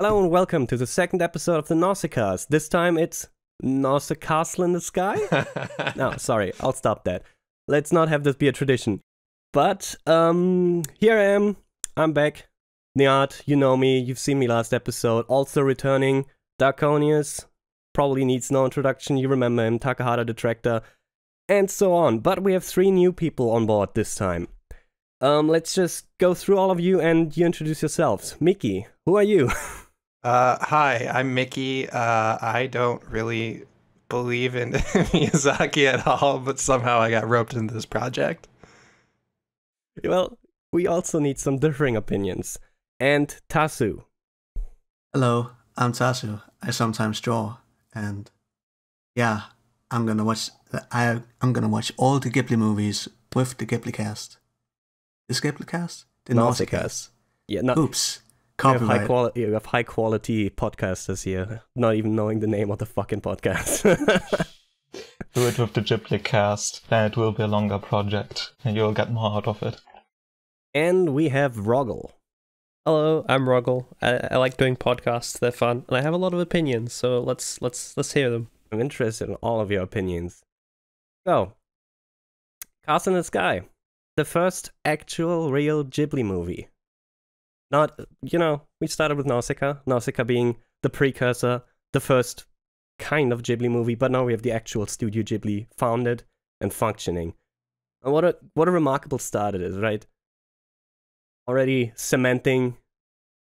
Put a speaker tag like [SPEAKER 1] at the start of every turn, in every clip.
[SPEAKER 1] Hello and welcome to the second episode of the Nausicaäst. This time it's Nausicaa Castle in the Sky? no, sorry, I'll stop that. Let's not have this be a tradition. But, um, here I am. I'm back. Nyard, you know me, you've seen me last episode. Also returning, Darkonius. Probably needs no introduction, you remember him, Takahata Detractor, and so on. But we have three new people on board this time. Um, let's just go through all of you and you introduce yourselves. Miki, who are you?
[SPEAKER 2] Uh, hi, I'm Miki. Uh, I don't really believe in Miyazaki at all, but somehow I got roped into this project.
[SPEAKER 1] well, we also need some differing opinions. And Tassu.
[SPEAKER 3] Hello, I'm Tassu. I sometimes draw, and yeah, I'm gonna watch. The, I I'm gonna watch all the Ghibli movies with the Ghibli cast. Is Ghibli cast? The
[SPEAKER 1] Nausicaa.
[SPEAKER 3] Nausicaa.
[SPEAKER 1] Yeah, not
[SPEAKER 3] Oops.
[SPEAKER 1] You have high quality. You have high quality podcasters here, not even knowing the name of the fucking podcast.
[SPEAKER 4] Do it with the Ghibli cast, then it will be a longer project, and you'll get more out of it.
[SPEAKER 1] and we have Roggol.
[SPEAKER 5] Hello, I'm Roggol. I, I like doing podcasts; they're fun, and I have a lot of opinions. So let's let's let's hear them.
[SPEAKER 1] I'm interested in all of your opinions. So, Castle in the Sky, the first actual real Ghibli movie. Not, you know, we started with Nausicaa, Nausicaa being the precursor, the first kind of Ghibli movie, but now we have the actual Studio Ghibli founded and functioning. And what a what a remarkable start it is, right? Already cementing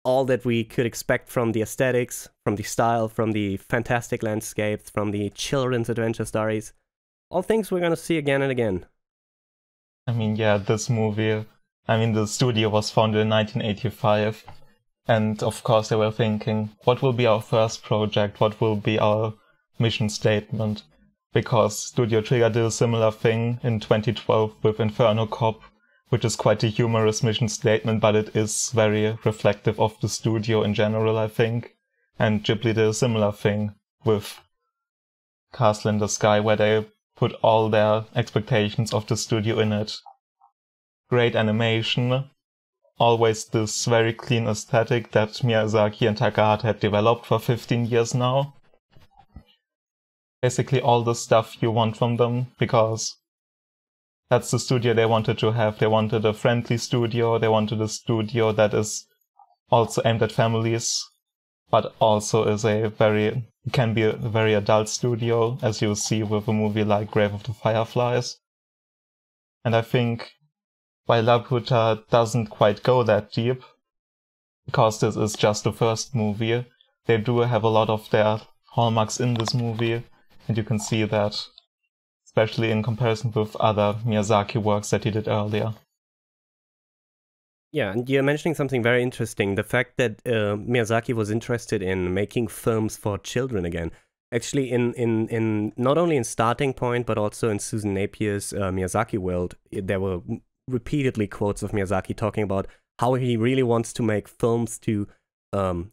[SPEAKER 1] all that we could expect from the aesthetics, from the style, from the fantastic landscapes, from the children's adventure stories. All things we're gonna see again and again.
[SPEAKER 4] I mean, yeah, this movie, I mean, the studio was founded in 1985, and of course they were thinking, what will be our first project? What will be our mission statement? Because Studio Trigger did a similar thing in 2012 with Inferno Cop, which is quite a humorous mission statement, but it is very reflective of the studio in general, I think. And Ghibli did a similar thing with Castle in the Sky, where they put all their expectations of the studio in it. Great animation, always this very clean aesthetic that Miyazaki and Takahata had developed for 15 years now. Basically all the stuff you want from them, because that's the studio they wanted to have. They wanted a friendly studio, they wanted a studio that is also aimed at families, but also is a very can be a very adult studio, as you see with a movie like Grave of the Fireflies. And I think while Laputa doesn't quite go that deep, because this is just the first movie, they do have a lot of their hallmarks in this movie, and you can see that, especially in comparison with other Miyazaki works that he did earlier.
[SPEAKER 1] Yeah, and you're mentioning something very interesting. The fact that uh, Miyazaki was interested in making films for children again. Actually, in, in, in not only in Starting Point, but also in Susan Napier's uh, Miyazakiworld, there were repeatedly quotes of Miyazaki talking about how he really wants to make films to, um,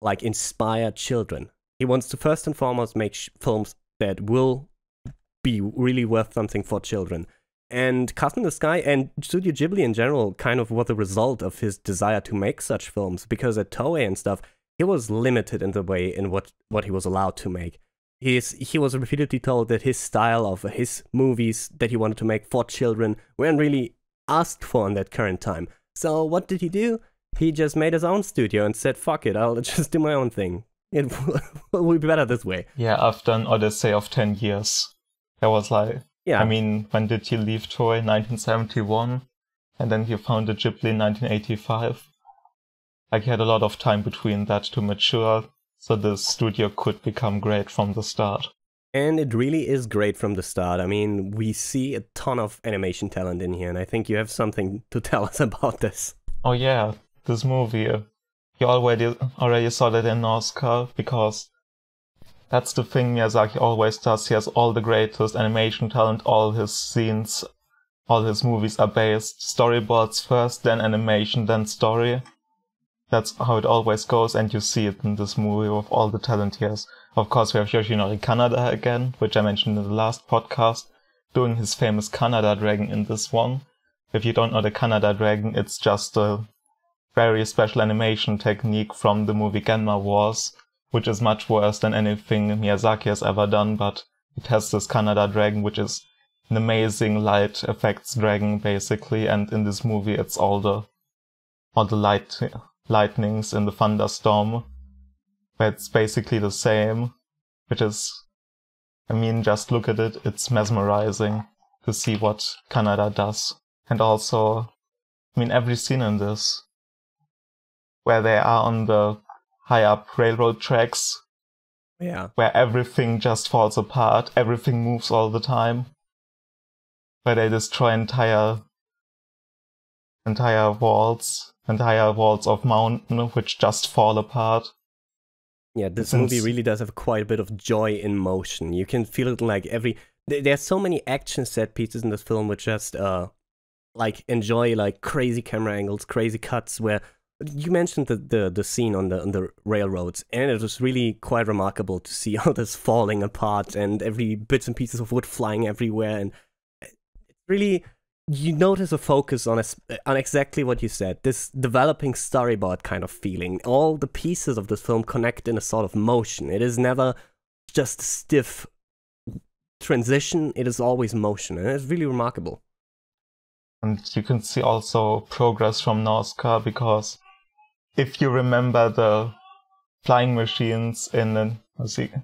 [SPEAKER 1] like, inspire children. He wants to first and foremost make sh- films that will be really worth something for children. And Castle in the Sky and Studio Ghibli in general kind of were the result of his desire to make such films because at Toei and stuff, he was limited in the way in what, what he was allowed to make. He's, he was repeatedly told that his style of his movies that he wanted to make for children weren't really asked for in that current time. So what did he do? He just made his own studio and said, fuck it, I'll just do my own thing. It will be better this way.
[SPEAKER 4] Yeah, after an Odyssey of 10 years, there was like
[SPEAKER 1] Yeah,
[SPEAKER 4] I mean, when did he leave Toei? 1971, and then he founded Ghibli in 1985. Like he had a lot of time between that to mature, so the studio could become great from the start.
[SPEAKER 1] And it really is great from the start. I mean, we see a ton of animation talent in here, and I think you have something to tell us about this.
[SPEAKER 4] Oh yeah, this movie. uh, You already already saw that in Nausicaa because that's the thing Miyazaki always does. He has all the greatest animation talent. All his scenes, all his movies are based storyboards first, then animation, then story. That's how it always goes, and you see it in this movie with all the talent he has. Of course, we have Yoshinori Kanada again, which I mentioned in the last podcast, doing his famous Kanada dragon in this one. If you don't know the Kanada dragon, it's just a very special animation technique from the movie Genma Wars, which is much worse than anything Miyazaki has ever done, but it has this Kanada dragon, which is an amazing light effects dragon, basically, and in this movie it's all the all the light lightnings in the thunderstorm, it's basically the same, which is I mean, just look at it, it's mesmerizing to see what Kanada does. And also, I mean, every scene in this, where they are on the high up railroad tracks,
[SPEAKER 1] Yeah.
[SPEAKER 4] where everything just falls apart, everything moves all the time, where they destroy entire entire walls, entire walls of mountain which just fall apart.
[SPEAKER 1] Yeah, this
[SPEAKER 4] Since-
[SPEAKER 1] movie really does have quite a bit of joy in motion. You can feel it like every. There's so many action set pieces in this film which just uh, like enjoy like crazy camera angles, crazy cuts. Where you mentioned the the, the scene on the on the railroads, and it was really quite remarkable to see all this falling apart and every bits and pieces of wood flying everywhere, and it's really you notice a focus on es- on exactly what you said. This developing storyboard kind of feeling. All the pieces of this film connect in a sort of motion. It is never just stiff transition. It is always motion, and it's really remarkable.
[SPEAKER 4] And you can see also progress from Nausicaa because if you remember the flying machines in,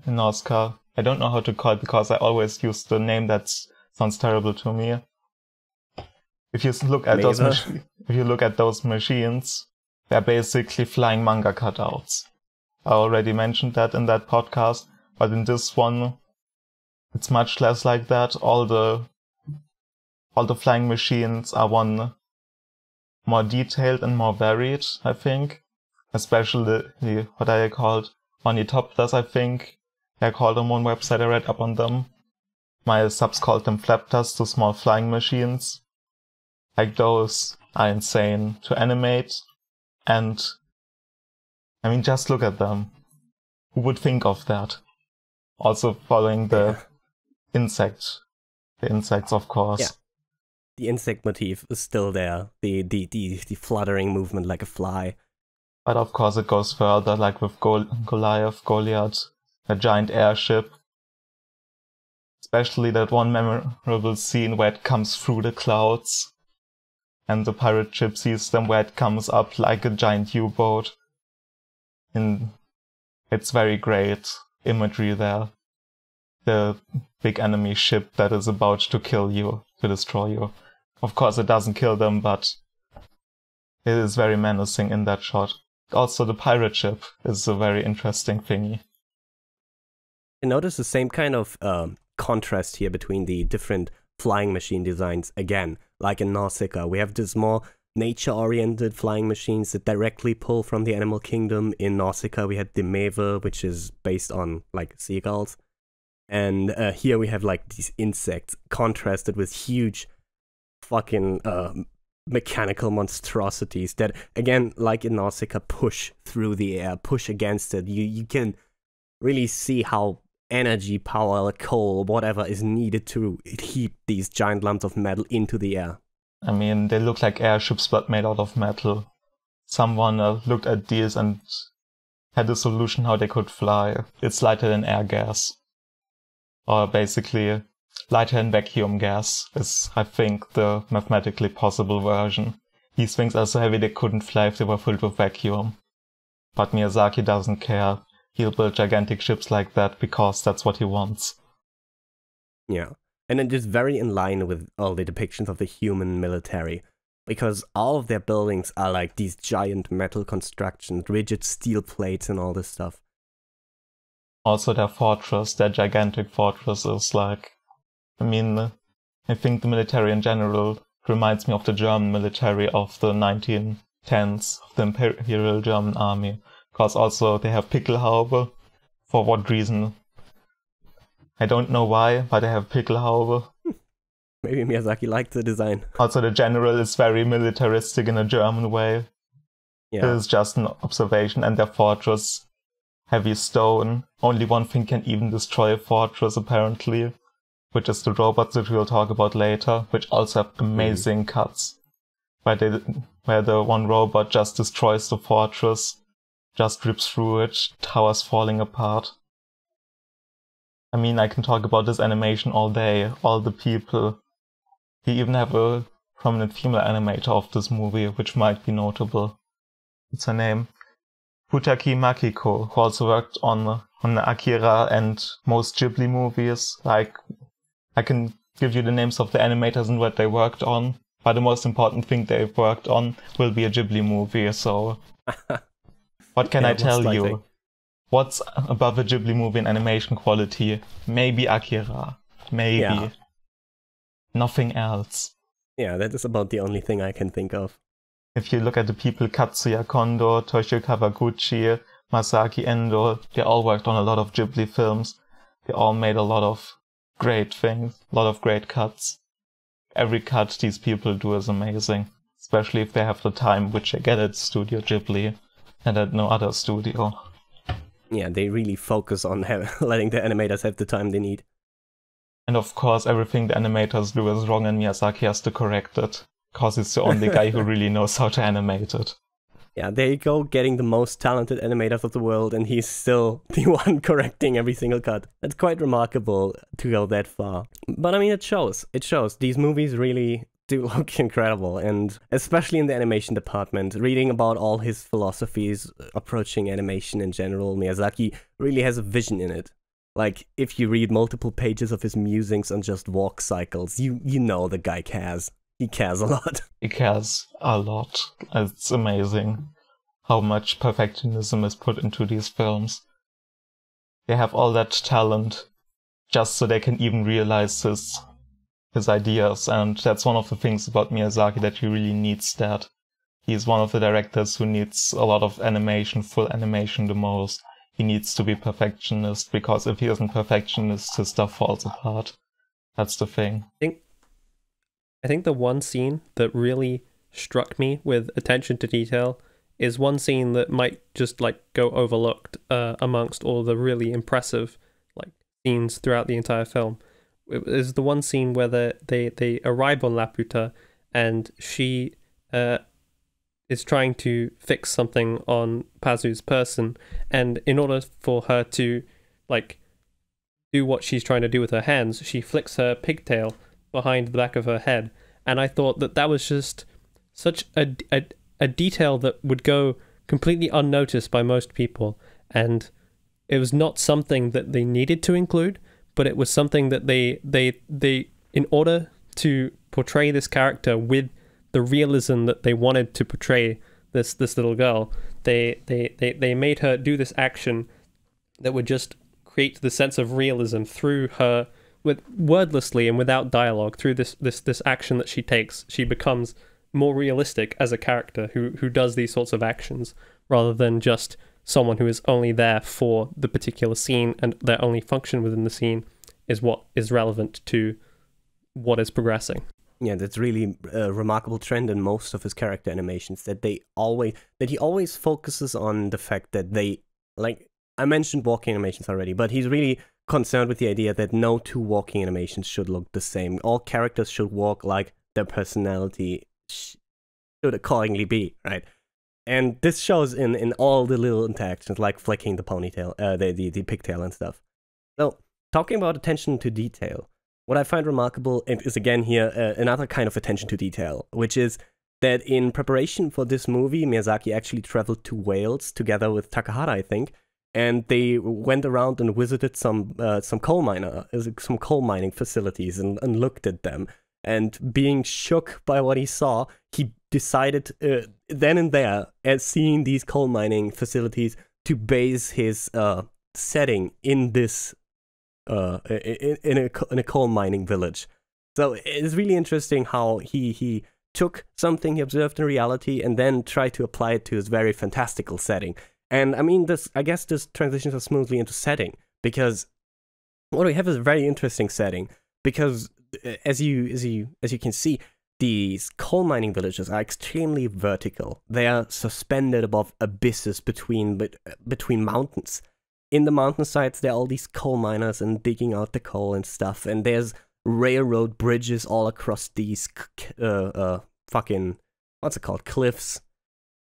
[SPEAKER 4] Nausicaa, I don't know how to call it because I always use the name that sounds terrible to me. If you look at those, machi- if you look at those machines, they're basically flying manga cutouts. I already mentioned that in that podcast, but in this one, it's much less like that. All the all the flying machines are one more detailed and more varied, I think. Especially what are they called? Ornithopters, I think. They're called on one website I read up on them. My subs called them flapters, the small flying machines. Like those are insane to animate. And I mean just look at them. Who would think of that? Also following the insect the insects of course.
[SPEAKER 1] Yeah. The insect motif is still there. The the the, the fluttering movement like a fly.
[SPEAKER 4] But of course, it goes further, like with Gol- Goliath, Goliath, a giant airship. Especially that one memorable scene where it comes through the clouds, and the pirate ship sees them where it comes up like a giant U-boat. And it's very great imagery there. The big enemy ship that is about to kill you, to destroy you. Of course, it doesn't kill them, but it is very menacing in that shot. Also, the pirate ship is a very interesting thingy.
[SPEAKER 1] I notice the same kind of um, contrast here between the different flying machine designs again. Like in Nausicaa, we have this more nature-oriented flying machines that directly pull from the animal kingdom. In Nausicaa, we had the Mewe, which is based on like seagulls, and uh, here we have like these insects contrasted with huge, fucking uh, mechanical monstrosities that, again, like in Nausicaa, push through the air, push against it. You you can really see how energy, power, coal, whatever is needed to heat these giant lumps of metal into the air.
[SPEAKER 4] I mean, they look like airships but made out of metal. Someone uh, looked at these and had a solution how they could fly. It's lighter than air gas. Or basically, lighter than vacuum gas is, I think, the mathematically possible version. These things are so heavy they couldn't fly if they were filled with vacuum. But Miyazaki doesn't care. He'll build gigantic ships like that because that's what he wants.
[SPEAKER 1] Yeah. And it is very in line with all the depictions of the human military. Because all of their buildings are like these giant metal constructions, rigid steel plates, and all this stuff.
[SPEAKER 4] also their fortress, their gigantic fortress is like, I mean, I think the military in general reminds me of the German military of the 1910s, the Imperial German Army, because also they have Pickelhaube. For what reason? I don't know why, but they have Pickelhaube.
[SPEAKER 1] Maybe Miyazaki liked the design.
[SPEAKER 4] Also, the general is very militaristic in a German way.
[SPEAKER 1] Yeah.
[SPEAKER 4] It is just an observation, and their fortress, heavy stone. Only one thing can even destroy a fortress, apparently, which is the robots that we'll talk about later, which also have hmm. amazing cuts. where they where the one robot just destroys the fortress, just rips through it, towers falling apart. I mean, I can talk about this animation all day, all the people. We even have a prominent female animator of this movie, which might be notable. What's her name? Futaki Makiko, who also worked on on Akira and most Ghibli movies. Like, I can give you the names of the animators and what they worked on, but the most important thing they've worked on will be a Ghibli movie. So, what can
[SPEAKER 1] Yeah,
[SPEAKER 4] I tell you?
[SPEAKER 1] likely.
[SPEAKER 4] What's above a Ghibli movie in animation quality? Maybe Akira. Maybe.
[SPEAKER 1] Yeah.
[SPEAKER 4] Nothing else.
[SPEAKER 1] Yeah, that is about the only thing I can think of.
[SPEAKER 4] If you look at the people Katsuya Kondo, Toshio Kawaguchi, Masaki Endo, they all worked on a lot of Ghibli films. They all made a lot of great things, a lot of great cuts. Every cut these people do is amazing, especially if they have the time which they get at Studio Ghibli and at no other studio.
[SPEAKER 1] Yeah, they really focus on letting the animators have the time they need.
[SPEAKER 4] And of course, everything the animators do is wrong and Miyazaki has to correct it, because he's the only guy who really knows how to animate it.
[SPEAKER 1] Yeah, there you go, getting the most talented animators of the world, and he's still the one correcting every single cut. That's quite remarkable to go that far. But I mean, it shows. It shows. These movies really do look incredible, and especially in the animation department, reading about all his philosophies uh, approaching animation in general, Miyazaki really has a vision in it. Like, if you read multiple pages of his musings on just walk cycles, you, you know the guy cares. He cares a lot.
[SPEAKER 4] He cares a lot. It's amazing how much perfectionism is put into these films. They have all that talent just so they can even realize his his ideas, and that's one of the things about Miyazaki that he really needs that. He's one of the directors who needs a lot of animation, full animation the most. He needs to be perfectionist because if he isn't perfectionist, his stuff falls apart. That's the thing.
[SPEAKER 5] I think I think the one scene that really struck me with attention to detail is one scene that might just like go overlooked uh, amongst all the really impressive like scenes throughout the entire film. Is the one scene where they they, they arrive on Laputa and she uh, is trying to fix something on Pazu's person, and in order for her to like do what she's trying to do with her hands, she flicks her pigtail behind the back of her head, and I thought that that was just such a, a, a detail that would go completely unnoticed by most people, and it was not something that they needed to include, but it was something that they they they in order to portray this character with the realism that they wanted to portray this this little girl, they they they, they made her do this action that would just create the sense of realism through her with wordlessly and without dialogue through this this this action that she takes. She becomes more realistic as a character who who does these sorts of actions rather than just someone who is only there for the particular scene and their only function within the scene is what is relevant to what is progressing
[SPEAKER 1] Yeah, that's really a remarkable trend in most of his character animations that they always that he always focuses on the fact that they like I mentioned walking animations already, but he's really concerned with the idea that no two walking animations should look the same. All characters should walk like their personality sh- should accordingly be, right? And this shows in in all the little interactions, like flicking the ponytail, uh, the, the the pigtail and stuff. So, talking about attention to detail, what I find remarkable is again here uh, another kind of attention to detail, which is that in preparation for this movie, Miyazaki actually traveled to Wales together with Takahata, I think, and they went around and visited some uh, some coal miner, uh, some coal mining facilities, and, and looked at them. And being shook by what he saw, he decided uh, then and there, as seeing these coal mining facilities, to base his uh, setting in this uh, in, in, a, in a coal mining village. So it's really interesting how he, he took something he observed in reality and then tried to apply it to his very fantastical setting. And I mean, this I guess this transitions us smoothly into setting because what we have is a very interesting setting because uh, as you as you as you can see, these coal mining villages are extremely vertical. They are suspended above abysses between bet- between mountains in the mountainsides there are all these coal miners and digging out the coal and stuff and there's railroad bridges all across these uh, uh, fucking what's it called cliffs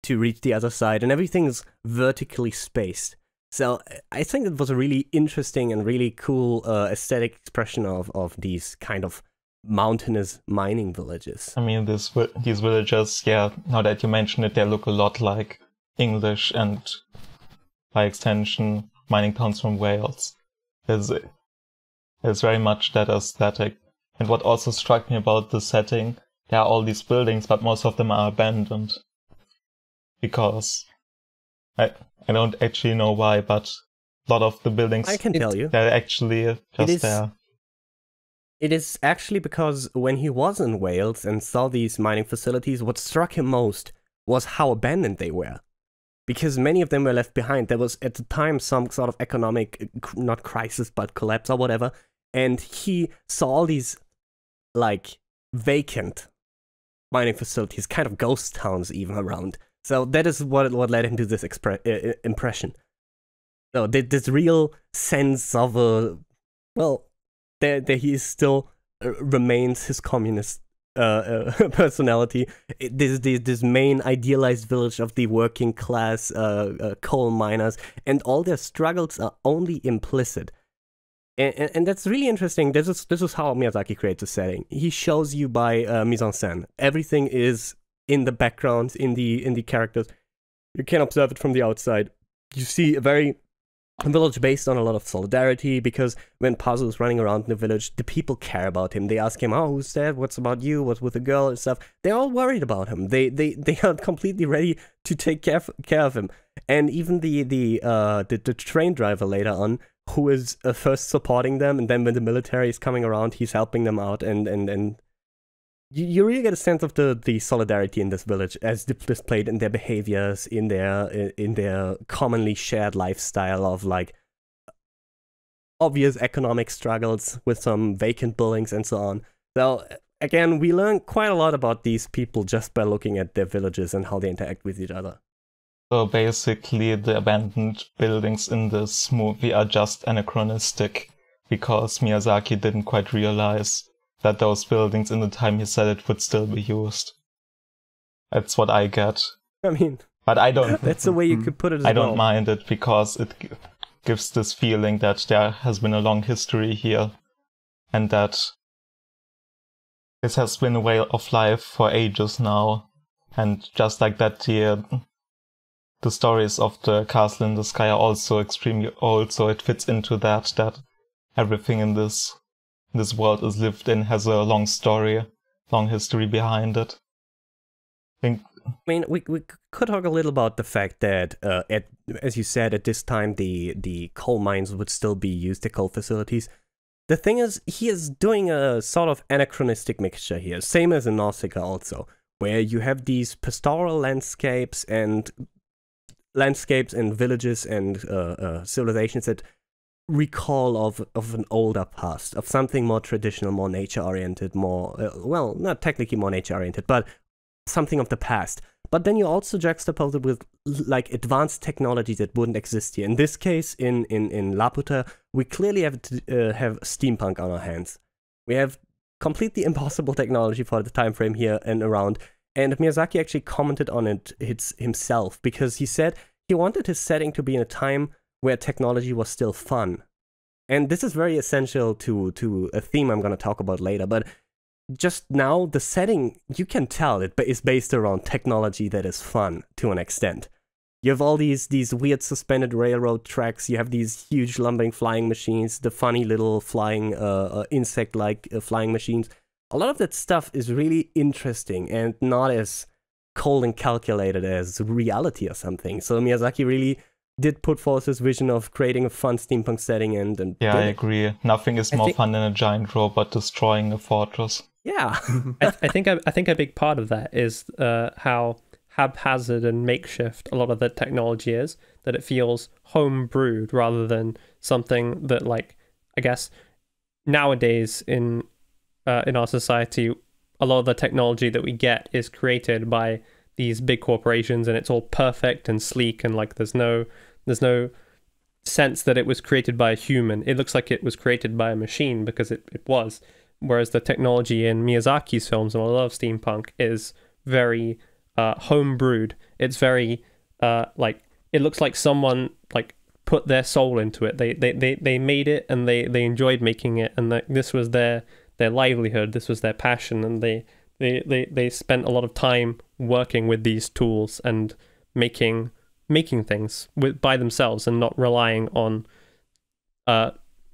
[SPEAKER 1] to reach the other side, and everything's vertically spaced. So I think it was a really interesting and really cool uh, aesthetic expression of of these kind of mountainous mining villages.
[SPEAKER 4] I mean, this these villages, yeah. Now that you mention it, they look a lot like English and, by extension, mining towns from Wales. There's there's very much that aesthetic. And what also struck me about the setting, there are all these buildings, but most of them are abandoned because I I don't actually know why, but a lot of the buildings
[SPEAKER 1] I can tell you.
[SPEAKER 4] they're actually just
[SPEAKER 1] is-
[SPEAKER 4] there.
[SPEAKER 1] It is actually because when he was in Wales and saw these mining facilities, what struck him most was how abandoned they were. Because many of them were left behind. There was at the time some sort of economic, uh, not crisis, but collapse or whatever. And he saw all these, like, vacant mining facilities, kind of ghost towns even around. So that is what, what led him to this uh, uh, impression. So this real sense of a, well, that, that he still uh, remains his communist uh, uh, personality. It- This, this this main idealized village of the working class uh, uh, coal miners, and all their struggles are only implicit. And, and, and that's really interesting. This is this is how Miyazaki creates a setting. He shows you by uh, mise en scène. Everything is in the background, in the in the characters. You can observe it from the outside. You see a very village based on a lot of solidarity because when Pazu is running around in the village, the people care about him. They ask him, "Oh, who's that? What's about you? What's with the girl and stuff?" They're all worried about him. They they they are completely ready to take care of, care of him. And even the the uh the, the train driver later on, who is uh, first supporting them, and then when the military is coming around, he's helping them out, and and and you, you really get a sense of the the solidarity in this village as displayed in their behaviors, in their in their commonly shared lifestyle of like obvious economic struggles with some vacant buildings and so on. So again, we learn quite a lot about these people just by looking at their villages and how they interact with each other.
[SPEAKER 4] So basically, the abandoned buildings in this movie are just anachronistic because Miyazaki didn't quite realize that those buildings in the time he said it would still be used. That's what I get.
[SPEAKER 1] I mean,
[SPEAKER 4] But I don't.
[SPEAKER 1] that's the way you mm-hmm. could put it. As
[SPEAKER 4] I don't
[SPEAKER 1] well.
[SPEAKER 4] mind it because it gives this feeling that there has been a long history here and that this has been a way of life for ages now. And just like that, the, the stories of the castle in the sky are also extremely old, so it fits into that, that everything in this, this world is lived in has a long story, long history behind it. I think
[SPEAKER 1] I mean, we, we could talk a little about the fact that, uh, at as you said, at this time the the coal mines would still be used, the coal facilities. The thing is, he is doing a sort of anachronistic mixture here, same as in Nausicaa also, where you have these pastoral landscapes and landscapes and villages and uh, uh, civilizations that recall of of an older past, of something more traditional, more nature oriented, more uh, well, not technically more nature oriented, but something of the past. But then you also juxtapose it with like advanced technology that wouldn't exist here. In this case, in in in Laputa, we clearly have to, uh, have steampunk on our hands. We have completely impossible technology for the time frame here and around. And Miyazaki actually commented on it himself because he said he wanted his setting to be in a time where technology was still fun. And this is very essential to to a theme I'm going to talk about later. But just now, the setting you can tell it is based around technology that is fun to an extent. You have all these these weird suspended railroad tracks. You have these huge lumbering flying machines, the funny little flying uh, uh, insect-like uh, flying machines. A lot of that stuff is really interesting and not as cold and calculated as reality or something. So Miyazaki really did put forth his vision of creating a fun steampunk setting and, and
[SPEAKER 4] Yeah, I agree. Nothing is
[SPEAKER 5] I
[SPEAKER 4] more
[SPEAKER 5] think-
[SPEAKER 4] fun than a giant robot destroying a fortress.
[SPEAKER 1] yeah.
[SPEAKER 5] I, I think a, I think a big part of that is uh, how haphazard and makeshift a lot of the technology is. That it feels home brewed rather than something that, like, I guess nowadays in uh, in our society, a lot of the technology that we get is created by these big corporations, and it's all perfect and sleek, and like there's no there's no sense that it was created by a human. It looks like it was created by a machine because it, it was whereas the technology in Miyazaki's films and lot of steampunk is very uh, home brewed. It's very uh, like it looks like someone like put their soul into it. They they, they, they made it and they, they enjoyed making it and this was their their livelihood. This was their passion and they, they, they, they spent a lot of time working with these tools and making making things with by themselves and not relying on uh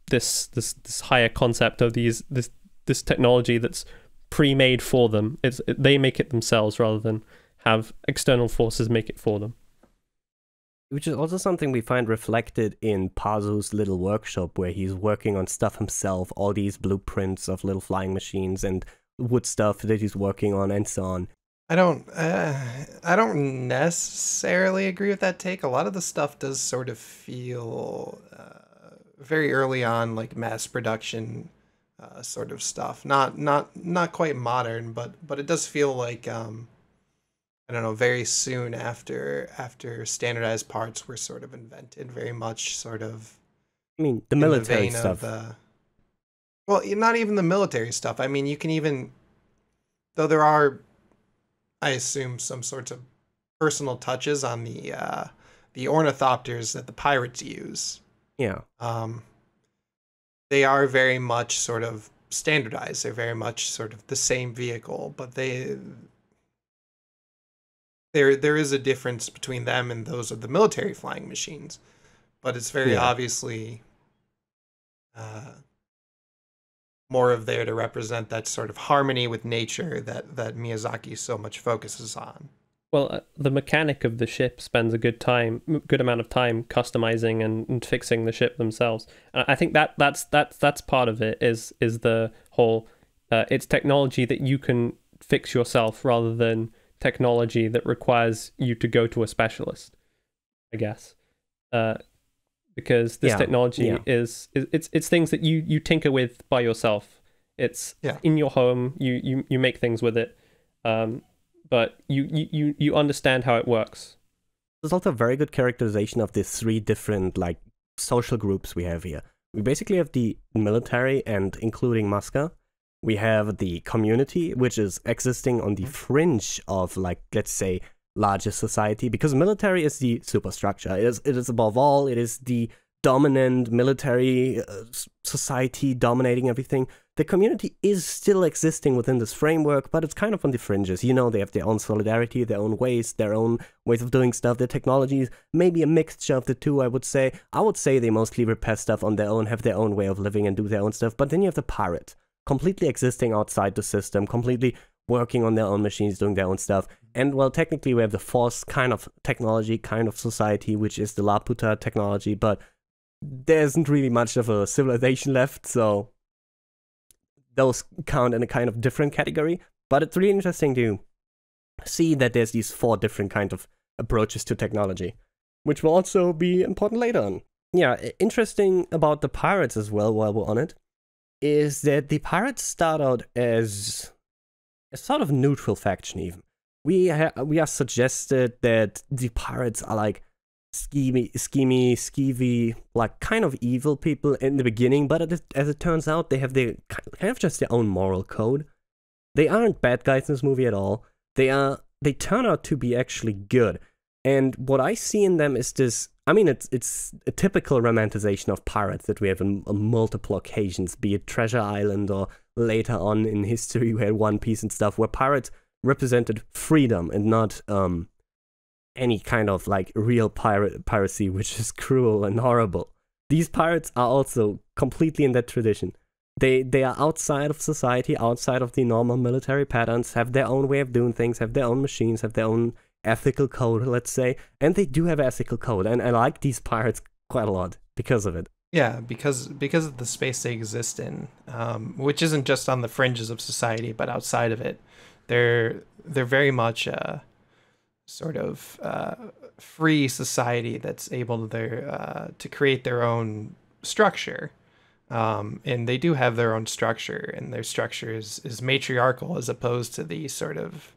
[SPEAKER 5] this this this higher concept of these this this technology that's pre-made for them. It's they make it themselves rather than have external forces make it for them.
[SPEAKER 1] Which is also something we find reflected in Pazu's little workshop where he's working on stuff himself, all these blueprints of little flying machines and wood stuff that he's working on and so on.
[SPEAKER 2] I don't uh, I don't necessarily agree with that take. A lot of the stuff does sort of feel uh, very early on like mass production uh, sort of stuff. Not not not quite modern, but but it does feel like um, I don't know, very soon after after standardized parts were sort of invented, very much sort of
[SPEAKER 1] I mean, the military
[SPEAKER 2] vein
[SPEAKER 1] stuff.
[SPEAKER 2] Of, uh, well, not even the military stuff. I mean, you can even, though there are, I assume, some sorts of personal touches on the uh, the ornithopters that the pirates use.
[SPEAKER 1] yeah.
[SPEAKER 2] Um, they are very much sort of standardized. They're very much sort of the same vehicle, but they there there is a difference between them and those of the military flying machines, but it's very
[SPEAKER 1] Yeah.
[SPEAKER 2] obviously uh, more of there to represent that sort of harmony with nature that that Miyazaki so much focuses on.
[SPEAKER 5] Well, uh, the mechanic of the ship spends a good time, good amount of time customizing and, and fixing the ship themselves. And I think that that's that's that's part of it. Is is the whole? Uh, it's technology that you can fix yourself rather than technology that requires you to go to a specialist. I guess, uh, because this
[SPEAKER 1] Yeah,
[SPEAKER 5] technology
[SPEAKER 1] yeah.
[SPEAKER 5] is, is it's it's things that you you tinker with by yourself. It's
[SPEAKER 2] Yeah.
[SPEAKER 5] in your home. You you you make things with it. Um, but you, you, you, understand how it works.
[SPEAKER 1] There's also a very good characterization of the three different like social groups we have here. We basically have the military and including Muska. We have the community, which is existing on the fringe of like let's say larger society, because military is the superstructure. It is it is above all. It is the dominant military uh, society dominating everything. The community is still existing within this framework, but it's kind of on the fringes. You know, they have their own solidarity, their own ways, their own ways of doing stuff, their technologies, maybe a mixture of the two, I would say. I would say they mostly repair stuff on their own, have their own way of living and do their own stuff. But then you have the pirate, completely existing outside the system, completely working on their own machines, doing their own stuff. And well, technically, we have the force kind of technology, kind of society, which is the Laputa technology, but there isn't really much of a civilization left, so those count in a kind of different category. But it's really interesting to see that there's these four different kind of approaches to technology, which will also be important later on. Yeah, interesting about the pirates as well, while we're on it, is that the pirates start out as a sort of neutral faction, even. We, we are suggested that the pirates are like schemy, schemy, skeevy, like kind of evil people in the beginning, but as it, as it turns out, they have their kind of just their own moral code. They aren't bad guys in this movie at all. They are. They turn out to be actually good. And what I see in them is this. I mean, it's it's a typical romanticization of pirates that we have on, on multiple occasions, be it Treasure Island or later on in history, we had One Piece and stuff, where pirates represented freedom and not um any kind of like real pirate piracy, which is cruel and horrible. These pirates are also completely in that tradition. They they are outside of society, outside of the normal military patterns, have their own way of doing things, have their own machines, have their own ethical code, let's say, and they do have ethical code. And I like these pirates quite a lot because of it.
[SPEAKER 2] Yeah, because because of the space they exist in, um, which isn't just on the fringes of society, but outside of it, they're they're very much a sort of uh, free society that's able to their uh, to create their own structure, um, and they do have their own structure, and their structure is is matriarchal as opposed to the sort of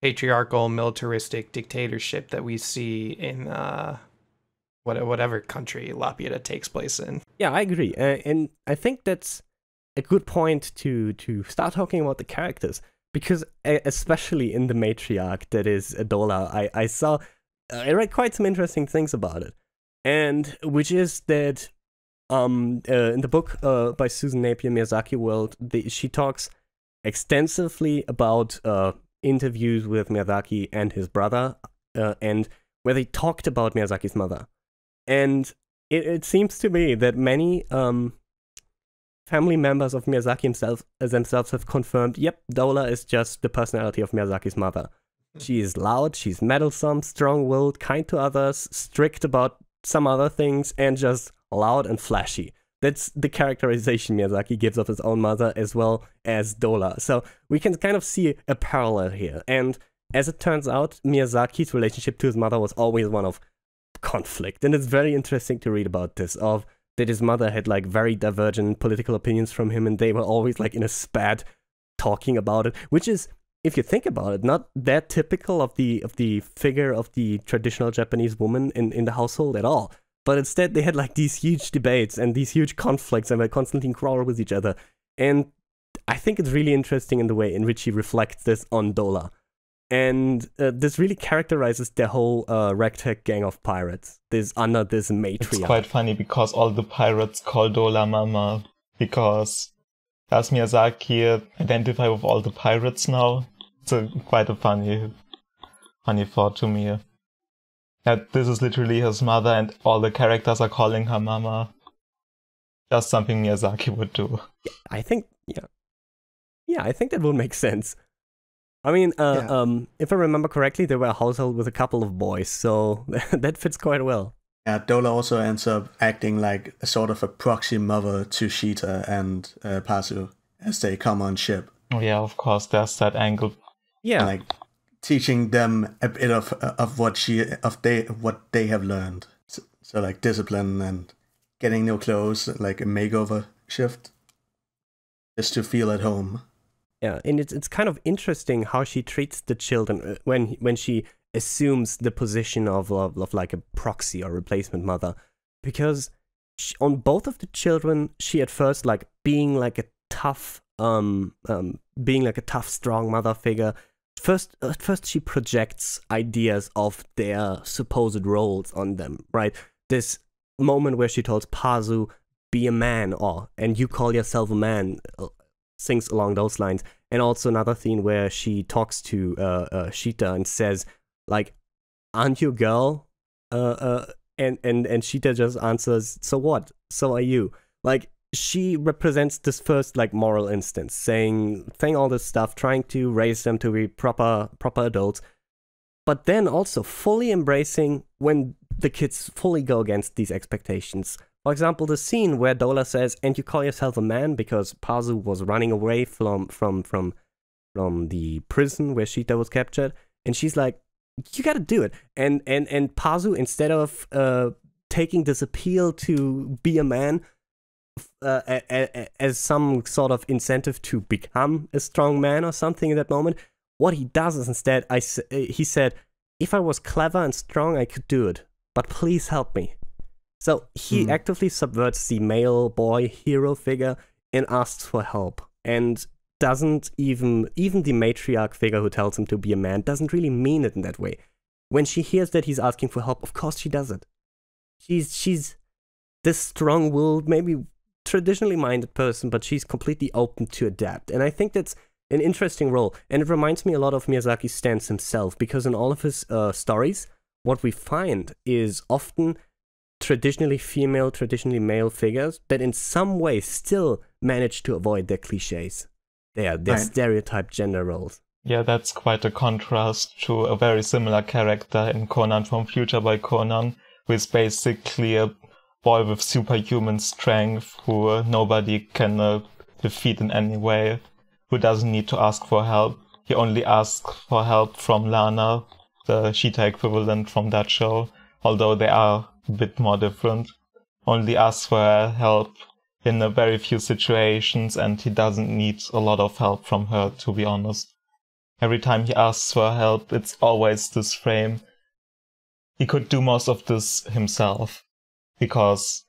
[SPEAKER 2] patriarchal militaristic dictatorship that we see in uh, what whatever country Laputa takes place in.
[SPEAKER 1] Yeah, I agree, uh, and I think that's a good point to to start talking about the characters because especially in the matriarch that is Adola, I I saw I read quite some interesting things about it, and which is that um uh, in the book uh, by Susan Napier Miyazakiworld, the, she talks extensively about uh, interviews with Miyazaki and his brother, uh, and where they talked about Miyazaki's mother, and it, it seems to me that many um family members of Miyazaki himself uh, themselves have confirmed, yep, Dola is just the personality of Miyazaki's mother. She is loud, she's meddlesome, strong-willed, kind to others, strict about some other things, and just loud and flashy. That's the characterization Miyazaki gives of his own mother as well as Dola. So we can kind of see a parallel here. And as it turns out, Miyazaki's relationship to his mother was always one of conflict. And it's very interesting to read about this of that his mother had like very divergent political opinions from him and they were always like in a spat talking about it, which is if you think about it, not that typical of the of the figure of the traditional Japanese woman in, in the household at all. But instead they had like these huge debates and these huge conflicts and they constantly quarrel with each other. And I think it's really interesting in the way in which he reflects this on Dola and uh, this really characterizes the whole uh, ragtag gang of pirates. This under this matriarch.
[SPEAKER 4] It's quite funny because all the pirates call Dola Mama because does Miyazaki identify with all the pirates now? It's a, quite a funny, funny thought to me. That this is literally his mother, and all the characters are calling her Mama. Just something Miyazaki would do.
[SPEAKER 1] I think, yeah, yeah, I think that would make sense. I mean, uh, yeah. um, if I remember correctly, they were a household with a couple of boys, so that fits quite well.
[SPEAKER 3] Yeah, Dola also ends up acting like a sort of a proxy mother to Sheeta and uh, Pazu as they come on ship.
[SPEAKER 4] Oh yeah, of course, there's that angle.
[SPEAKER 1] Yeah,
[SPEAKER 3] and, like teaching them a bit of of what she of they what they have learned. So, so like discipline and getting new clothes, like a makeover shift, just to feel at home.
[SPEAKER 1] Yeah, and it's it's kind of interesting how she treats the children uh, when when she assumes the position of of, of like a proxy or replacement mother, because she, on both of the children, she at first like being like a tough um um being like a tough strong mother figure. First, at first she projects ideas of their supposed roles on them, right? This moment where she tells Pazu, "Be a man," or "and you call yourself a man," uh, things along those lines. And also another thing where she talks to uh, uh, Sheeta and says, like, aren't you a girl? Uh, uh, and, and, and Sheeta just answers, so what? So are you. Like, she represents this first like moral instance, saying saying all this stuff, trying to raise them to be proper proper adults, but then also fully embracing when the kids fully go against these expectations. For example, the scene where Dola says, "And you call yourself a man because Pazu was running away from from from from the prison where Sheeta was captured," and she's like, "You got to do it." And and and Pazu, instead of uh, taking this appeal to be a man uh, as some sort of incentive to become a strong man or something in that moment, what he does is instead, I he said, "If I was clever and strong, I could do it, but please help me." So he mm. actively subverts the male boy hero figure and asks for help and doesn't even even the matriarch figure who tells him to be a man doesn't really mean it in that way. When she hears that he's asking for help, of course she does it. She's she's this strong-willed, maybe traditionally minded person, but she's completely open to adapt. And I think that's an interesting role. And it reminds me a lot of Miyazaki's stance himself, because in all of his uh, stories, what we find is often traditionally female, traditionally male figures that in some way still manage to avoid their cliches. They are their right. stereotype gender roles.
[SPEAKER 4] Yeah, that's quite a contrast to a very similar character in Conan from Future Boy Conan, who is basically a boy with superhuman strength who uh, nobody can uh, defeat in any way, who doesn't need to ask for help. He only asks for help from Lana, the Sheeta equivalent from that show, although they are a bit more different. Only asks for help in a very few situations and he doesn't need a lot of help from her, to be honest. Every time he asks for help, it's always this frame. He could do most of this himself because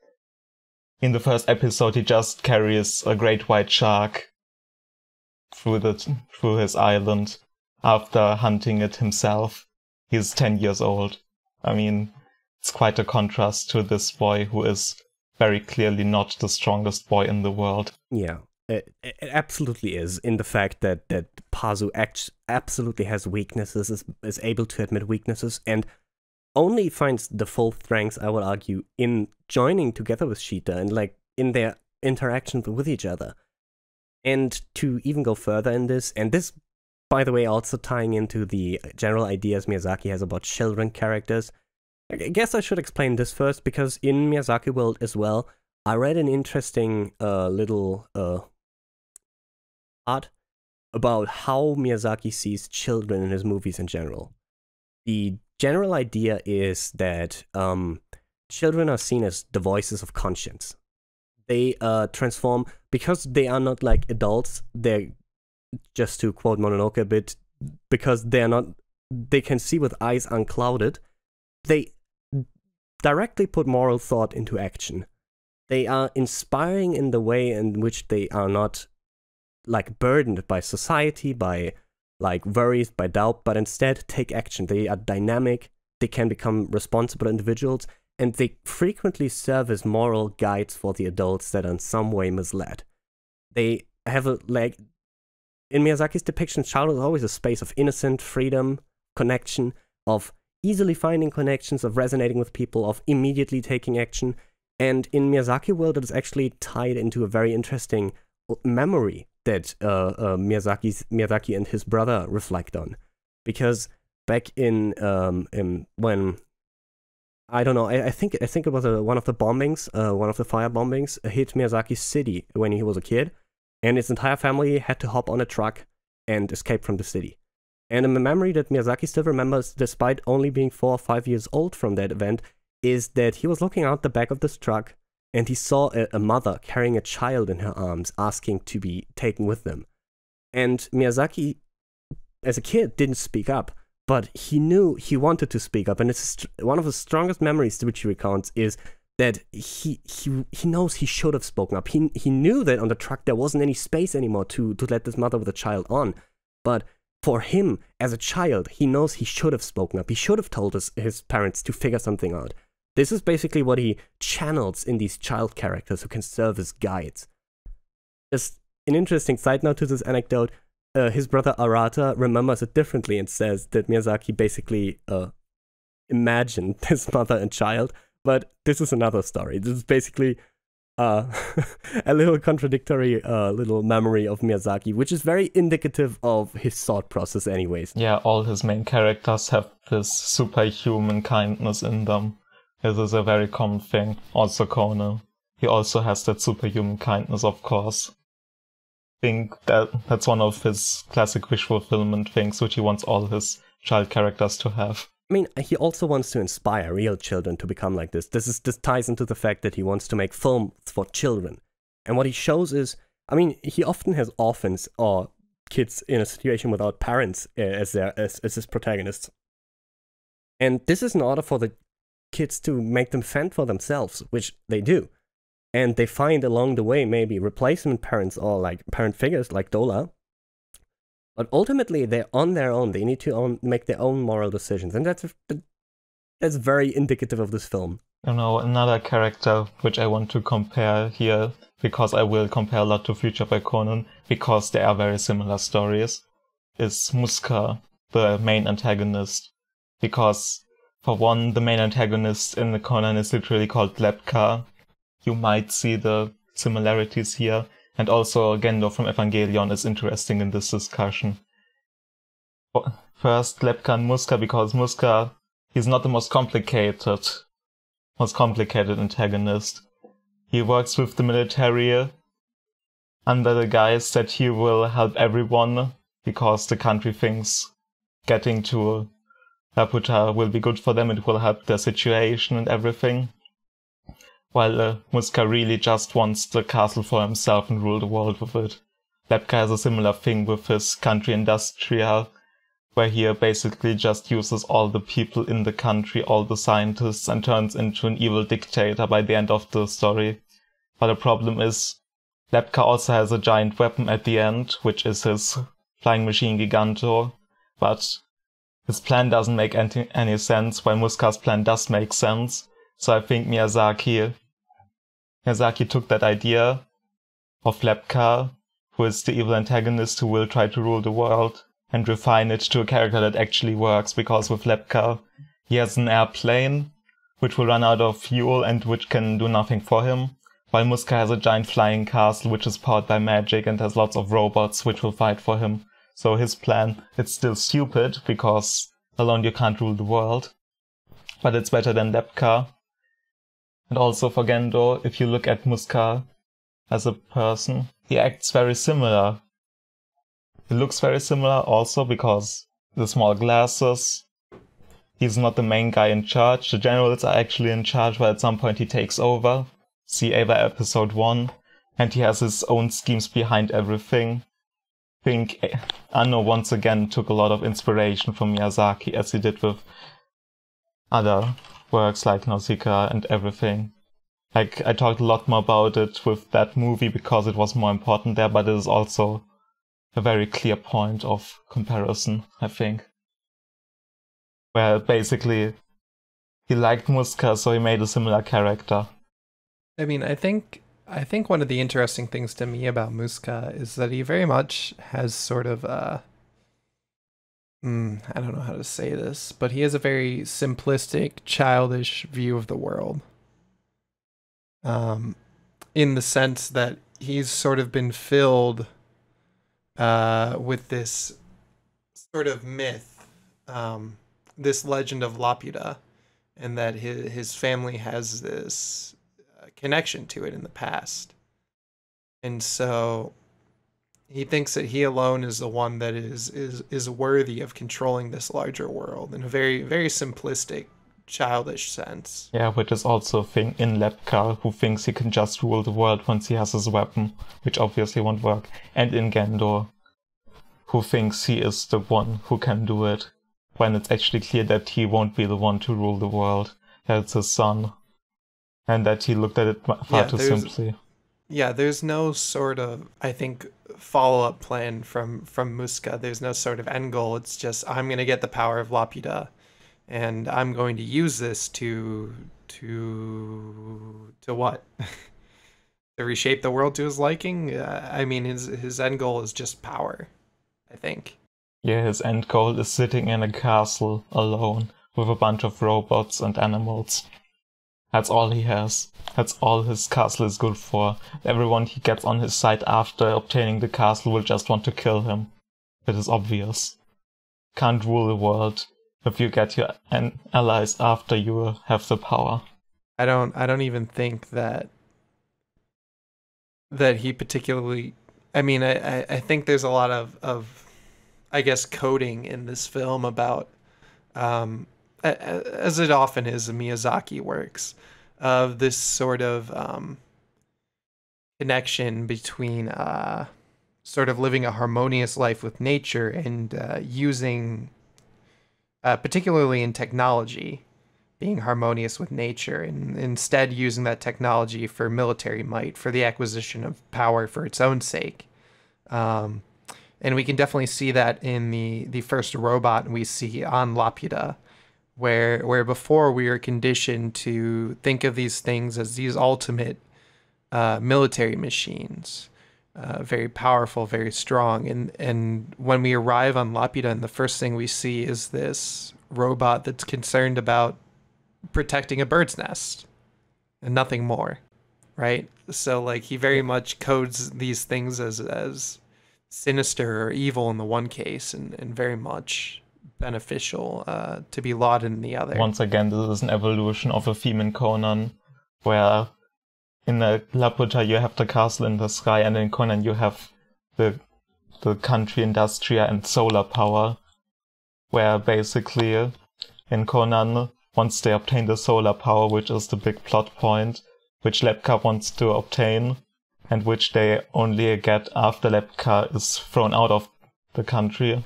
[SPEAKER 4] in the first episode he just carries a great white shark through the through his island after hunting it himself. He's 10 years old. I mean, it's quite a contrast to this boy who is very clearly not the strongest boy in the world.
[SPEAKER 1] Yeah, it, it absolutely is in the fact that that Pazu absolutely has weaknesses, is, is able to admit weaknesses, and only finds the full strength, I would argue, in joining together with Sheeta and like in their interactions with each other. And to even go further in this, and this, by the way, also tying into the general ideas Miyazaki has about children characters. I guess I should explain this first because in Miyazakiworld as well, I read an interesting uh, little uh, art about how Miyazaki sees children in his movies in general. The general idea is that um, children are seen as the voices of conscience. They uh, transform because they are not like adults. They're just to quote Mononoke a bit, because they are not. They can see with eyes unclouded. They directly put moral thought into action. They are inspiring in the way in which they are not like burdened by society, by like worries, by doubt, but instead take action. They are dynamic, they can become responsible individuals, and they frequently serve as moral guides for the adults that are in some way misled. They have a like in Miyazaki's depiction, childhood is always a space of innocent freedom, connection, of easily finding connections, of resonating with people, of immediately taking action. And in Miyazakiworld, it is actually tied into a very interesting memory that uh, uh, Miyazaki and his brother reflect on, because back in, um, in when I don't know, I, I, think I think it was a, one of the bombings, uh, one of the fire bombings hit Miyazaki's city when he was a kid, and his entire family had to hop on a truck and escape from the city. And a memory that Miyazaki still remembers, despite only being four or five years old from that event, is that he was looking out the back of this truck and he saw a, a, mother carrying a child in her arms asking to be taken with them. And Miyazaki, as a kid, didn't speak up, but he knew he wanted to speak up. And it's one of the strongest memories to which he recounts is that he he he knows he should have spoken up. He he knew that on the truck there wasn't any space anymore to to let this mother with a child on, but for him as a child, he knows he should have spoken up. He should have told his, his parents to figure something out. This is basically what he channels in these child characters who can serve as guides. Just an interesting side note to this anecdote uh, his brother Arata remembers it differently and says that Miyazaki basically uh, imagined his mother and child. But this is another story. This is basically uh, a little contradictory uh, little memory of Miyazaki, which is very indicative of his thought process, anyways.
[SPEAKER 4] Yeah, all his main characters have this superhuman kindness in them. This is a very common thing. Also Conan. He also has that superhuman kindness, of course. I think that that's one of his classic wish fulfillment things, which he wants all his child characters to have.
[SPEAKER 1] I mean, he also wants to inspire real children to become like this. This is this ties into the fact that he wants to make films for children. And what he shows is, I mean, he often has orphans or kids in a situation without parents eh, as their as, as his protagonists. And this is in order for the kids to make them fend for themselves, which they do. And they find along the way maybe replacement parents or like parent figures like Dola. But ultimately, they're on their own. They need to own, make their own moral decisions, and that's that's very indicative of this film.
[SPEAKER 4] You know, another character which I want to compare here, because I will compare a lot to Future Boy Conan, because they are very similar stories, is Muska, the main antagonist. Because for one, the main antagonist in the Conan is literally called Lepka. You might see the similarities here. And also Gendo from Evangelion is interesting in this discussion. First, Lepka and Muska, because Muska, he's not the most complicated, most complicated antagonist. He works with the military under the guise that he will help everyone because the country thinks getting to Laputa will be good for them, it will help their situation and everything. While uh, Muska really just wants the castle for himself and rule the world with it. Lepka has a similar thing with his country industrial, where he basically just uses all the people in the country, all the scientists, and turns into an evil dictator by the end of the story. But the problem is, Lepka also has a giant weapon at the end, which is his flying machine Giganto, but his plan doesn't make any, any sense, while Muska's plan does make sense. So I think Miyazaki Miyazaki took that idea of Lepka, who is the evil antagonist who will try to rule the world, and refine it to a character that actually works, because with Lepka, he has an airplane, which will run out of fuel and which can do nothing for him, while Muska has a giant flying castle which is powered by magic and has lots of robots which will fight for him. So his plan, it's still stupid, because alone you can't rule the world. But it's better than Lepka. And also for Gendo, if you look at Muska as a person, he acts very similar. He looks very similar also because the small glasses. He's not the main guy in charge. The generals are actually in charge, but at some point he takes over. See Eva episode 1. And he has his own schemes behind everything I think Anno once again took a lot of inspiration from Miyazaki as he did with other works like Nausicaa and everything. Like I talked a lot more about it with that movie because it was more important there, but it is also a very clear point of comparison, I think. Where basically he liked Muska, so he made a similar character.
[SPEAKER 2] I mean, I think I think one of the interesting things to me about Muska is that he very much has sort of a. Mm, I don't know how to say this, but he has a very simplistic, childish view of the world. Um, in the sense that he's sort of been filled uh, with this sort of myth, um, this legend of Laputa, and that his his family has this connection to it in the past. And so he thinks that he alone is the one that is is is worthy of controlling this larger world in a very very simplistic childish sense.
[SPEAKER 4] Yeah, which is also a thing in Lepka, who thinks he can just rule the world once he has his weapon, which obviously won't work. And in Gendo, who thinks he is the one who can do it, when it's actually clear that he won't be the one to rule the world. That's his son and that he looked at it far yeah, too simply.
[SPEAKER 2] Yeah, there's no sort of I think follow up plan from from Muska. There's no sort of end goal. It's just I'm gonna get the power of Laputa, and I'm going to use this to to to what. to reshape the world to his liking. Uh, I mean, his his end goal is just power. I think.
[SPEAKER 4] Yeah, his end goal is sitting in a castle alone with a bunch of robots and animals. That's all he has. That's all his castle is good for. Everyone he gets on his side after obtaining the castle will just want to kill him. It is obvious. Can't rule the world if you get your allies after you have the power.
[SPEAKER 2] I don't I don't even think that that he particularly I mean I, I think there's a lot of, of I guess coding in this film about um, as it often is in Miyazaki works, of this sort of um, connection between uh, sort of living a harmonious life with nature and uh, using, uh, particularly in technology, being harmonious with nature and instead using that technology for military might, for the acquisition of power for its own sake. Um, and we can definitely see that in the, the first robot we see on Laputa where where before we were conditioned to think of these things as these ultimate uh, military machines, uh, very powerful, very strong, and and when we arrive on Laputa, and the first thing we see is this robot that's concerned about protecting a bird's nest and nothing more, right? So like he very much codes these things as as sinister or evil in the one case, and and very much beneficial uh, to be lauded in the other.
[SPEAKER 4] Once again, this is an evolution of a theme in Conan, where in the Laputa you have the castle in the sky, and in Conan you have the the country industria and solar power, where basically in Conan once they obtain the solar power, which is the big plot point, which Lepka wants to obtain, and which they only get after Lepka is thrown out of the country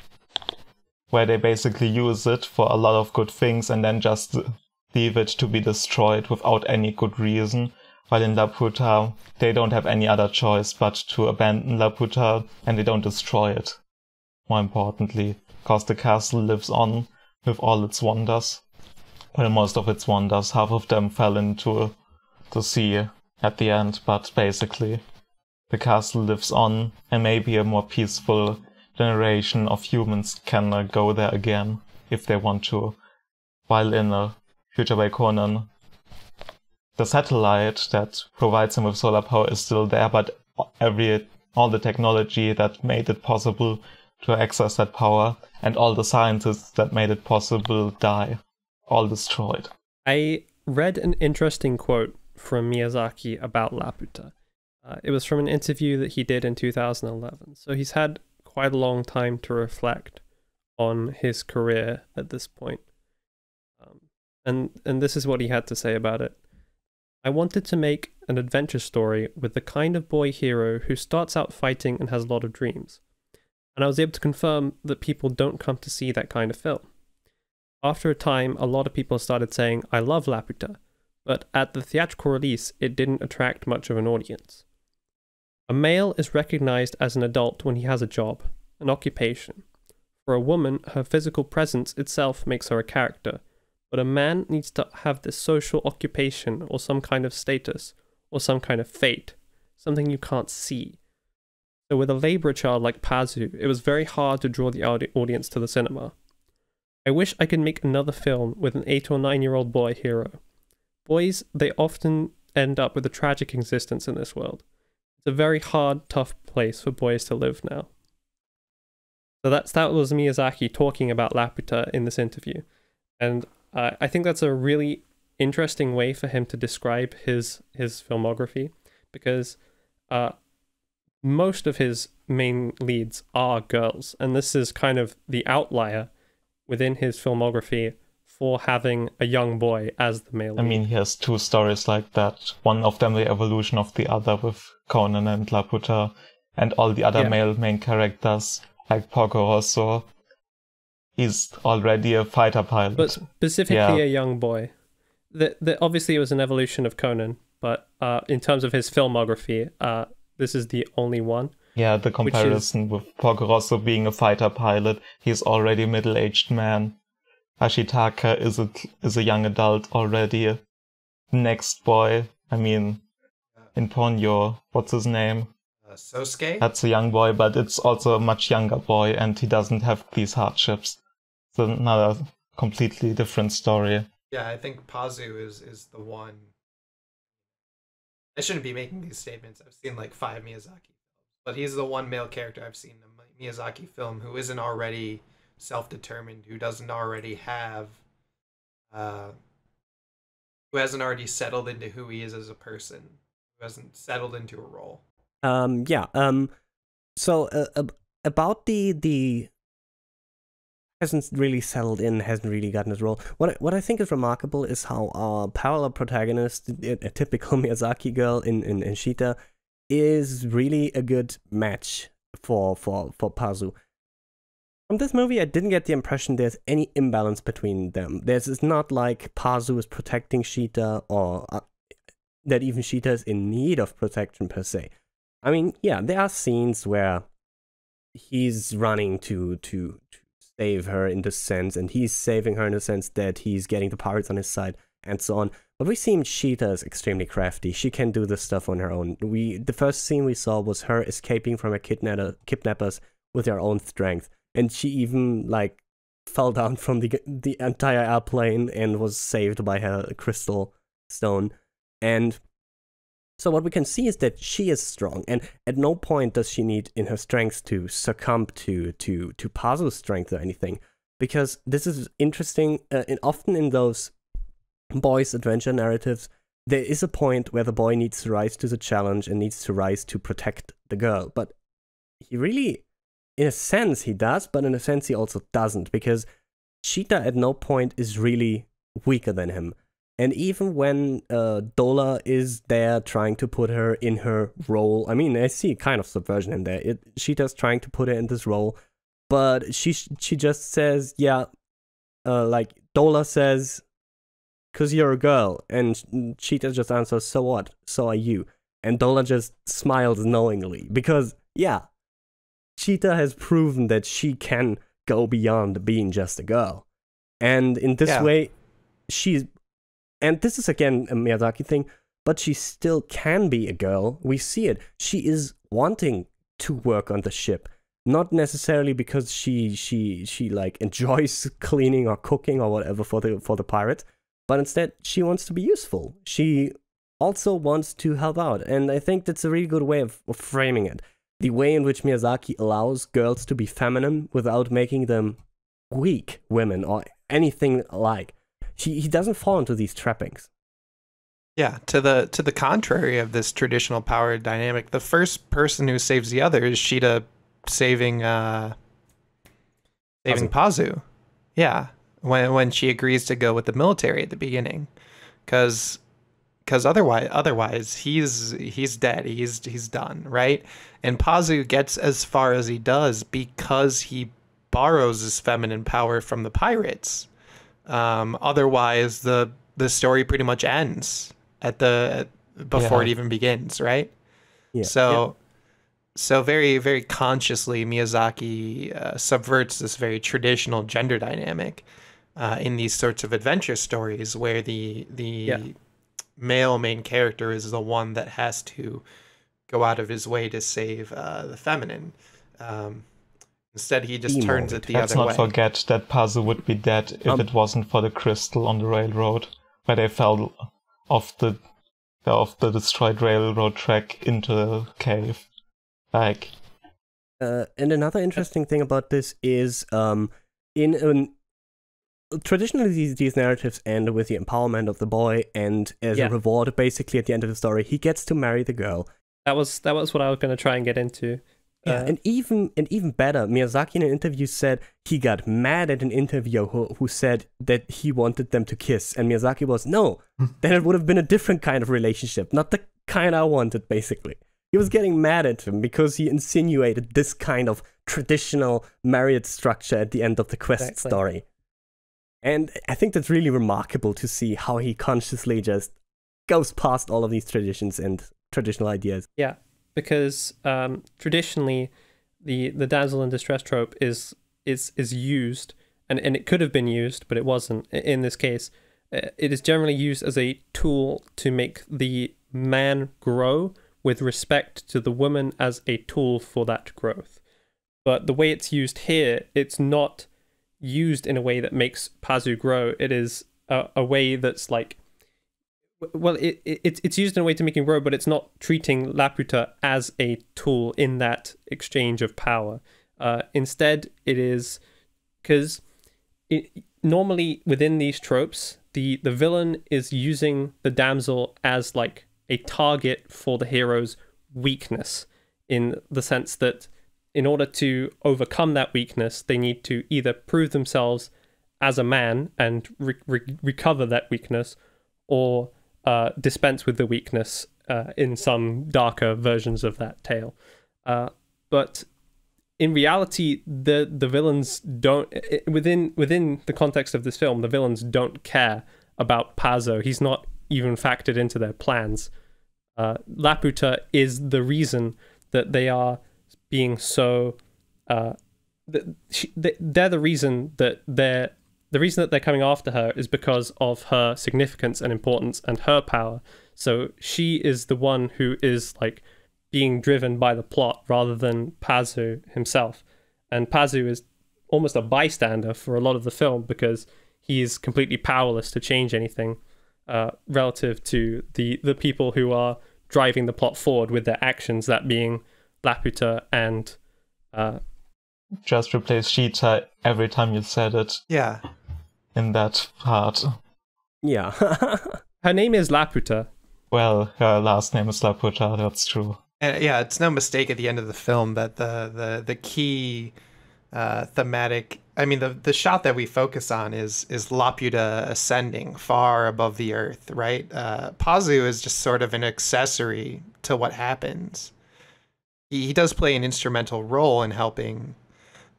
[SPEAKER 4] where they basically use it for a lot of good things and then just leave it to be destroyed without any good reason. While in Laputa, they don't have any other choice but to abandon Laputa and they don't destroy it. More importantly, because the castle lives on with all its wonders. Well, most of its wonders, half of them fell into the sea at the end, but basically, the castle lives on, and maybe a more peaceful generation of humans can uh, go there again if they want to. While in uh, Future Boy Conan, the satellite that provides them with solar power is still there, but every all the technology that made it possible to access that power and all the scientists that made it possible die, all destroyed.
[SPEAKER 5] I read an interesting quote from Miyazaki about Laputa. Uh, it was from an interview that he did in 2011. So he's had quite a long time to reflect on his career at this point. Um, and and this is what he had to say about it. I wanted to make an adventure story with the kind of boy hero who starts out fighting and has a lot of dreams. And I was able to confirm that people don't come to see that kind of film. After a time, a lot of people started saying, I love Laputa, but at the theatrical release, it didn't attract much of an audience. A male is recognized as an adult when he has a job, an occupation. For a woman, her physical presence itself makes her a character, but a man needs to have this social occupation or some kind of status or some kind of fate, something you can't see. So with a laborer child like Pazu, it was very hard to draw the audi- audience to the cinema. I wish I could make another film with an 8 or 9 year old boy hero. Boys, they often end up with a tragic existence in this world. It's a very hard, tough place for boys to live now. So that's that was Miyazaki talking about Laputa in this interview, and uh, I think that's a really interesting way for him to describe his his filmography because uh, most of his main leads are girls, and this is kind of the outlier within his filmography for having a young boy as the male.
[SPEAKER 4] I
[SPEAKER 5] lead.
[SPEAKER 4] mean, he has two stories like that. One of them, the evolution of the other with Conan and Laputa, and all the other
[SPEAKER 5] Yeah.
[SPEAKER 4] male main characters, like Porco Rosso. He's already a fighter pilot.
[SPEAKER 5] but specifically
[SPEAKER 4] Yeah.
[SPEAKER 5] a young boy. The, the, obviously, it was an evolution of Conan, but uh, in terms of his filmography, uh, this is the only one.
[SPEAKER 4] yeah, the
[SPEAKER 5] is-
[SPEAKER 4] comparison with Porco Rosso being a fighter pilot, he's already a middle-aged man. Ashitaka is a is a young adult already. Next boy, I mean, in Ponyo, what's his name?
[SPEAKER 2] Uh, Sosuke?
[SPEAKER 4] That's a young boy, but it's also a much younger boy, and he doesn't have these hardships. It's another completely different story.
[SPEAKER 2] Yeah, I think Pazu is is the one. I shouldn't be making these statements. I've seen like five Miyazaki films, but he's the one male character I've seen in a Miyazaki film who isn't already self-determined, who doesn't already have, uh, who hasn't already settled into who he is as a person, who hasn't settled into a role.
[SPEAKER 1] Um, yeah. Um, so uh, about the the hasn't really settled in, hasn't really gotten his role. What I, what I think is remarkable is how our parallel protagonist, a, a typical Miyazaki girl in, in in Sheeta, is really a good match for for for Pazu. From this movie, I didn't get the impression there's any imbalance between them. There's it's not like Pazu is protecting Sheeta or uh, that even Sheeta is in need of protection per se. I mean, yeah, there are scenes where he's running to to to save her in the sense, and he's saving her in the sense that he's getting the pirates on his side and so on. But we see Sheeta is extremely crafty. She can do this stuff on her own. We the first scene we saw was her escaping from a kidnapper kidnappers with her own strength, and she even like fell down from the the entire airplane and was saved by her crystal stone. And so what we can see is that she is strong, and at no point does she need in her strength to succumb to to to Pazu's strength or anything, because this is interesting. Uh, and often in those boys' adventure narratives, there is a point where the boy needs to rise to the challenge and needs to rise to protect the girl, but he really, in a sense, he does, but in a sense, he also doesn't, because Sheeta at no point is really weaker than him. And even when uh, Dola is there trying to put her in her role, I mean, I see kind of subversion in there. It, Sheeta's trying to put her in this role, but she she just says, yeah, uh, like Dola says, because you're a girl. And Sheeta just answers, so what? So are you. And Dola just smiles knowingly because, yeah, Sheeta has proven that she can go beyond being just a girl. And in this
[SPEAKER 2] Yeah.
[SPEAKER 1] way, she's. And this is again a Miyazaki thing, but she still can be a girl. We see it. She is wanting to work on the ship. Not necessarily because she she she like enjoys cleaning or cooking or whatever for the for the pirates, but instead she wants to be useful. She also wants to help out, and I think that's a really good way of, of framing it. The way in which Miyazaki allows girls to be feminine without making them weak women or anything like. He he doesn't fall into these trappings.
[SPEAKER 2] Yeah, to the to the contrary of this traditional power dynamic, the first person who saves the other is Sheeta saving uh saving Pazu. Yeah, when when she agrees to go with the military at the beginning, because because otherwise otherwise he's he's dead. He's he's done right. And Pazu gets as far as he does because he borrows his feminine power from the pirates. Um, otherwise, the the story pretty much ends at the before it even begins, right?
[SPEAKER 1] Yeah.
[SPEAKER 2] So, so very very consciously, Miyazaki uh, subverts this very traditional gender dynamic uh, in these sorts of adventure stories, where the the
[SPEAKER 5] Yeah.
[SPEAKER 2] male main character is the one that has to go out of his way to save uh, the feminine. Um, instead, he just
[SPEAKER 1] Emo.
[SPEAKER 2] turns it the
[SPEAKER 4] Let's
[SPEAKER 2] other
[SPEAKER 4] not forget that Pazu would be dead if
[SPEAKER 1] Um,
[SPEAKER 4] it wasn't for the crystal on the railroad, where they fell off the off the destroyed railroad track into the cave. Like,
[SPEAKER 1] Uh, and another interesting thing about this is um, in an traditionally these, these narratives end with the empowerment of the boy and as
[SPEAKER 5] Yeah.
[SPEAKER 1] a reward basically at the end of the story he gets to marry the girl
[SPEAKER 5] That was that was what I was going to try and get into.
[SPEAKER 1] Yeah,
[SPEAKER 5] Uh,
[SPEAKER 1] and even and even better miyazaki in an interview said he got mad at an interviewer who, who said that he wanted them to kiss. And miyazaki was no then it would have been a different kind of relationship not the kind i wanted basically. He was getting mad at him because he insinuated this kind of traditional marriage structure at the end of the quest
[SPEAKER 5] Exactly.
[SPEAKER 1] story. And i think that's really remarkable to see how he consciously just goes past all of these traditions and traditional ideas.
[SPEAKER 5] Yeah, because um, traditionally, the the damsel in distress trope is is is used, and and it could have been used, but it wasn't. In this case, Uh, it is generally used as a tool to make the man grow with respect to the woman as a tool for that growth. But the way it's used here, it's not used in a way that makes Pazu grow. It is a, a way that's like well, it, it it's used in a way to make him grow, but it's not treating Laputa as a tool in that exchange of power. Uh, instead, it is because normally within these tropes, the the villain is using the damsel as like a target for the hero's weakness, in the sense that in order to overcome that weakness, they need to either prove themselves as a man and re- re- recover that weakness, or uh, dispense with the weakness uh, in some darker versions of that tale. Uh, but in reality, the the villains don't i- within within the context of this film, the villains don't care about Pazu. He's not even factored into their plans. Uh, Laputa is the reason that they are being so. Uh, they're the reason that they're the reason that they're coming after her is because of her significance and importance and her power. So she is the one who is like being driven by the plot rather than Pazu himself. And Pazu is almost a bystander for a lot of the film because he is completely powerless to change anything uh, relative to the the people who are driving the plot forward with their actions, that being Laputa and uh,
[SPEAKER 4] just replace Sheeta every time you said it
[SPEAKER 2] Yeah.
[SPEAKER 4] In that part.
[SPEAKER 1] yeah
[SPEAKER 5] her name is Laputa.
[SPEAKER 4] Well, her last name is Laputa, that's true.
[SPEAKER 2] And yeah, it's no mistake at the end of the film that the the the key uh, thematic. I mean, the the shot that we focus on is is Laputa ascending far above the earth, right? Uh, Pazu is just sort of an accessory to what happens. He, he does play an instrumental role in helping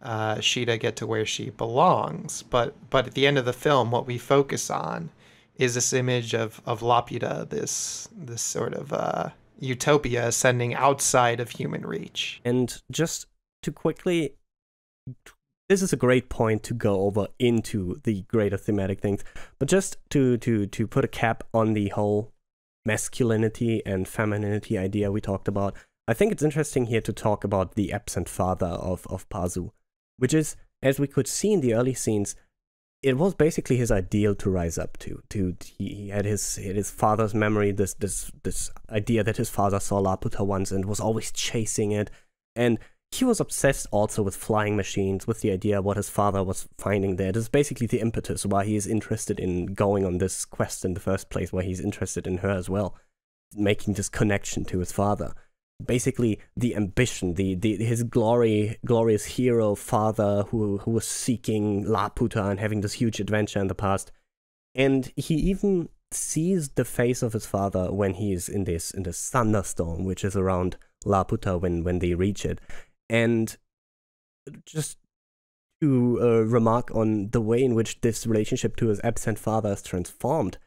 [SPEAKER 2] uh, Sheeta get to where she belongs, but but at the end of the film, what we focus on is this image of of Laputa, this this sort of uh, utopia ascending outside of human reach.
[SPEAKER 1] And just to quickly, this is a great point to go over into the greater thematic things, but just to to to put a cap on the whole masculinity and femininity idea we talked about. I think it's interesting here to talk about the absent father of of Pazu, which is, as we could see in the early scenes, it was basically his ideal to rise up to. To he had his had his father's memory, this this this idea that his father saw Laputa once and was always chasing it, and he was obsessed also with flying machines, with the idea what his father was finding there. This is basically the impetus why he is interested in going on this quest in the first place, why he's interested in her as well, making this connection to his father. Basically, the ambition, the, the his glory, glorious hero father who who was seeking Laputa and having this huge adventure in the past, and he even sees the face of his father when he's in this in this thunderstorm, which is around Laputa when when they reach it. And just to uh, remark on the way in which this relationship to his absent father is transformed,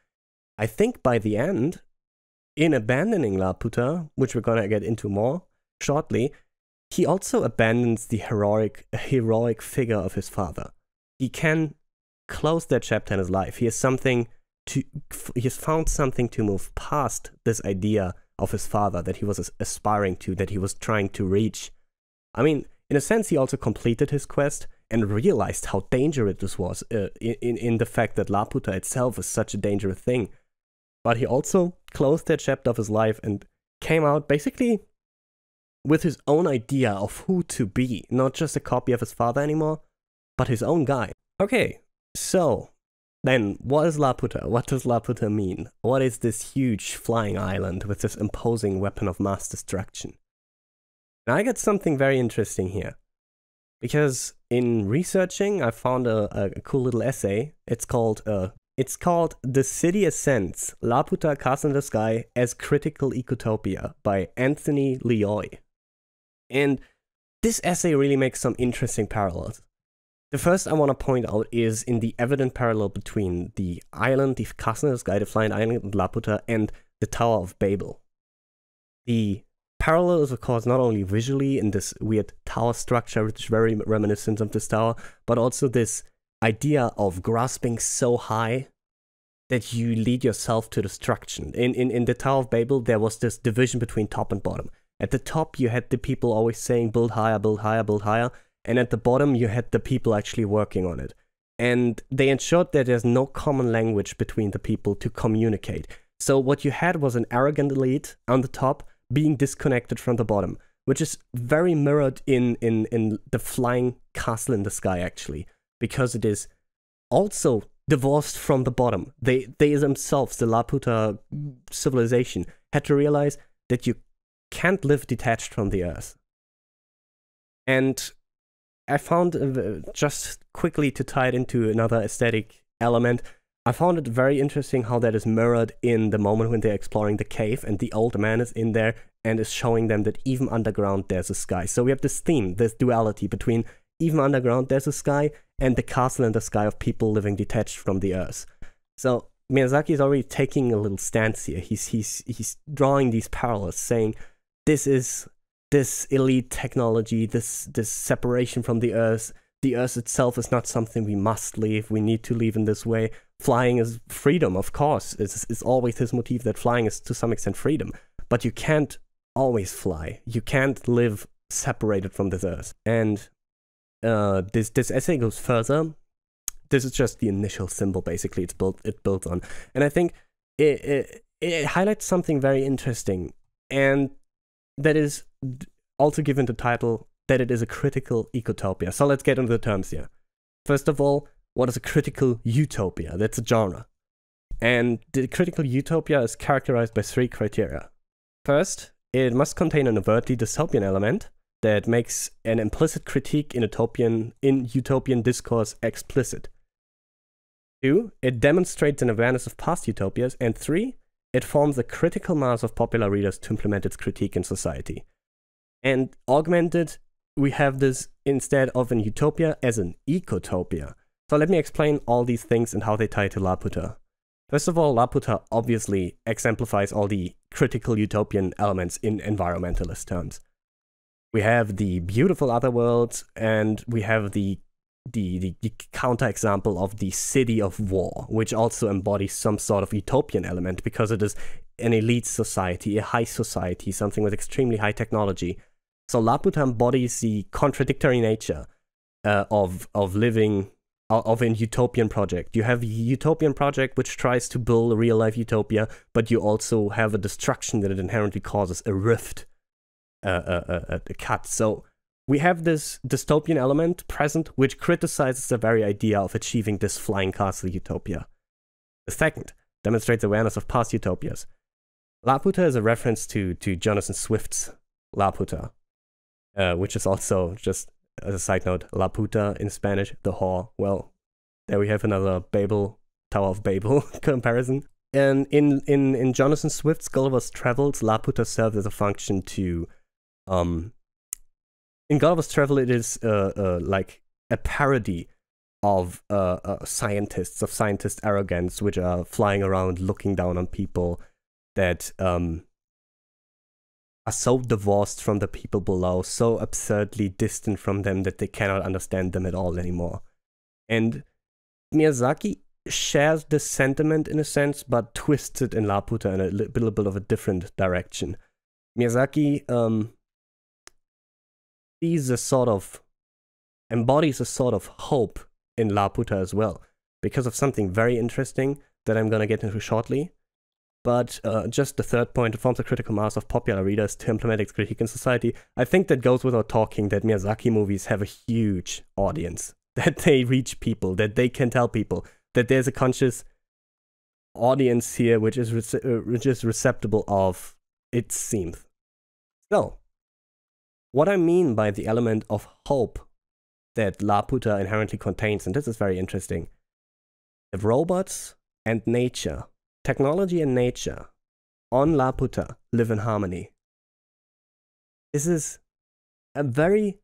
[SPEAKER 1] I think by the end, in abandoning Laputa, which we're gonna get into more shortly, he also abandons the heroic heroic figure of his father. He can close that chapter in his life. He has something to he has found something to move past this idea of his father that he was aspiring to, that he was trying to reach I mean, in a sense, he also completed his quest and realized how dangerous this was uh, in, in the fact that Laputa itself is such a dangerous thing. But he also closed that chapter of his life and came out basically with his own idea of who to be, not just a copy of his father anymore, but his own guy. Okay, so then what is Laputa? What does Laputa mean? What is this huge flying island with this imposing weapon of mass destruction? Now I got something very interesting here. Because in researching, I found a, a cool little essay. It's called uh, it's called The City Ascends, Laputa Castle in the Sky as Critical Ecotopia by Anthony Lioi. And this essay really makes some interesting parallels. The first I want to point out is in the evident parallel between the island, the castle in the sky, the flying island Laputa, and the Tower of Babel. The parallels, of course, not only visually in this weird tower structure, which is very reminiscent of this tower, but also this idea of grasping so high that you lead yourself to destruction. In, in, in the Tower of Babel, there was this division between top and bottom. At the top, you had the people always saying, build higher, build higher, build higher. And at the bottom, you had the people actually working on it. And they ensured that there's no common language between the people to communicate. So what you had was an arrogant elite on the top being disconnected from the bottom, which is very mirrored in, in, in the flying castle in the sky, actually, because it is also divorced from the bottom. They, they themselves, the Laputa civilization, had to realize that you can't live detached from the earth. And I found, uh, just quickly to tie it into another aesthetic element, I found it very interesting how that is mirrored in the moment when they're exploring the cave and the old man is in there and is showing them that even underground there's a sky. So we have this theme, this duality between even underground there's a sky and the castle in the sky of people living detached from the earth. So Miyazaki is already taking a little stance here. He's he's he's drawing these parallels, saying this is this elite technology, this this separation from the earth. The earth itself is not something we must leave. We need to leave in this way flying is freedom, of course. It's, it's always his motif that flying is to some extent freedom. But you can't always fly. You can't live separated from this earth. And uh, this this essay goes further. This is just the initial symbol, basically. It's built it built on, and I think it, it it highlights something very interesting, and that is also given the title that it is a critical ecotopia. So let's get into the terms here. First of all, what is a critical utopia? That's a genre. And the critical utopia is characterized by three criteria. First, it must contain an overtly dystopian element that makes an implicit critique in utopian, in utopian discourse explicit. Two, it demonstrates an awareness of past utopias. And three, it forms a critical mass of popular readers to implement its critique in society. And augmented, we have this instead of an utopia as an ecotopia, so let me explain all these things and how they tie to Laputa. First of all, Laputa obviously exemplifies all the critical utopian elements in environmentalist terms. We have the beautiful other world, and we have the the, the, the counterexample of the city of war, which also embodies some sort of utopian element because it is an elite society, a high society, something with extremely high technology. So Laputa embodies the contradictory nature uh, of of living of an utopian project. You have a utopian project which tries to build a real life utopia, but you also have a destruction that it inherently causes a rift, uh, a, a, a cut. So we have this dystopian element present which criticizes the very idea of achieving this flying castle utopia. The second demonstrates awareness of past utopias. Laputa is a reference to, to Jonathan Swift's Laputa, uh, which is also just as a side note, Laputa in Spanish, the whore. Well, there we have another Babel, Tower of Babel comparison. And in, in, in Jonathan Swift's Gulliver's Travels, Laputa serves as a function to um, in Gulliver's Travel, it is uh, uh, like a parody of uh, uh, scientists, of scientist arrogance, which are flying around looking down on people that um, are so divorced from the people below, so absurdly distant from them that they cannot understand them at all anymore. And Miyazaki shares this sentiment in a sense, but twists it in Laputa in a little bit of a different direction. Miyazaki um, sees a sort of embodies a sort of hope in Laputa as well because of something very interesting that I'm going to get into shortly. But uh, just the third point, it forms a critical mass of popular readers to implement its critique in society. I think that goes without talking that Miyazaki movies have a huge audience, that they reach people, that they can tell people that there's a conscious audience here which is, uh, which is receptible of its themes. So, what I mean by the element of hope that Laputa inherently contains, and this is very interesting. If robots and nature, technology and nature on Laputa live in harmony, this is a very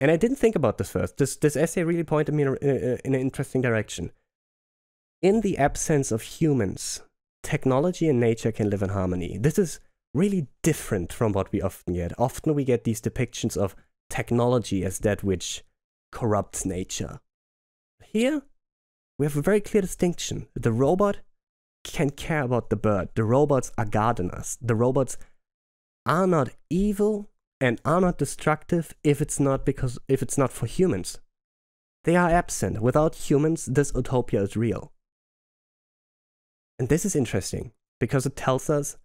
[SPEAKER 1] and I didn't think about this first. This this essay really pointed me in, an interesting direction. In the absence of humans, technology and nature can live in harmony. This is really different from what we often get. Often we get these depictions of technology as that which corrupts nature. Here, we have a very clear distinction. The robot can care about the bird. The robots are gardeners. The robots are not evil and are not destructive if it's not because if it's not for humans. They are absent. Without humans, this utopia is real. And this is interesting because it tells us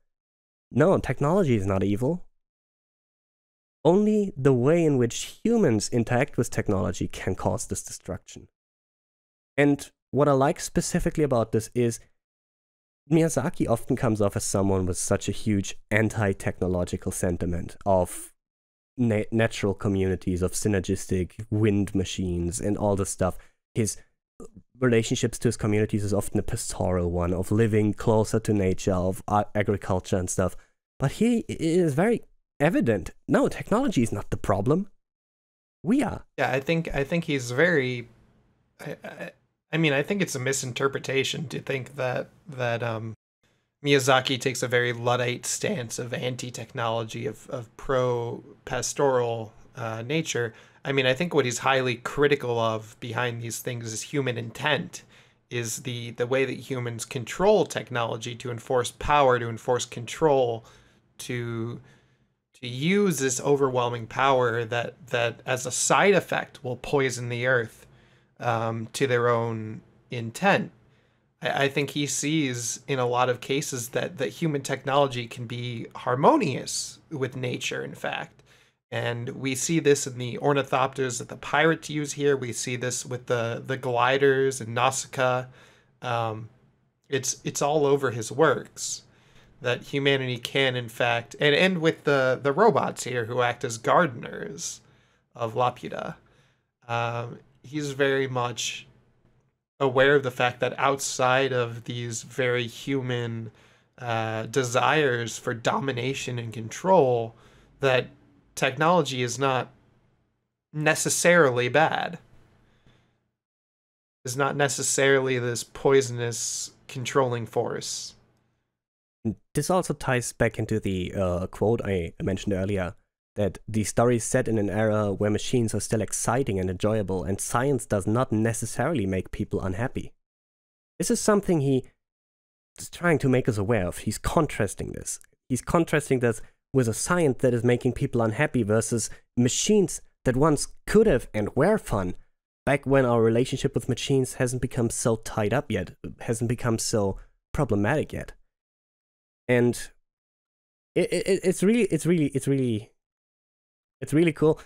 [SPEAKER 1] no, technology is not evil. Only the way in which humans interact with technology can cause this destruction. And what I like specifically about this is Miyazaki often comes off as someone with such a huge anti technological sentiment of na- natural communities, of synergistic wind machines, and all this stuff. His relationships to his communities is often a pastoral one of living closer to nature, of agriculture and stuff. But it is very evident. No, technology is not the problem. We are.
[SPEAKER 2] Yeah, I think I think he's very. I, I, I mean, I think it's a misinterpretation to think that that um, Miyazaki takes a very luddite stance of anti-technology, of of pro-pastoral uh, nature. I mean, I think what he's highly critical of behind these things is human intent, is the the way that humans control technology to enforce power, to enforce control, to to use this overwhelming power that that as a side effect will poison the earth um, to their own intent. I, I think he sees in a lot of cases that that human technology can be harmonious with nature. In fact, and we see this in the ornithopters that the pirates use here. We see this with the the gliders and Nausicaa. Um, it's it's all over his works that humanity can in fact and end with the the robots here who act as gardeners of Laputa. Um, he's very much aware of the fact that outside of these very human uh, desires for domination and control, that technology is not necessarily bad. Is not necessarily this poisonous controlling force.
[SPEAKER 1] This also ties back into the uh, quote I mentioned earlier that the story is set in an era where machines are still exciting and enjoyable, and science does not necessarily make people unhappy. This is something he is trying to make us aware of. He's contrasting this. He's contrasting this with a science that is making people unhappy versus machines that once could have and were fun back when our relationship with machines hasn't become so tied up yet, hasn't become so problematic yet. And it, it, it's really, it's really, it's really it's really cool.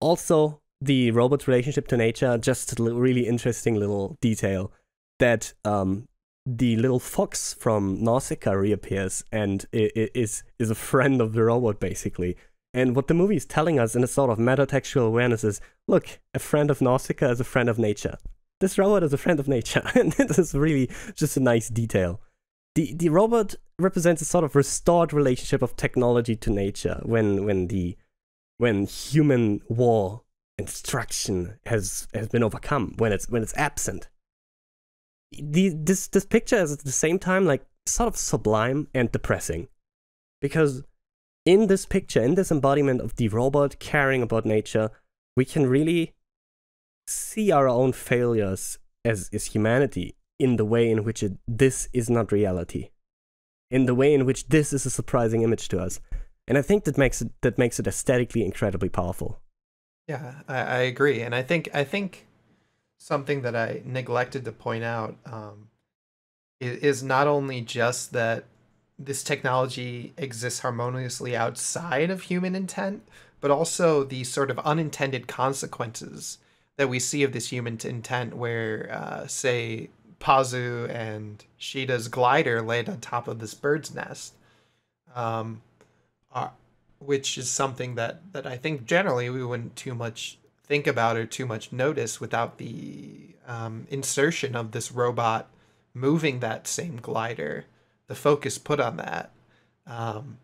[SPEAKER 1] Also, the robot's relationship to nature, just a really interesting little detail that um, the little fox from Nausicaa reappears and is is a friend of the robot basically. And what the movie is telling us in a sort of metatextual awareness is, look, a friend of Nausicaa is a friend of nature. This robot is a friend of nature, and this is really just a nice detail. The the robot represents a sort of restored relationship of technology to nature when when the when human war and destruction has has been overcome, when it's when it's absent. The, this this picture is at the same time like sort of sublime and depressing, because in this picture, in this embodiment of the robot caring about nature, we can really see our own failures as, is humanity in the way in which it, this is not reality, in the way in which this is a surprising image to us. And I think that makes it that makes it aesthetically incredibly powerful.
[SPEAKER 2] Yeah, I, I agree, and I think I think something that I neglected to point out um, is, not only just that this technology exists harmoniously outside of human intent, but also the sort of unintended consequences that we see of this human intent, where, uh, say, Pazu and Sheeta's glider laid on top of this bird's nest. Um, uh, which is something that that I think generally we wouldn't too much think about or too much notice without the um, insertion of this robot moving that same glider. The focus put on that um,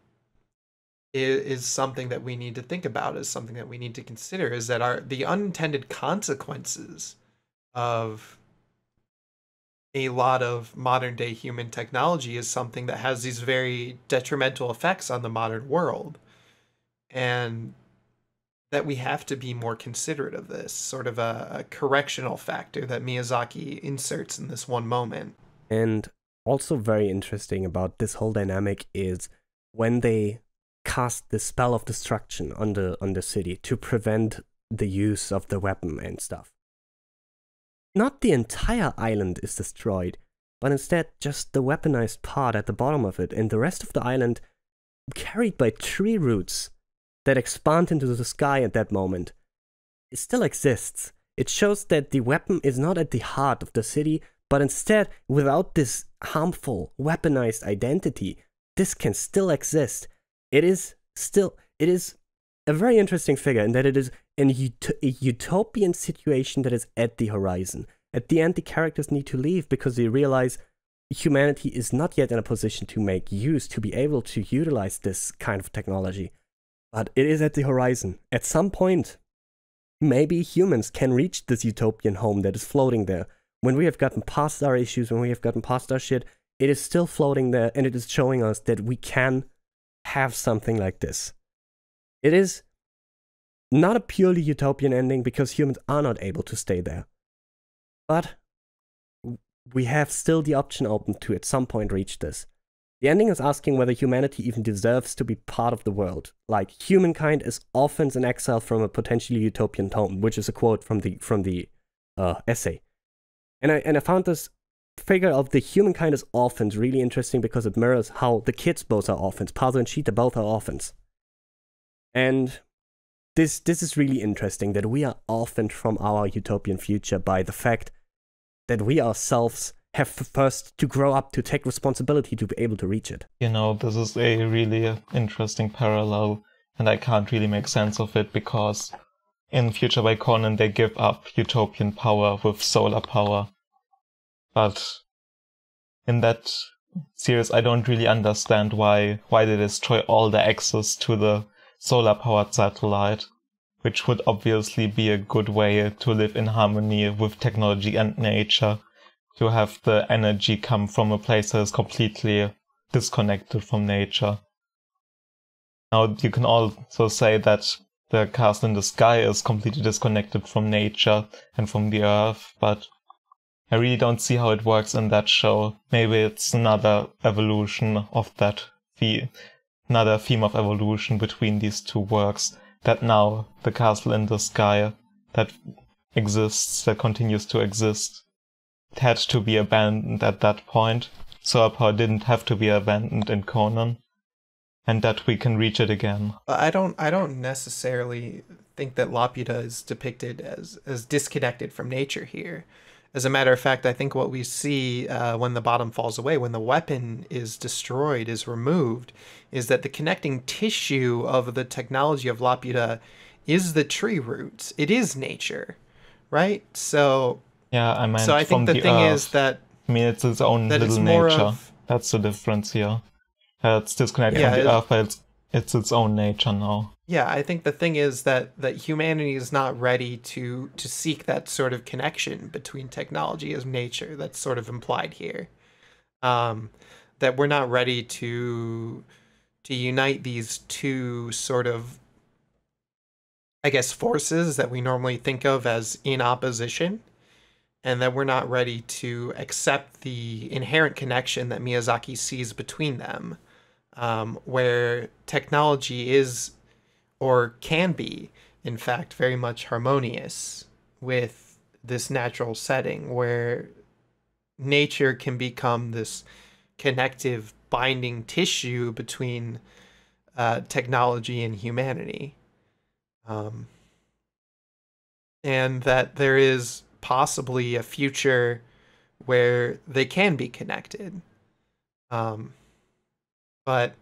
[SPEAKER 2] is, something that we need to think about. Is something that we need to consider. Is that our the unintended consequences of a lot of modern day human technology is something that has these very detrimental effects on the modern world. And that we have to be more considerate of this, sort of a, a correctional factor that Miyazaki inserts in this one moment.
[SPEAKER 1] And also, very interesting about this whole dynamic is when they cast the spell of destruction on the on the city to prevent the use of the weapon and stuff not the entire island is destroyed, but instead just the weaponized part at the bottom of it, and the rest of the island carried by tree roots that expand into the sky at that moment. It still exists. It shows that the weapon is not at the heart of the city, but instead, without this harmful, weaponized identity, this can still exist. It is still, it is a very interesting figure in that it is an ut- a utopian situation that is at the horizon. At the end, the characters need to leave because they realize humanity is not yet in a position to make use, to be able to utilize this kind of technology. But it is at the horizon. At some point, maybe humans can reach this utopian home that is floating there. When we have gotten past our issues, when we have gotten past our shit, it is still floating there and it is showing us that we can have something like this. It is not a purely utopian ending because humans are not able to stay there. But we have still the option open to at some point reach this. The ending is asking whether humanity even deserves to be part of the world. Like humankind is orphans in exile from a potentially utopian home, which is a quote from the from the uh, essay. And I and I found this figure of the humankind as orphans really interesting because it mirrors how the kids both are orphans. Pazu and Sheeta both are orphans. And this this is really interesting that we are orphaned from our utopian future by the fact that we ourselves have first to grow up to take responsibility to be able to reach it.
[SPEAKER 4] You know, this is a really uh, interesting parallel, and I can't really make sense of it because in Future Boy Conan they give up utopian power with solar power. But in that series I don't really understand why why they destroy all the access to the solar powered satellite, which would obviously be a good way to live in harmony with technology and nature, to have the energy come from a place that is completely disconnected from nature. Now, you can also say that the castle in the sky is completely disconnected from nature and from the earth, but I really don't see how it works in that show. Maybe it's another evolution of that theme, another theme of evolution between these two works. That now the castle in the sky that exists, that continues to exist, had to be abandoned at that point. Solar power didn't have to be abandoned in Conan, and that we can reach it again.
[SPEAKER 2] I don't I don't necessarily think that Laputa is depicted as as disconnected from nature here. As a matter of fact, I think what we see uh, when the bottom falls away, when the weapon is destroyed, is removed, is that the connecting tissue of the technology of Laputa is the tree roots. It is nature, right? So
[SPEAKER 4] Yeah, I mean,
[SPEAKER 2] so I think the, thing
[SPEAKER 4] earth.
[SPEAKER 2] is that
[SPEAKER 4] I mean, it's its own little nature.
[SPEAKER 2] of
[SPEAKER 4] That's the difference here. Uh, it's disconnected
[SPEAKER 2] Yeah,
[SPEAKER 4] from the
[SPEAKER 2] it-
[SPEAKER 4] earth, but it's, it's its own nature now.
[SPEAKER 2] Yeah, I think the thing is that that humanity is not ready to to seek that sort of connection between technology and nature. That's sort of implied here. Um, that we're not ready to to unite these two sort of I guess forces that we normally think of as in opposition and that we're not ready to accept the inherent connection that Miyazaki sees between them um, where technology is or can be, in fact, very much harmonious with this natural setting where nature can become this connective binding tissue between uh, technology and humanity. Um, and that there is possibly a future where they can be connected. Um, but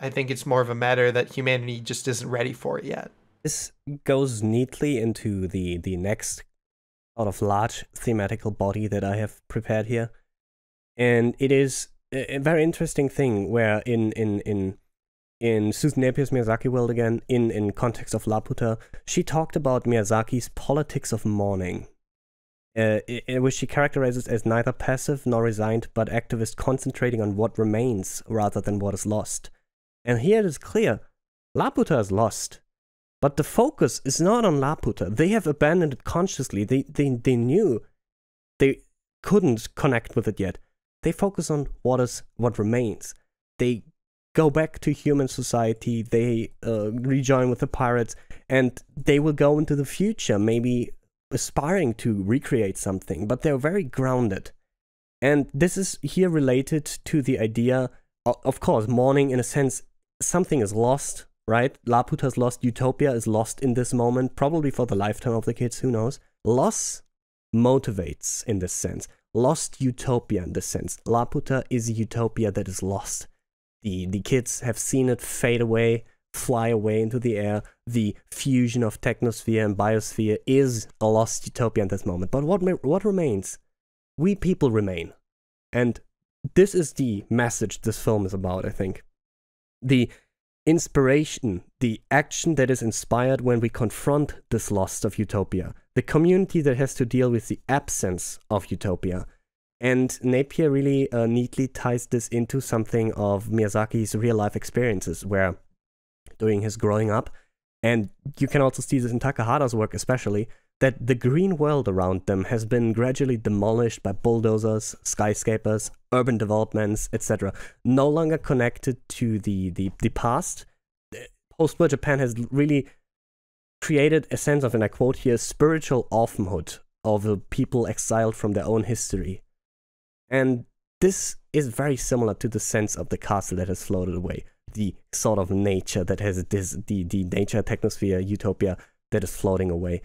[SPEAKER 2] I think it's more of a matter that humanity just isn't ready for it yet.
[SPEAKER 1] This goes neatly into the the next sort of large thematical body that I have prepared here, and it is a, very interesting thing where in in in in Susan Napier's Miyazakiworld again, in in context of Laputa, she talked about Miyazaki's politics of mourning. Uh, in which she characterizes as neither passive nor resigned, but activist concentrating on what remains rather than what is lost. And here it is clear Laputa is lost. But the focus is not on Laputa. They have abandoned it consciously. They, they, they knew they couldn't connect with it yet. They focus on what is what remains. They go back to human society. They uh, rejoin with the pirates, and they will go into the future, maybe aspiring to recreate something. But they're very grounded, and this is here related to the idea. Of course, mourning in a sense, something is lost, right? Laputa's lost, Utopia is lost in this moment, probably for the lifetime of the kids, who knows? Loss motivates in this sense. Lost utopia in this sense. Laputa is a utopia that is lost. The, the kids have seen it fade away, fly away into the air. The fusion of technosphere and biosphere is a lost utopia at this moment. But what, what remains? We people remain. And this is the message this film is about, I think. The inspiration, the action that is inspired when we confront this loss of utopia, the community that has to deal with the absence of utopia. And Napier really uh, neatly ties this into something of Miyazaki's real life experiences, where during his growing up, and you can also see this in Takahata's work especially, that the green world around them has been gradually demolished by bulldozers, skyscrapers, urban developments, etc. No longer connected to the, the, the past. Post war Japan has really created a sense of, and I quote here, spiritual orphanhood of the people exiled from their own history. And this is very similar to the sense of the castle that has floated away, the sort of nature that has this, the, the nature technosphere utopia that is floating away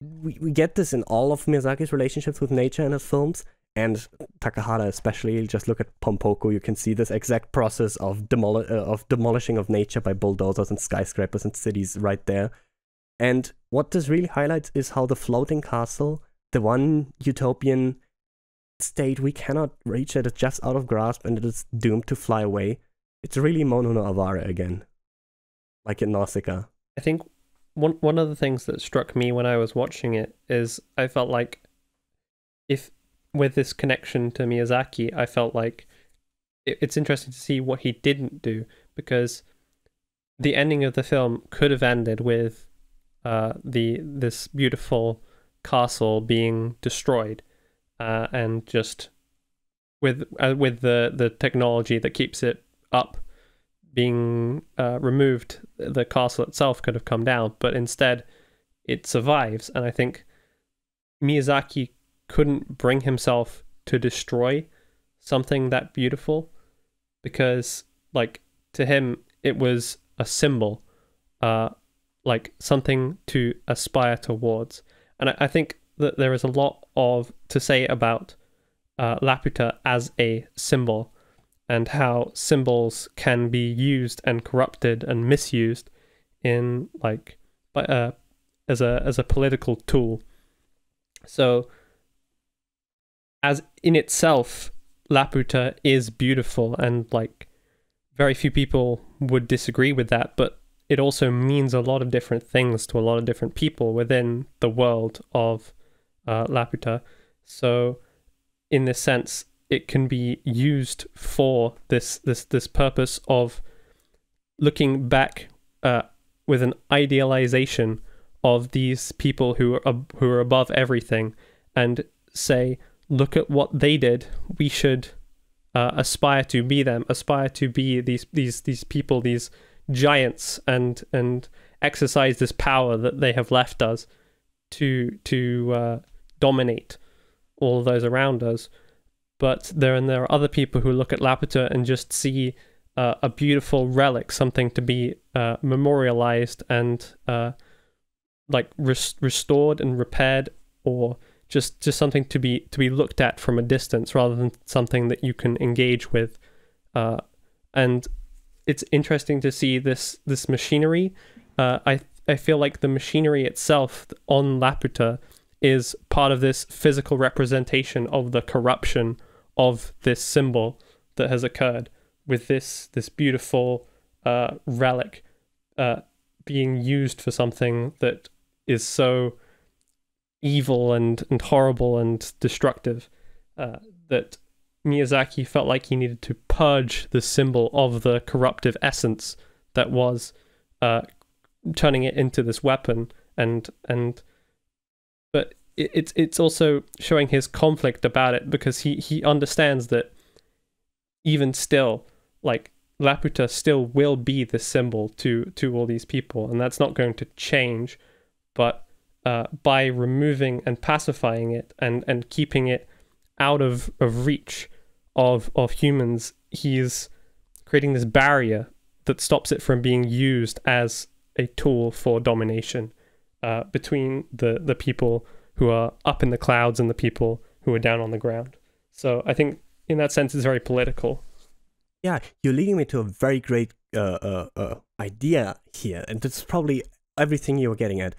[SPEAKER 1] we, we get this in all of Miyazaki's relationships with nature in his films, and Takahata especially. Just look at Pompoko, you can see this exact process of demol- uh, of demolishing of nature by bulldozers and skyscrapers and cities right there. And what this really highlights is how the floating castle, the one utopian state we cannot reach, it is just out of grasp and it is doomed to fly away. It's really Mono again, like in Nausicaa.
[SPEAKER 5] I think one one of the things that struck me when I was watching it is I felt like if with this connection to Miyazaki, I felt like it, it's interesting to see what he didn't do because the ending of the film could have ended with uh, the this beautiful castle being destroyed uh, and just with uh, with the the technology that keeps it up being uh, removed, the castle itself could have come down, but instead it survives. And I think Miyazaki couldn't bring himself to destroy something that beautiful because, like, to him, it was a symbol, uh, like something to aspire towards. And I, I think that there is a lot of to say about uh, Laputa as a symbol and how symbols can be used and corrupted and misused in like uh, as a as a political tool. So as in itself Laputa is beautiful and like very few people would disagree with that, but it also means a lot of different things to a lot of different people within the world of uh, Laputa. So, in this sense, it can be used for this this this purpose of looking back uh, with an idealization of these people who are who are above everything and say look at what they did. We should uh, aspire to be them aspire to be these these these people these giants and and exercise this power that they have left us to to uh, dominate all those around us but there and there are other people who look at Laputa and just see uh, a beautiful relic, something to be uh, memorialized and uh, like res- restored and repaired, or just just something to be to be looked at from a distance rather than something that you can engage with. Uh, and it's interesting to see this this machinery. Uh, I I feel like the machinery itself on Laputa is part of this physical representation of the corruption of this symbol that has occurred with this this beautiful uh, relic uh, being used for something that is so evil and, and horrible and destructive uh, that Miyazaki felt like he needed to purge the symbol of the corruptive essence that was uh, turning it into this weapon and and but it's it's also showing his conflict about it because he he understands that even still like Laputa still will be the symbol to to all these people and that's not going to change. But uh, by removing and pacifying it and and keeping it out of, of reach of of humans he's creating this barrier that stops it from being used as a tool for domination uh, between the the people who are up in the clouds and the people who are down on the ground. So I think in that sense, it's very political.
[SPEAKER 1] Yeah, you're leading me to a very great uh, uh, uh, idea here, and that's probably everything you were getting at.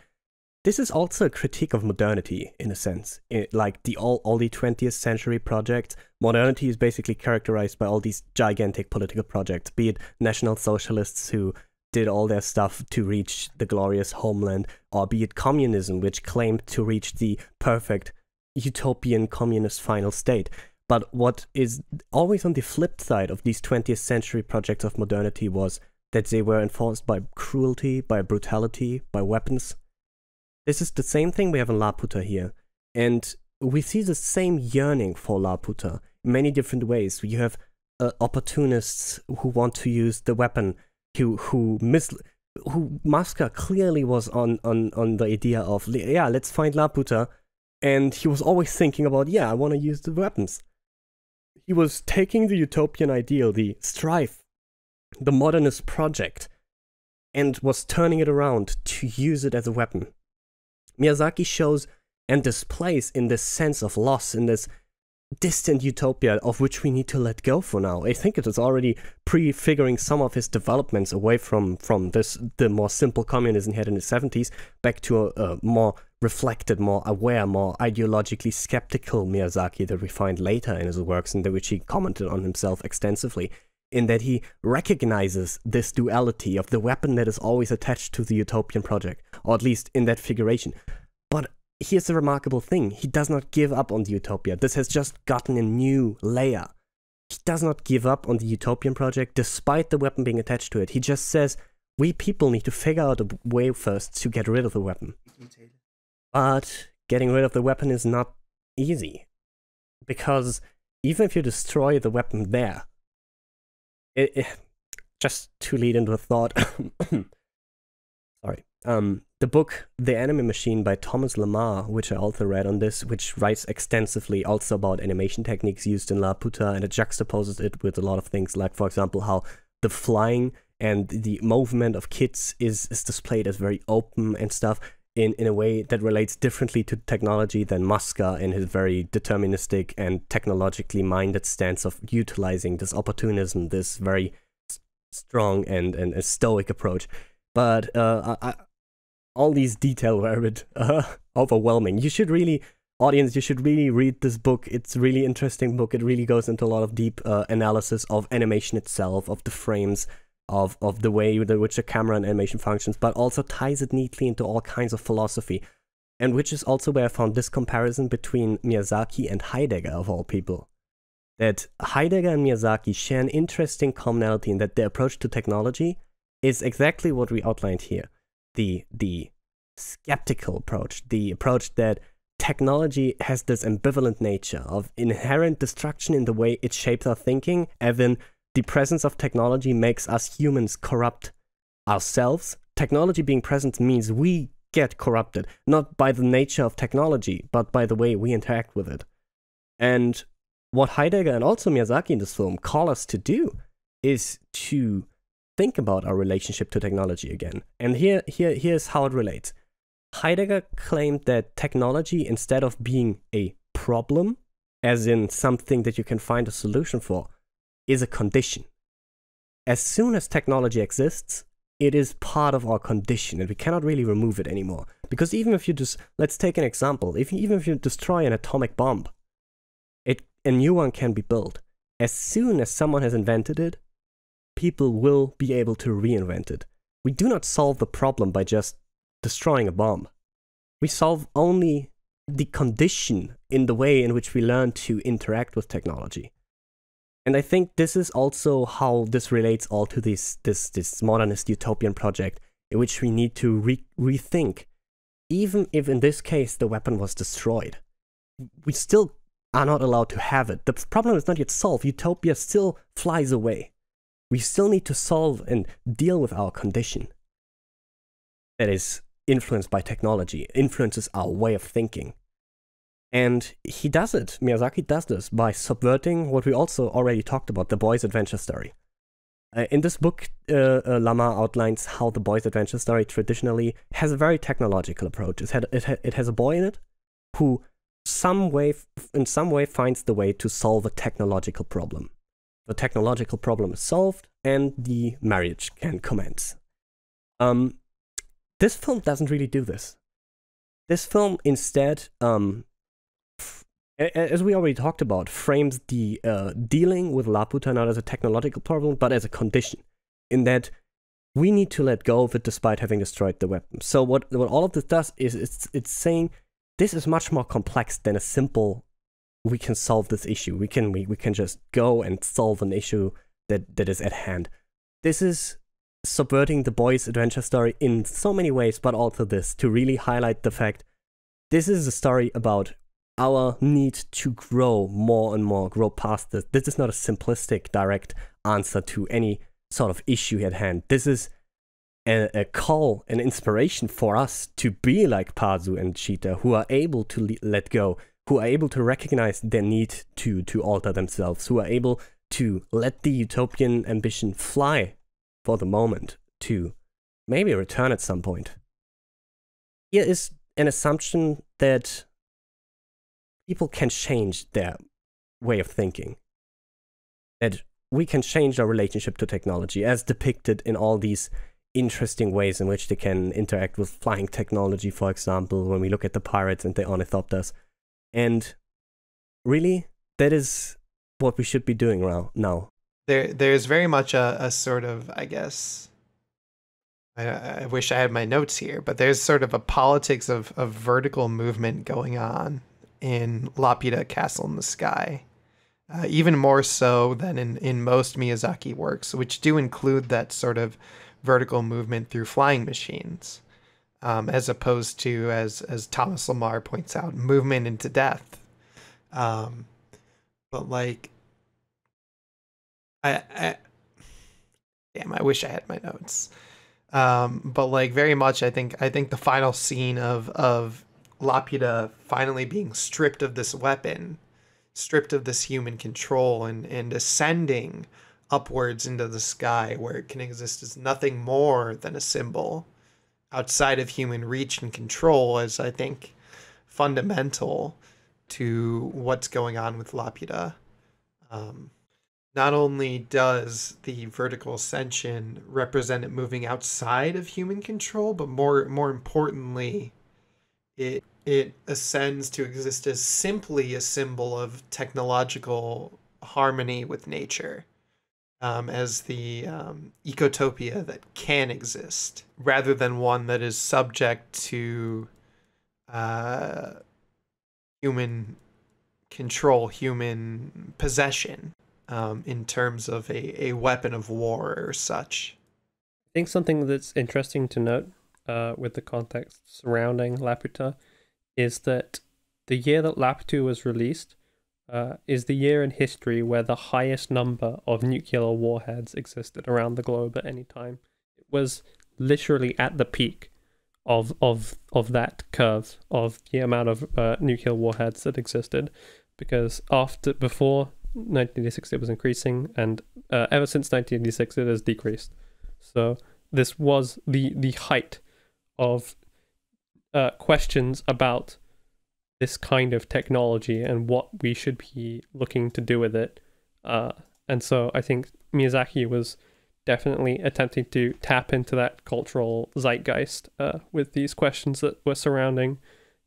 [SPEAKER 1] This is also a critique of modernity, in a sense. It, like the all, all the 20th century projects, modernity is basically characterized by all these gigantic political projects, be it national socialists who did all their stuff to reach the glorious homeland, or be it communism, which claimed to reach the perfect utopian communist final state. But what is always on the flip side of these 20th century projects of modernity was that they were enforced by cruelty, by brutality, by weapons. This is the same thing we have in Laputa here. And we see the same yearning for Laputa in many different ways. You have uh, opportunists who want to use the weapon who who mis who Muska clearly was on on on the idea of yeah let's find Laputa, and he was always thinking about yeah I want to use the weapons. He was taking the utopian ideal, the strife, the modernist project, and was turning it around to use it as a weapon. Miyazaki shows and displays in this sense of loss, in this distant utopia of which we need to let go for now. I think it is already prefiguring some of his developments away from from this the more simple communism he had in the 70s back to a, a more reflected, more aware, more ideologically skeptical Miyazaki that we find later in his works and which he commented on himself extensively in that he recognizes this duality of the weapon that is always attached to the utopian project, or at least in that figuration. Here's the remarkable thing he does not give up on the utopia. This has just gotten a new layer. He does not give up on the utopian project despite the weapon being attached to it. He just says, we people need to figure out a way first to get rid of the weapon. But getting rid of the weapon is not easy. Because even if you destroy the weapon there, it, it just to lead into a thought. sorry. Um, the book The Anime Machine by Thomas Lamarre, which I also read on this, which writes extensively also about animation techniques used in Laputa, and it juxtaposes it with a lot of things, like for example how the flying and the movement of kids is, is displayed as very open and stuff in, in a way that relates differently to technology than Muska in his very deterministic and technologically minded stance of utilizing this opportunism, this very strong and, and, stoic approach. But uh, I, all these details were a bit uh, overwhelming. You should really, audience, you should really read this book. It's really interesting book. It really goes into a lot of deep uh, analysis of animation itself, of the frames, of, of the way in which the camera and animation functions, but also ties it neatly into all kinds of philosophy. And which is also where I found this comparison between Miyazaki and Heidegger, of all people. That Heidegger and Miyazaki share an interesting commonality in that their approach to technology is exactly what we outlined here. The, the skeptical approach, the approach that technology has this ambivalent nature of inherent destruction in the way it shapes our thinking, even the presence of technology makes us humans corrupt ourselves. Technology being present means we get corrupted, not by the nature of technology, but by the way we interact with it. And what Heidegger and also Miyazaki in this film call us to do is to think about our relationship to technology again. And here, here, here's how it relates. Heidegger claimed that technology, instead of being a problem, as in something that you can find a solution for, is a condition. As soon as technology exists, it is part of our condition and we cannot really remove it anymore. Because even if you just, let's take an example, if even if you destroy an atomic bomb, it, a new one can be built. As soon as someone has invented it, people will be able to reinvent it. We do not solve the problem by just destroying a bomb. We solve only the condition in the way in which we learn to interact with technology. And I think this is also how this relates all to this this this modernist utopian project in which we need to re- rethink. Even if in this case the weapon was destroyed, we still are not allowed to have it. The problem is not yet solved. Utopia still flies away. We still need to solve and deal with our condition that is influenced by technology, influences our way of thinking. And he does it, Miyazaki does this by subverting what we also already talked about the boy's adventure story. Uh, in this book, uh, uh, Lamarre outlines how the boy's adventure story traditionally has a very technological approach. It, had, it, ha- it has a boy in it who some way, in some way finds the way to solve a technological problem. The technological problem is solved and the marriage can commence. Um, this film doesn't really do this. This film instead um, as we already talked about, frames the uh, dealing with Laputa not as a technological problem, but as a condition. In that we need to let go of it despite having destroyed the weapon. So what what all of this does is it's it's saying this is much more complex than a simple we can solve this issue. We can we, we can just go and solve an issue that, that is at hand. This is subverting the boy's adventure story in so many ways, but also this to really highlight the fact this is a story about our need to grow more and more, grow past this. This is not a simplistic, direct answer to any sort of issue at hand. This is a, a call, an inspiration for us to be like Pazu and Sheeta, who are able to le- let go, who are able to recognize their need to to alter themselves, who are able to let the utopian ambition fly for the moment, to maybe return at some point. Here is an assumption that people can change their way of thinking. That we can change our relationship to technology as depicted in all these interesting ways in which they can interact with flying technology, for example, when we look at the pirates and the ornithopters. And really, that is what we should be doing now.
[SPEAKER 2] There, there's very much a, a sort of, I guess, I, I wish I had my notes here, but there's sort of a politics of, of vertical movement going on in Laputa Castle in the Sky. Uh, even more so than in, in most Miyazaki works, which do include that sort of vertical movement through flying machines, um, as opposed to, as as Thomas Lamarre points out, movement into death. Um, but like, I, I, damn, I wish I had my notes. Um, but like very much, I think I think the final scene of of Laputa finally being stripped of this weapon, stripped of this human control, and and ascending upwards into the sky where it can exist as nothing more than a symbol outside of human reach and control is I think fundamental to what's going on with Laputa. Um, not only does the vertical ascension represent it moving outside of human control, but more more importantly, it it ascends to exist as simply a symbol of technological harmony with nature, um, as the um, ecotopia that can exist, rather than one that is subject to uh, human control, human possession um, in terms of a, a weapon of war or such.
[SPEAKER 5] I think something that's interesting to note uh, with the context surrounding Laputa is that the year that Laputa was released uh, is the year in history where the highest number of nuclear warheads existed around the globe at any time. It was literally at the peak of of of that curve of the amount of uh, nuclear warheads that existed, because after before 1986 it was increasing, and uh, ever since 1986 it has decreased. So this was the the height of uh, questions about this kind of technology and what we should be looking to do with it. Uh, and so I think Miyazaki was definitely attempting to tap into that cultural zeitgeist uh, with these questions that were surrounding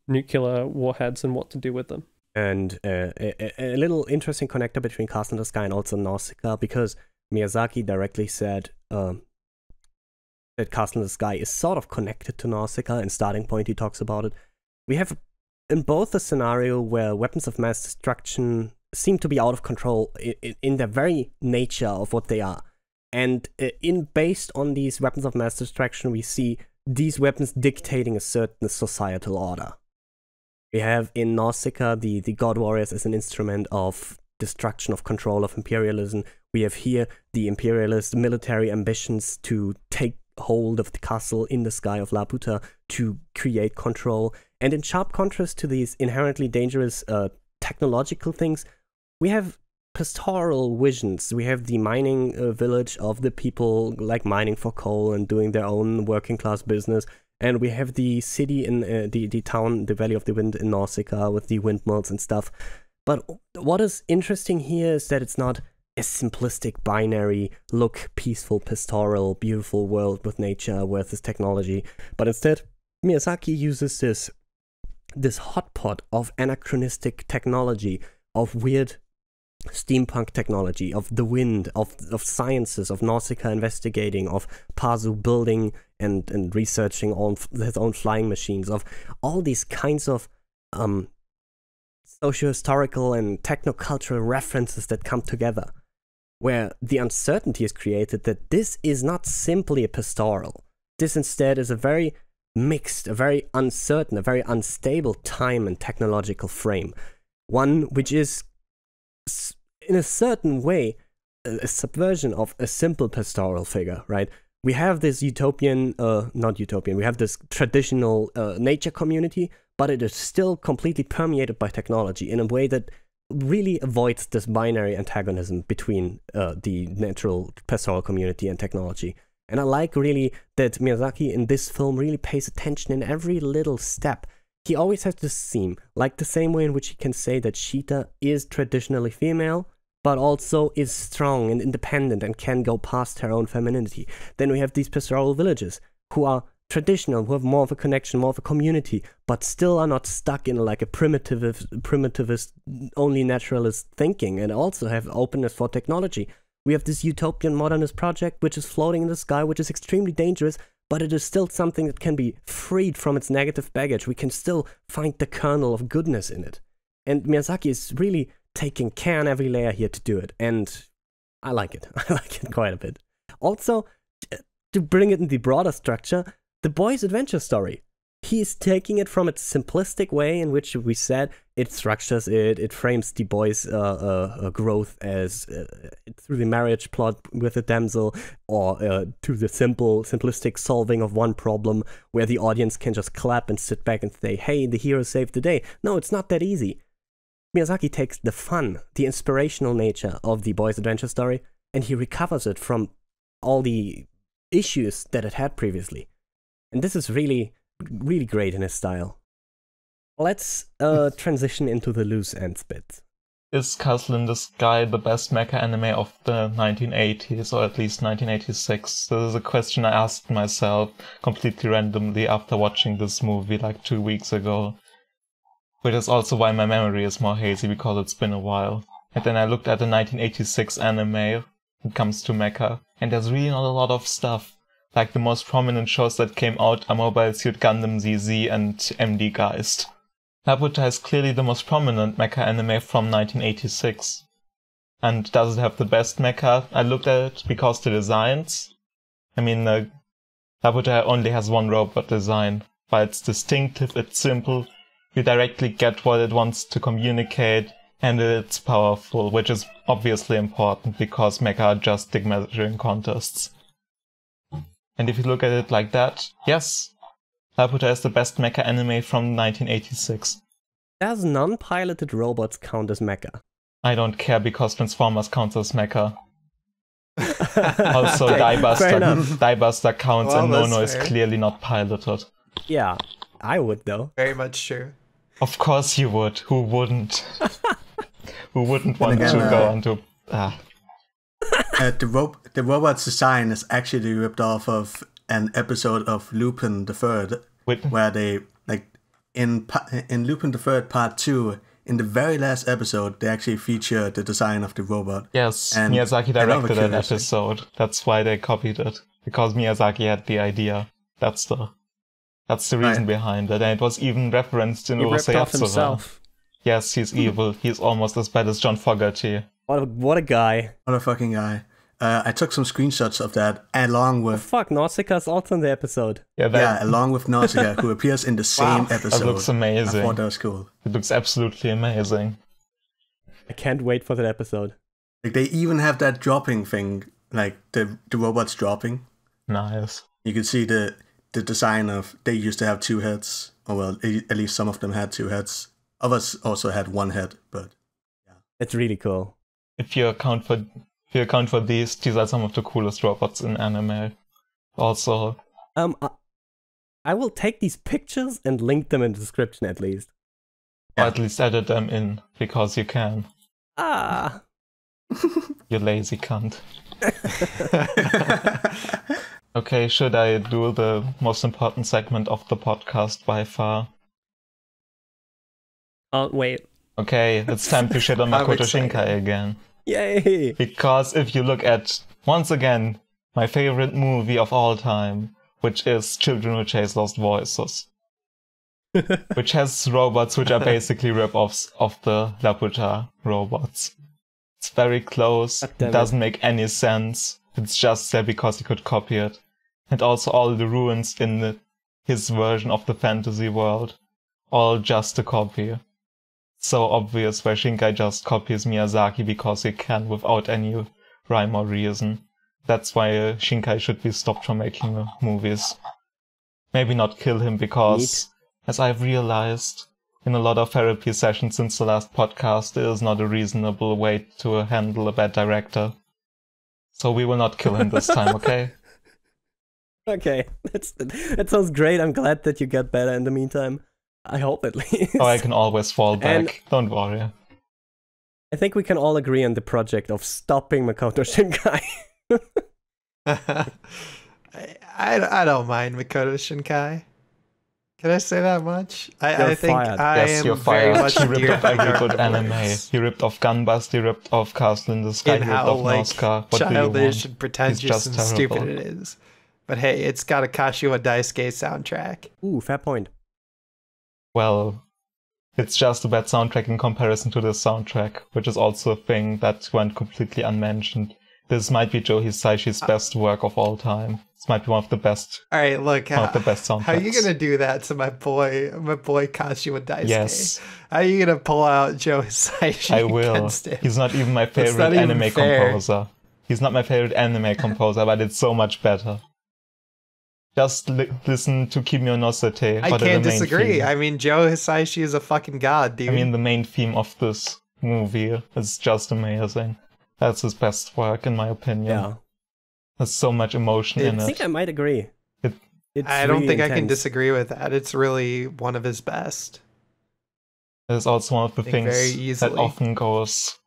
[SPEAKER 5] nuclear warheads and what to do with them
[SPEAKER 1] and uh, a, a, little interesting connector between Castle in the Sky and also Nausicaa because Miyazaki directly said um, that Castle in the Sky is sort of connected to Nausicaa. In Starting Point, he talks about it. We have in both a scenario where weapons of mass destruction seem to be out of control in, in their very nature of what they are. And uh, in based on these weapons of mass destruction, we see these weapons dictating a certain societal order. We have in Nausicaa the, the God Warriors as an instrument of destruction of control of imperialism. We have here the imperialist military ambitions to take hold of the castle in the sky of Laputa to create control. And in sharp contrast to these inherently dangerous uh, technological things, we have pastoral visions. We have the mining uh, village of the people like mining for coal and doing their own working class business and we have the city in uh, the the town, the Valley of the Wind in Nausicaa with the windmills and stuff. But what is interesting here is that it's not a simplistic binary look peaceful pastoral beautiful world with nature with this technology but instead miyazaki uses this this hot pot of anachronistic technology of weird steampunk technology, of the wind, of of sciences, of Nausicaa investigating, of Pazu building and and researching on his own flying machines, of all these kinds of um, socio-historical and techno-cultural references that come together, where the uncertainty is created that this is not simply a pastoral. This instead is a very mixed, a very uncertain, a very unstable time and technological frame. One which is in a certain way, a, subversion of a simple pastoral figure, right? We have this utopian, uh, not utopian, we have this traditional uh, nature community, but it is still completely permeated by technology in a way that really avoids this binary antagonism between uh, the natural pastoral community and technology. And I like really that Miyazaki in this film really pays attention in every little step he always has this theme, like the same way in which he can say that Sheeta is traditionally female, but also is strong and independent and can go past her own femininity. Then we have these pastoral villages who are traditional, who have more of a connection, more of a community, but still are not stuck in like a primitivist, primitivist, only naturalist thinking, and also have openness for technology. We have this utopian modernist project which is floating in the sky, which is extremely dangerous, but it is still something that can be freed from its negative baggage. We can still find the kernel of goodness in it. And Miyazaki is really taking care on every layer here to do it. And I like it. I like it quite a bit. Also, to bring it in the broader structure, the boy's adventure story. He's taking it from its simplistic way in which we said it structures it, it frames the boy's uh, uh, uh growth as uh, through the marriage plot with a damsel, or uh, to the simple, simplistic solving of one problem where the audience can just clap and sit back and say, hey, the hero saved the day. No, it's not that easy. Miyazaki takes the fun, the inspirational nature of the boy's adventure story, and he recovers it from all the issues that it had previously. And this is really, really great in his style. Let's uh, transition into the loose ends bit.
[SPEAKER 4] Is Castle in the Sky the best mecha anime of the 1980s, or at least 1986? This is a question I asked myself completely randomly after watching this movie like two weeks ago. Which is also why my memory is more hazy because it's been a while. And then I looked at the 1986 anime it comes to mecha, and there's really not a lot of stuff. Like the most prominent shows that came out are Mobile Suit Gundam ZZ and MD Geist. Laputa is clearly the most prominent mecha anime from 1986. And does it have the best mecha? I looked at it because the designs. I mean, uh, Laputa only has one robot design, but it's distinctive, it's simple, you directly get what it wants to communicate, and it's powerful, which is obviously important because mecha are just stick measuring contests. And if you look at it like that, yes, Laputa is the best mecha anime from 1986.
[SPEAKER 1] Does non-piloted robots count as mecha?
[SPEAKER 4] I don't care because Transformers counts as mecha. also,
[SPEAKER 1] Okay,
[SPEAKER 4] Die
[SPEAKER 1] fair
[SPEAKER 4] Buster,
[SPEAKER 1] enough.
[SPEAKER 4] Diebuster counts
[SPEAKER 2] Well,
[SPEAKER 4] and
[SPEAKER 2] that's
[SPEAKER 4] Nono is clearly not piloted.
[SPEAKER 1] Yeah, I would though.
[SPEAKER 2] Very much true.
[SPEAKER 4] Of course you would. Who wouldn't? Who wouldn't want
[SPEAKER 3] again,
[SPEAKER 4] to
[SPEAKER 3] uh,
[SPEAKER 4] go onto... Ah.
[SPEAKER 3] Uh, the ro- the robot's design is actually ripped off of an episode of Lupin the Third, where they like in in Lupin the Third Part Two. In the very last episode, they actually feature the design of the robot.
[SPEAKER 4] Yes,
[SPEAKER 3] And
[SPEAKER 4] Miyazaki directed that episode. That's why they copied it. Because Miyazaki had the idea. That's the that's the reason
[SPEAKER 3] Right.
[SPEAKER 4] behind it. And it was even referenced in
[SPEAKER 5] He ripped off himself.
[SPEAKER 4] Yes, he's hmm. evil. He's almost as bad as John Fogerty.
[SPEAKER 1] What a, what a guy.
[SPEAKER 3] What a fucking guy! Uh, I took some screenshots of that along with
[SPEAKER 1] Fuck, Nausicaa's also in the episode.
[SPEAKER 4] Yeah, that,
[SPEAKER 3] yeah, along with Nausicaa, who appears in the same
[SPEAKER 2] Wow.
[SPEAKER 3] episode.
[SPEAKER 4] that looks
[SPEAKER 3] I
[SPEAKER 4] amazing.
[SPEAKER 3] thought that was cool.
[SPEAKER 4] It looks absolutely amazing.
[SPEAKER 1] I can't wait for that episode.
[SPEAKER 3] Like they even have that dropping thing, like the the robots dropping.
[SPEAKER 4] Nice.
[SPEAKER 3] You can see the the design of they used to have two heads, or well, at least some of them had two heads. Others also had one head, but yeah,
[SPEAKER 1] It's really cool.
[SPEAKER 4] If you account for if you account for these, these are some of the coolest robots in anime. Also,
[SPEAKER 1] Um, I, I will take these pictures and link them in the description at least.
[SPEAKER 4] or at least edit them in because you can.
[SPEAKER 1] Ah,
[SPEAKER 4] You lazy cunt. Okay, should I do the most important segment of the podcast by far?
[SPEAKER 5] Can't wait.
[SPEAKER 4] Okay, it's time to shit on Makoto. Shinkai again.
[SPEAKER 1] Yay!
[SPEAKER 4] Because if you look at, once again, my favorite movie of all time, which is Children Who Chase Lost Voices, which has robots which are basically rip-offs of the Laputa robots. It's very close,
[SPEAKER 1] God damn
[SPEAKER 4] it
[SPEAKER 1] it.
[SPEAKER 4] doesn't make any sense, it's just there because he could copy it. And also all the ruins in the, his version of the fantasy world, all just a copy so obvious where Shinkai just copies Miyazaki because he can without any rhyme or reason. That's why uh, Shinkai should be stopped from making movies. Maybe not kill him because, as I've realized in a lot of therapy sessions since the last podcast, it is not a reasonable way to handle a bad director. So we will not kill him this time, okay?
[SPEAKER 1] Okay, that's that sounds great. I'm glad that you get better in the meantime. I hope at least.
[SPEAKER 4] Oh, I can always fall back.
[SPEAKER 1] And-
[SPEAKER 4] Don't worry.
[SPEAKER 1] I think we can all agree on the project of stopping Makoto Shinkai.
[SPEAKER 2] I, I, I don't mind Makoto Shinkai. Can I say that much? I,
[SPEAKER 1] You're
[SPEAKER 2] I think
[SPEAKER 1] fired.
[SPEAKER 2] I
[SPEAKER 4] yes,
[SPEAKER 2] am
[SPEAKER 4] you're
[SPEAKER 2] very
[SPEAKER 4] fired.
[SPEAKER 2] much
[SPEAKER 4] He ripped off every good anime.
[SPEAKER 2] Horse.
[SPEAKER 4] He ripped off Gunbuster, he ripped off Castle in the Sky,
[SPEAKER 2] And
[SPEAKER 4] he ripped
[SPEAKER 2] how
[SPEAKER 4] off
[SPEAKER 2] like
[SPEAKER 4] Nausicaa. What you
[SPEAKER 2] childish
[SPEAKER 4] want?
[SPEAKER 2] and pretentious
[SPEAKER 4] just
[SPEAKER 2] and stupid it is. But hey, it's got a Kashiwa Daisuke soundtrack.
[SPEAKER 1] Ooh, fair point.
[SPEAKER 4] Well, it's just a bad soundtrack in comparison to the soundtrack, which is also a thing that went completely unmentioned. This might be Joe Hisaishi's uh, best work of all time. This might be one of the best,
[SPEAKER 2] All right, look,
[SPEAKER 4] one
[SPEAKER 2] how,
[SPEAKER 4] of the best soundtracks.
[SPEAKER 2] how are you gonna do that to my boy, my boy Kashiwa Daisuke?
[SPEAKER 4] Yes,
[SPEAKER 2] How are you gonna pull out Joe Hisaishi
[SPEAKER 4] I will. He's not even my favorite
[SPEAKER 2] even
[SPEAKER 4] anime
[SPEAKER 2] fair.
[SPEAKER 4] composer. He's not my favorite anime composer, but it's so much better. Just li- listen to Kimi wo Nosete.
[SPEAKER 2] I
[SPEAKER 4] or the
[SPEAKER 2] can't
[SPEAKER 4] main
[SPEAKER 2] disagree.
[SPEAKER 4] theme.
[SPEAKER 2] I mean, Joe Hisaishi is a fucking god, dude.
[SPEAKER 4] I mean, the main theme of this movie is just amazing. That's his best work, in my opinion.
[SPEAKER 1] Yeah.
[SPEAKER 4] There's so much emotion in it.
[SPEAKER 1] I think I might agree.
[SPEAKER 4] It-
[SPEAKER 1] It's
[SPEAKER 2] I don't
[SPEAKER 1] really
[SPEAKER 2] think I can disagree with that. It's really one of his best.
[SPEAKER 4] It's also one of the
[SPEAKER 2] think very
[SPEAKER 4] things that often goes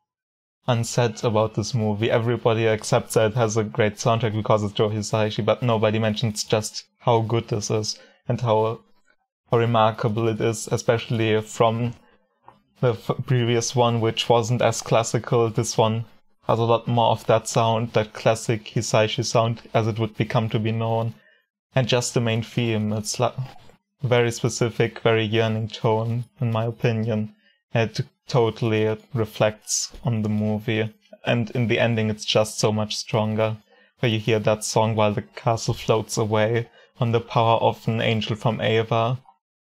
[SPEAKER 4] unsaid about this movie. Everybody accepts that it has a great soundtrack because it's Joe Hisaishi, but nobody mentions just how good this is and how how remarkable it is, especially from the f- previous one, which wasn't as classical. This one has a lot more of that sound, that classic Hisaishi sound, as it would become to be known, and just the main theme. It's like very specific, very yearning tone, in my opinion. It totally reflects on the movie. And in the ending, it's just so much stronger. Where you hear that song while the castle floats away on the power of an angel from
[SPEAKER 2] Eva.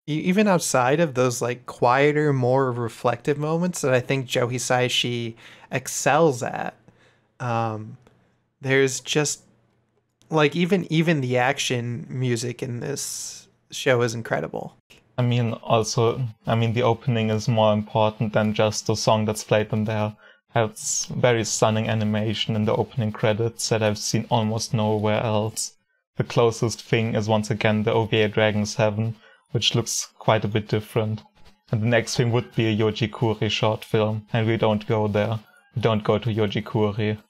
[SPEAKER 2] Even outside of those like quieter, more reflective moments that I think Joe Hisaishi excels at, um, there's just like even even the action music in this show is incredible.
[SPEAKER 4] I mean, also, I mean, the opening is more important than just the song that's played in there. It's very stunning animation in the opening credits that I've seen almost nowhere else. The closest thing is once again the OVA Dragon's Heaven, which looks quite a bit different. And the next thing would be a Yoji Kuri short film, and we don't go there. We don't go to Yoji Kuri.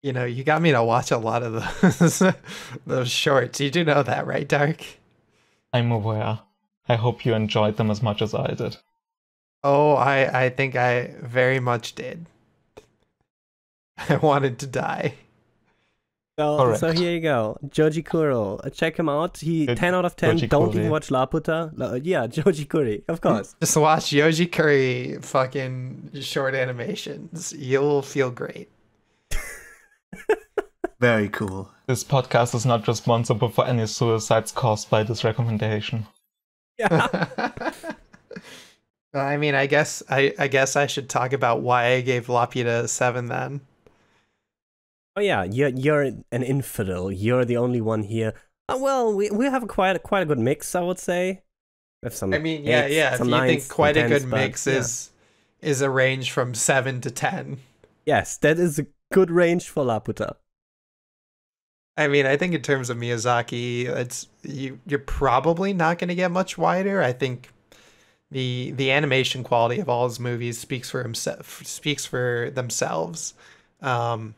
[SPEAKER 2] You know, you got me to watch a lot of those those shorts. You do know that, right, Dark?
[SPEAKER 4] I'm aware. I hope you enjoyed them as much as I did.
[SPEAKER 2] Oh, I I think I very much did. I wanted to die.
[SPEAKER 1] So, so here you go. Joji Kuro. Check him out. He
[SPEAKER 4] Good-
[SPEAKER 1] 10 out of 10.
[SPEAKER 4] Joji
[SPEAKER 1] Don't
[SPEAKER 4] Kuri.
[SPEAKER 1] even watch Laputa. La- yeah, Joji Kuri. Of course.
[SPEAKER 2] Just watch Yoji Kuri fucking short animations. You'll feel great.
[SPEAKER 3] Very cool.
[SPEAKER 4] This podcast is not responsible for any suicides caused by this recommendation.
[SPEAKER 1] yeah.
[SPEAKER 2] I mean, I guess I, I guess I should talk about why I gave Laputa a seven then.
[SPEAKER 1] Oh yeah, you're you're an infidel. You're the only one here. Oh, well, we we have quite a, quite a good mix, I would say. We have some
[SPEAKER 2] I mean, yeah,
[SPEAKER 1] eights,
[SPEAKER 2] yeah. If you
[SPEAKER 1] nines,
[SPEAKER 2] think quite
[SPEAKER 1] some
[SPEAKER 2] a
[SPEAKER 1] tens,
[SPEAKER 2] good
[SPEAKER 1] but,
[SPEAKER 2] mix
[SPEAKER 1] yeah.
[SPEAKER 2] is is a range from seven to ten.
[SPEAKER 1] yes, that is a good range for Laputa.
[SPEAKER 2] I mean, I think in terms of Miyazaki, it's you you're probably not going to get much wider. I think the the animation quality of all his movies speaks for himself speaks for themselves. Um,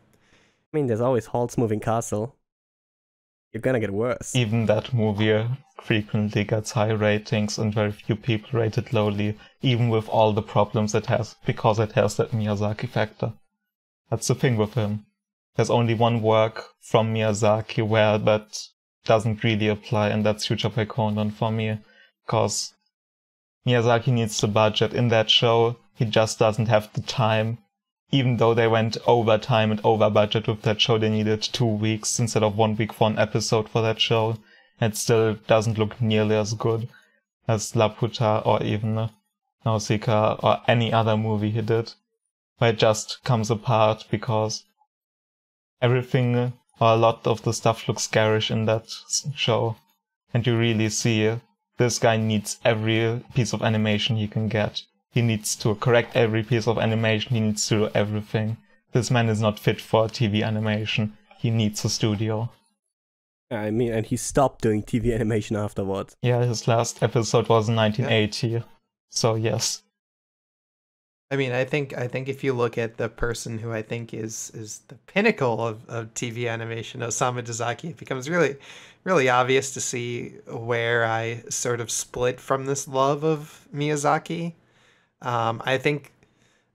[SPEAKER 1] I mean, there's always Howl's Moving Castle. You're gonna get worse.
[SPEAKER 4] Even that movie frequently gets high ratings and very few people rate it lowly, even with all the problems it has, because it has that Miyazaki factor. That's the thing with him. There's only one work from Miyazaki where that doesn't really apply, and that's Future Conan for me, because Miyazaki needs the budget in that show. He just doesn't have the time. Even though they went over time and over budget with that show, they needed two weeks instead of one week for an episode for that show. It still doesn't look nearly as good as Laputa or even Nausicaa or any other movie he did. Where it just comes apart because everything or a lot of the stuff looks garish in that show. And you really see uh, this guy needs every piece of animation he can get. He needs to correct every piece of animation, he needs to do everything. This man is not fit for TV animation. He needs a studio.
[SPEAKER 1] I mean, and he stopped doing TV animation afterwards.
[SPEAKER 4] Yeah, his last episode was in 1980. So, yes.
[SPEAKER 2] I mean, I think I think if you look at the person who I think is is the pinnacle of, of TV animation, Osamu Dezaki, it becomes really really obvious to see where I sort of split from this love of Miyazaki. Um, I think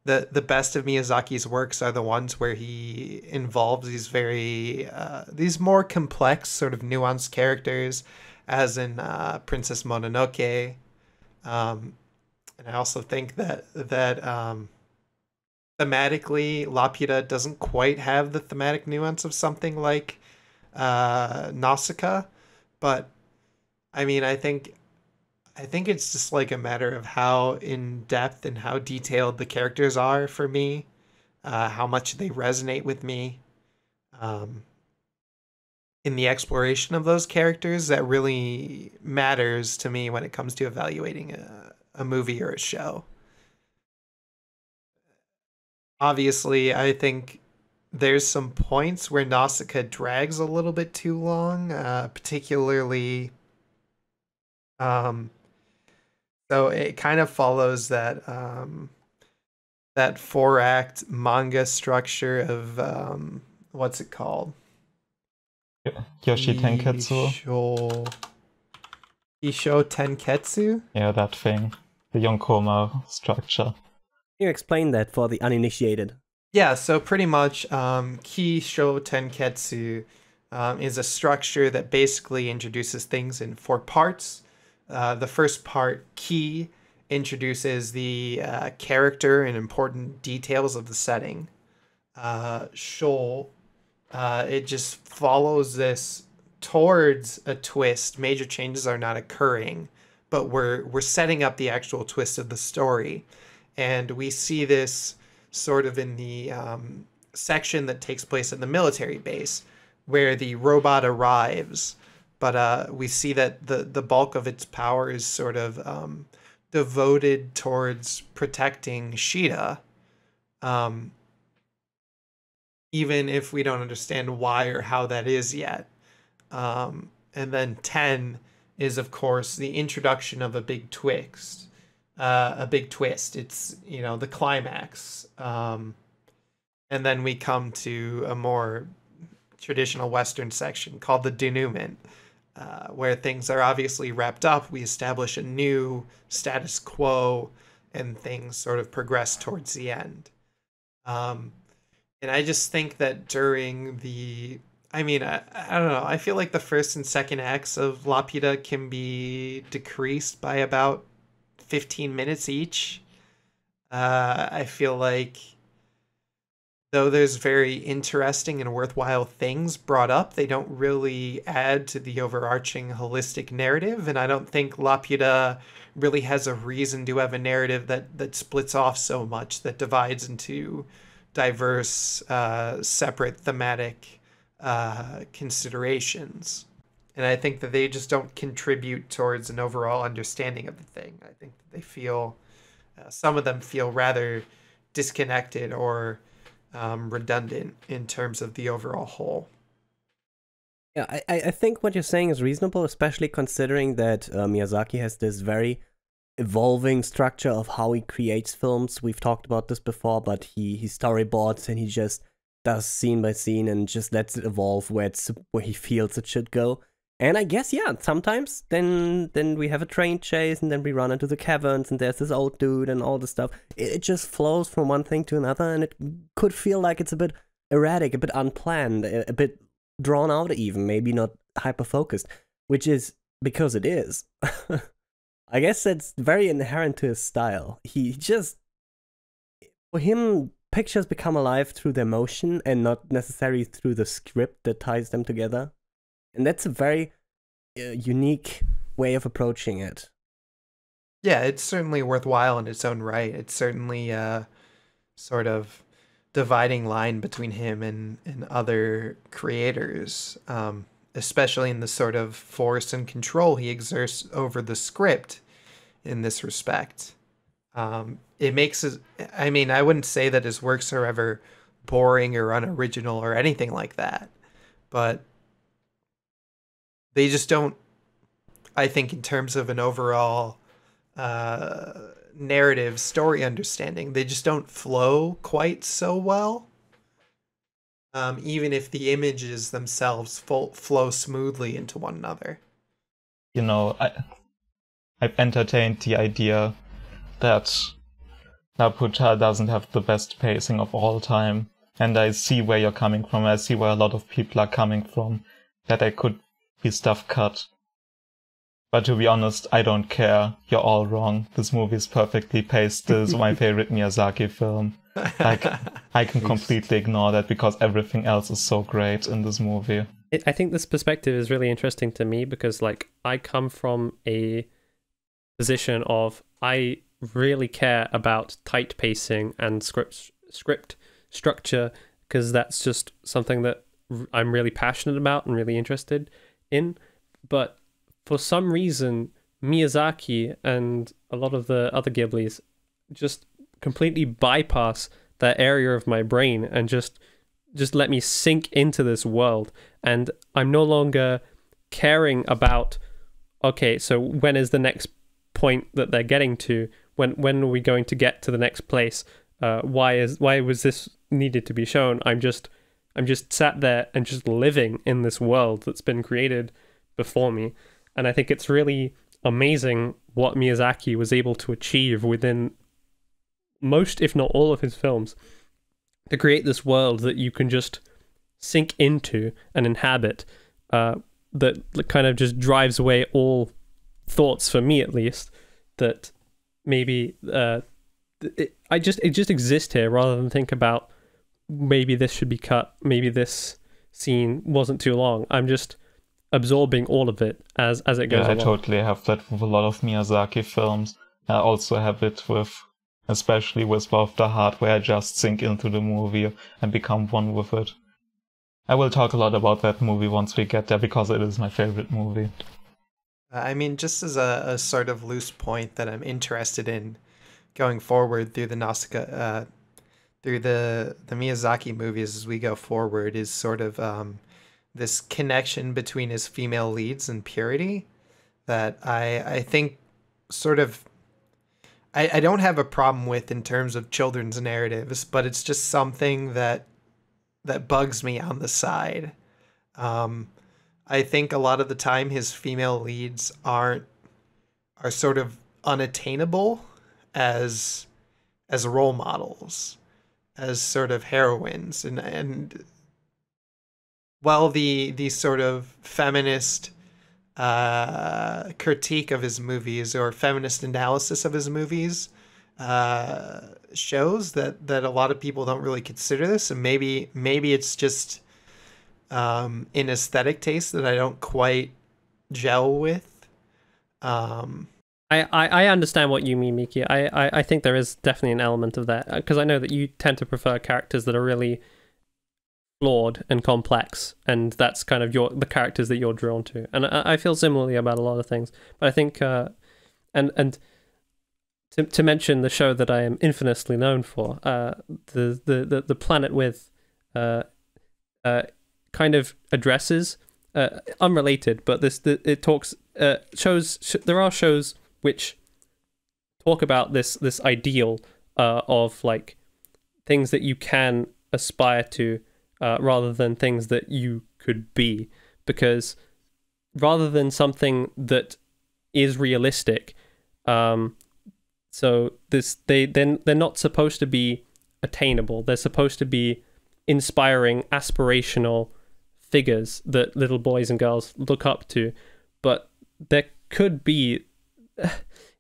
[SPEAKER 2] the the best of Miyazaki's works are the ones where he involves these very uh, these more complex sort of nuanced characters, as in uh, Princess Mononoke. Um, and I also think that that um, thematically, Laputa doesn't quite have the thematic nuance of something like uh, Nausicaa, but I mean, I think I think it's just like a matter of how in depth and how detailed the characters are for me, uh, how much they resonate with me. Um, in the exploration of those characters, that really matters to me when it comes to evaluating a, a movie or a show. Obviously, I think there's some points where Nausicaa drags a little bit too long, uh, particularly. Um, so it kind of follows that um, that four act manga structure of um, what's it called?
[SPEAKER 4] Yoshi Tenketsu.
[SPEAKER 2] Isho, Isho Tenketsu.
[SPEAKER 4] Yeah, that thing. The Yonkoma structure.
[SPEAKER 1] Can you explain that for the uninitiated?
[SPEAKER 2] Yeah, so pretty much um, Kisho Tenketsu um, is a structure that basically introduces things in four parts. Uh, the first part, Ki, introduces the uh, character and important details of the setting. Uh, Shou, uh, it just follows this towards a twist. Major changes are not occurring, but we're we're setting up the actual twist of the story, and we see this sort of in the um, section that takes place at the military base, where the robot arrives. But uh, we see that the the bulk of its power is sort of um, devoted towards protecting Sheeta, um, even if we don't understand why or how that is yet. Um, and then ten is of course the introduction of a big twist, uh, a big twist. It's you know the climax, um, and then we come to a more traditional Western section called the denouement uh, where things are obviously wrapped up. We establish a new status quo, and things sort of progress towards the end. Um, and I just think that during the, I mean, I, I don't know. I feel like the first and second acts of Laputa can be decreased by about 15 minutes each. Uh, I feel like though there's very interesting and worthwhile things brought up, they don't really add to the overarching holistic narrative. And I don't think Laputa really has a reason to have a narrative that that splits off so much, that divides into diverse, uh, separate thematic uh, considerations. And I think that they just don't contribute towards an overall understanding of the thing. I think that they feel, uh, some of them feel rather disconnected or um, redundant in terms of the overall whole.
[SPEAKER 1] Yeah, I, I think what you're saying is reasonable, especially considering that uh, Miyazaki has this very evolving structure of how he creates films. We've talked about this before, but he he storyboards and he just does scene by scene and just lets it evolve where it's where he feels it should go. And I guess yeah, sometimes then then we have a train chase and then we run into the caverns and there's this old dude and all this stuff. It, it just flows from one thing to another and it could feel like it's a bit erratic, a bit unplanned, a, a bit drawn out even, maybe not hyper focused, which is because it is. I guess that's very inherent to his style. He just for him pictures become alive through their motion and not necessarily through the script that ties them together. And that's a very uh, unique way of approaching it.
[SPEAKER 2] Yeah, it's certainly worthwhile in its own right. It's certainly a uh, sort of dividing line between him and, and other creators, um, especially in the sort of force and control he exerts over the script in this respect. Um, it makes his, I mean, I wouldn't say that his works are ever boring or unoriginal or anything like that, but they just don't i think in terms of an overall uh, narrative story understanding they just don't flow quite so well. Um, even if the images themselves fo- flow smoothly into one another.
[SPEAKER 4] You know i i've entertained the idea that Laputa doesn't have the best pacing of all time. And I see where you're coming from. I see where a lot of people are coming from. That there could be stuff cut. But to be honest, I don't care. You're all wrong. This movie is perfectly paced. This is my favorite Miyazaki film. Like, I can completely ignore that because everything else is so great in this movie.
[SPEAKER 5] I think this perspective is really interesting to me because, like, I come from a position of I really care about tight pacing and script script structure because that's just something that I'm really passionate about and really interested in. But for some reason, Miyazaki and a lot of the other Ghiblis just completely bypass that area of my brain and just just let me sink into this world and I'm no longer caring about okay so when is the next point that they're getting to when when are we going to get to the next place? Uh, why is why was this needed to be shown? I'm just i'm just sat there and just living in this world that's been created before me. And i think it's really amazing what miyazaki was able to achieve within most if not all of his films to create this world that you can just sink into and inhabit uh, that kind of just drives away all thoughts for me at least that maybe uh, it, I just it just exist here rather than think about maybe this should be cut, maybe this scene wasn't too long. I'm just absorbing all of it as as it goes
[SPEAKER 4] Yeah, I
[SPEAKER 5] along.
[SPEAKER 4] totally have that with a lot of Miyazaki films. I also have it with, especially with of the Heart, where I just sink into the movie and become one with it. I will talk a lot about that movie once we get there because it is my favorite movie.
[SPEAKER 2] I mean, just as a, a sort of loose point that I'm interested in going forward through the Nausicaa, uh, through the the Miyazaki movies as we go forward is sort of um, this connection between his female leads and purity that I I think sort of I, I don't have a problem with in terms of children's narratives, but it's just something that that bugs me on the side. Um, I think a lot of the time his female leads aren't are sort of unattainable as as role models, as sort of heroines, and and while the the sort of feminist uh, critique of his movies or feminist analysis of his movies uh, shows that that a lot of people don't really consider this, and maybe maybe it's just um, in aesthetic taste that I don't quite gel with. Um,
[SPEAKER 5] I, I, understand what you mean, Miki. I, I, I think there is definitely an element of that because I know that you tend to prefer characters that are really flawed and complex, and that's kind of your the characters that you're drawn to. And I, I feel similarly about a lot of things. But I think, uh, and and to to mention the show that I am infamously known for, uh, the the the, the Planet with, uh, uh, kind of addresses. Uh, unrelated, but this the, it talks uh, shows sh- there are shows which talk about this this ideal uh, of like things that you can aspire to uh, rather than things that you could be because rather than something that is realistic um, so this they then they're not supposed to be attainable they're supposed to be inspiring aspirational figures that little boys and girls look up to but there could be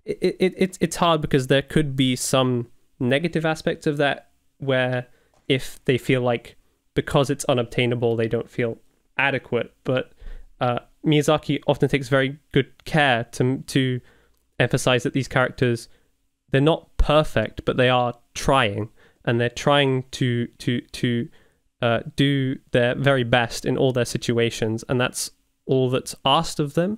[SPEAKER 5] it, it, it it's hard because there could be some negative aspects of that where if they feel like because it's unobtainable they don't feel adequate. But uh, Miyazaki often takes very good care to to emphasize that these characters they're not perfect but they are trying and they're trying to to to uh, do their very best in all their situations and that's all that's asked of them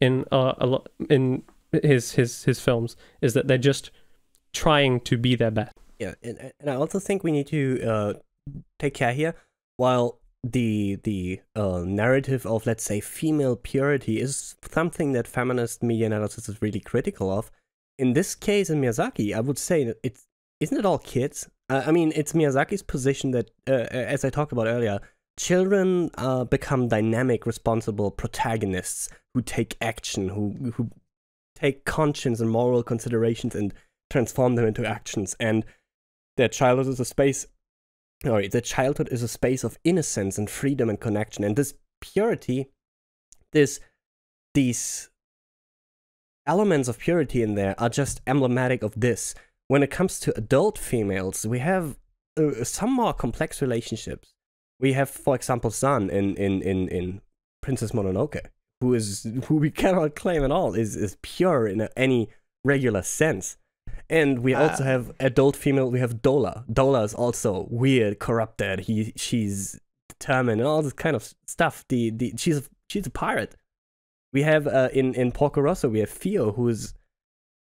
[SPEAKER 5] in uh, a lot in his his his films is that they're just trying to be their best.
[SPEAKER 1] Yeah, and, and I also think we need to uh, take care here. While the the uh, narrative of let's say female purity is something that feminist media analysis is really critical of. In this case, in Miyazaki, I would say it's isn't it all kids? Uh, I mean, it's Miyazaki's position that, uh, as I talked about earlier, children uh, become dynamic, responsible protagonists who take action, who who take conscience and moral considerations and transform them into actions. And their childhood is a space, sorry, their childhood is a space of innocence and freedom and connection. And this purity, this, these elements of purity in there are just emblematic of this. When it comes to adult females, we have uh, some more complex relationships. We have, for example, San in, in, in, in Princess Mononoke, who is who we cannot claim at all is is pure in any regular sense. And we also
[SPEAKER 2] Uh.
[SPEAKER 1] have adult female. We have Dola. Dola is also weird, corrupted. He she's determined and all this kind of stuff. The the she's a, she's a pirate. We have uh, in in Porco Rosso we have Fio,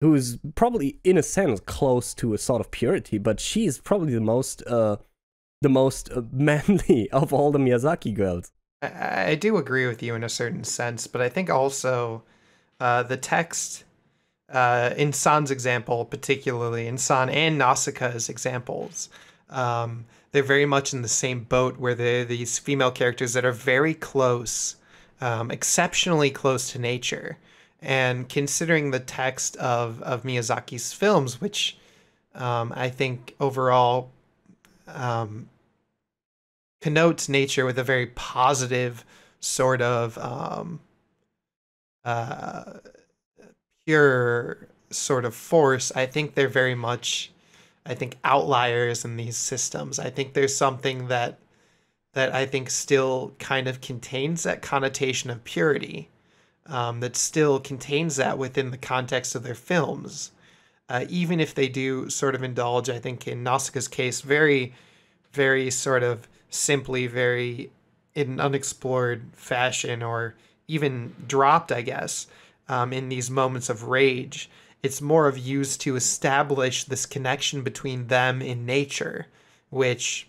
[SPEAKER 1] who's who's probably in a sense close to a sort of purity, but she is probably the most uh the most uh, manly of all the Miyazaki girls.
[SPEAKER 2] I, I do agree with you in a certain sense, but I think also uh, the text uh, in San's example, particularly in San and Nausicaa's examples, um, they're very much in the same boat where they're these female characters that are very close, um, exceptionally close to nature. And considering the text of, of Miyazaki's films, which um, I think overall um, connotes nature with a very positive sort of um, uh, pure sort of force. I think they're very much, I think, outliers in these systems. I think there's something that that I think still kind of contains that connotation of purity, um, that still contains that within the context of their films. Uh, even if they do sort of indulge, I think in Nausicaa's case, very, very sort of simply, very in unexplored fashion, or even dropped, I guess, um, in these moments of rage. It's more of used to establish this connection between them in nature, which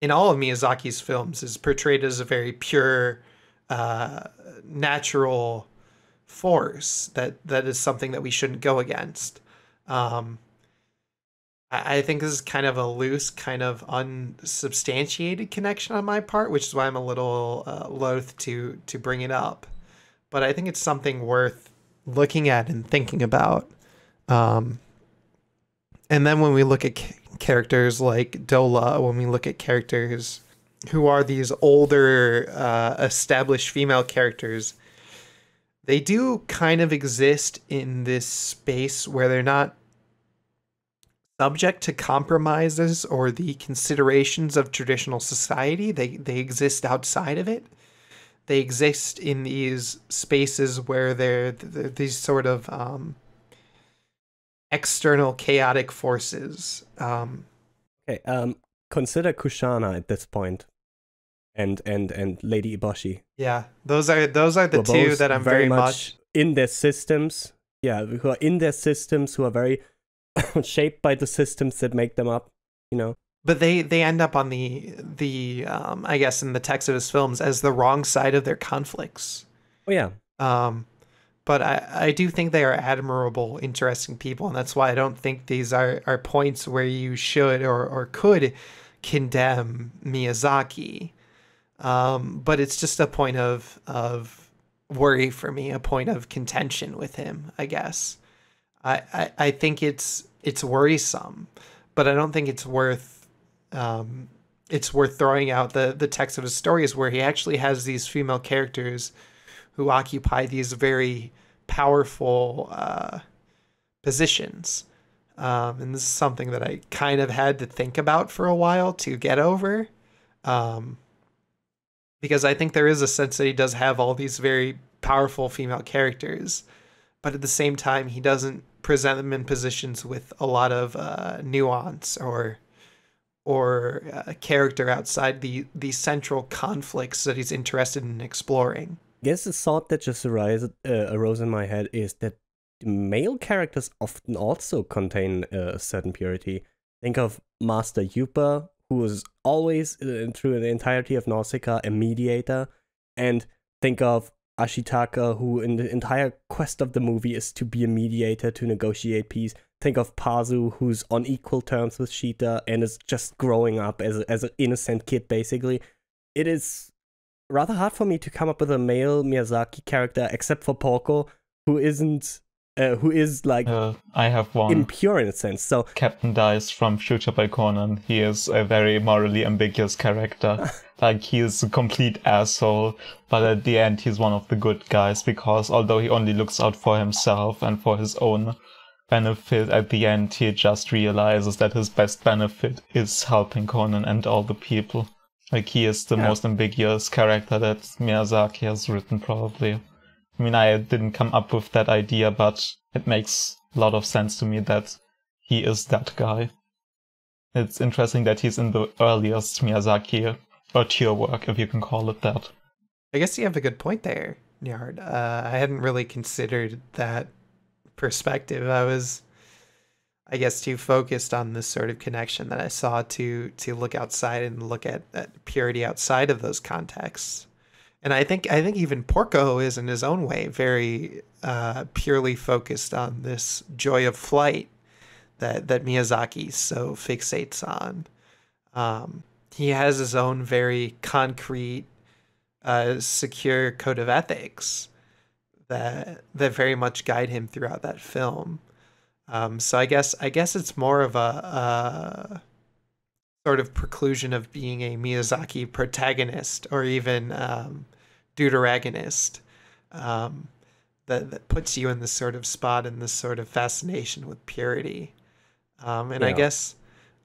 [SPEAKER 2] in all of Miyazaki's films is portrayed as a very pure, uh, natural force that that is something that we shouldn't go against. Um, I, think this is kind of a loose, kind of unsubstantiated connection on my part, which is why I'm a little uh, loath to to bring it up. But I think it's something worth looking at and thinking about. Um, and then when we look at characters like Dola, when we look at characters who are these older, uh, established female characters, they do kind of exist in this space where they're not subject to compromises or the considerations of traditional society. They they exist outside of it. They exist in these spaces where they're, they're these sort of um, external chaotic forces. Um,
[SPEAKER 1] Okay, um, consider Kushana at this point, and and and Lady Eboshi.
[SPEAKER 2] yeah, those are those are the two that I'm very, much
[SPEAKER 1] in their systems. Yeah, who are in their systems, who are very shaped by the systems that make them up. You know.
[SPEAKER 2] but they they end up on the the um i guess in the text of his films as the wrong side of their conflicts
[SPEAKER 1] Oh yeah.
[SPEAKER 2] um but i i do think they are admirable interesting people and that's why i don't think these are are points where you should or or could condemn miyazaki um but it's just a point of of worry for me a point of contention with him i guess i i, I think it's it's worrisome but I don't think it's worth um, it's worth throwing out the the text of his stories where he actually has these female characters who occupy these very powerful uh, positions. Um, and this is something that I kind of had to think about for a while to get over. Um, because I think there is a sense that he does have all these very powerful female characters, but at the same time, he doesn't present them in positions with a lot of uh, nuance or or uh, character outside the the central conflicts that he's interested in exploring.
[SPEAKER 1] I guess the thought that just arose, uh, arose in my head is that male characters often also contain uh, a certain purity. Think of Master Yupa, who is always, uh, through the entirety of Nausicaa, a mediator. And think of Ashitaka, who in the entire quest of the movie is to be a mediator to negotiate peace. Think of Pazu, who's on equal terms with Sheeta and is just growing up as, as an innocent kid, basically. It is rather hard for me to come up with a male Miyazaki character, except for Porco, who isn't uh, who is like
[SPEAKER 4] Uh, I have one.
[SPEAKER 1] impure in a sense. So
[SPEAKER 4] Captain Dyce from Future Boy Conan. He is a very morally ambiguous character. like he is a complete asshole, but at the end he's one of the good guys because although he only looks out for himself and for his own benefit, at the end he just realizes that his best benefit is helping Conan and all the people. Like he is the
[SPEAKER 1] Yeah.
[SPEAKER 4] most ambiguous character that Miyazaki has written probably. I mean, I didn't come up with that idea, but it makes a lot of sense to me that he is that guy. It's interesting that he's in the earliest Miyazaki auteur work, if you can call it that.
[SPEAKER 2] I guess you have a good point there, Nyard. Uh, I hadn't really considered that perspective. I was, I guess, too focused on this sort of connection that I saw to to look outside and look at, at purity outside of those contexts. And I think I think even Porco is in his own way very uh, purely focused on this joy of flight that that Miyazaki so fixates on. Um, he has his own very concrete uh, secure code of ethics that that very much guide him throughout that film. Um, so I guess I guess it's more of a, a sort of preclusion of being a Miyazaki protagonist or even um, deuteragonist um, that that puts you in this sort of spot and this sort of fascination with purity. Um, and I guess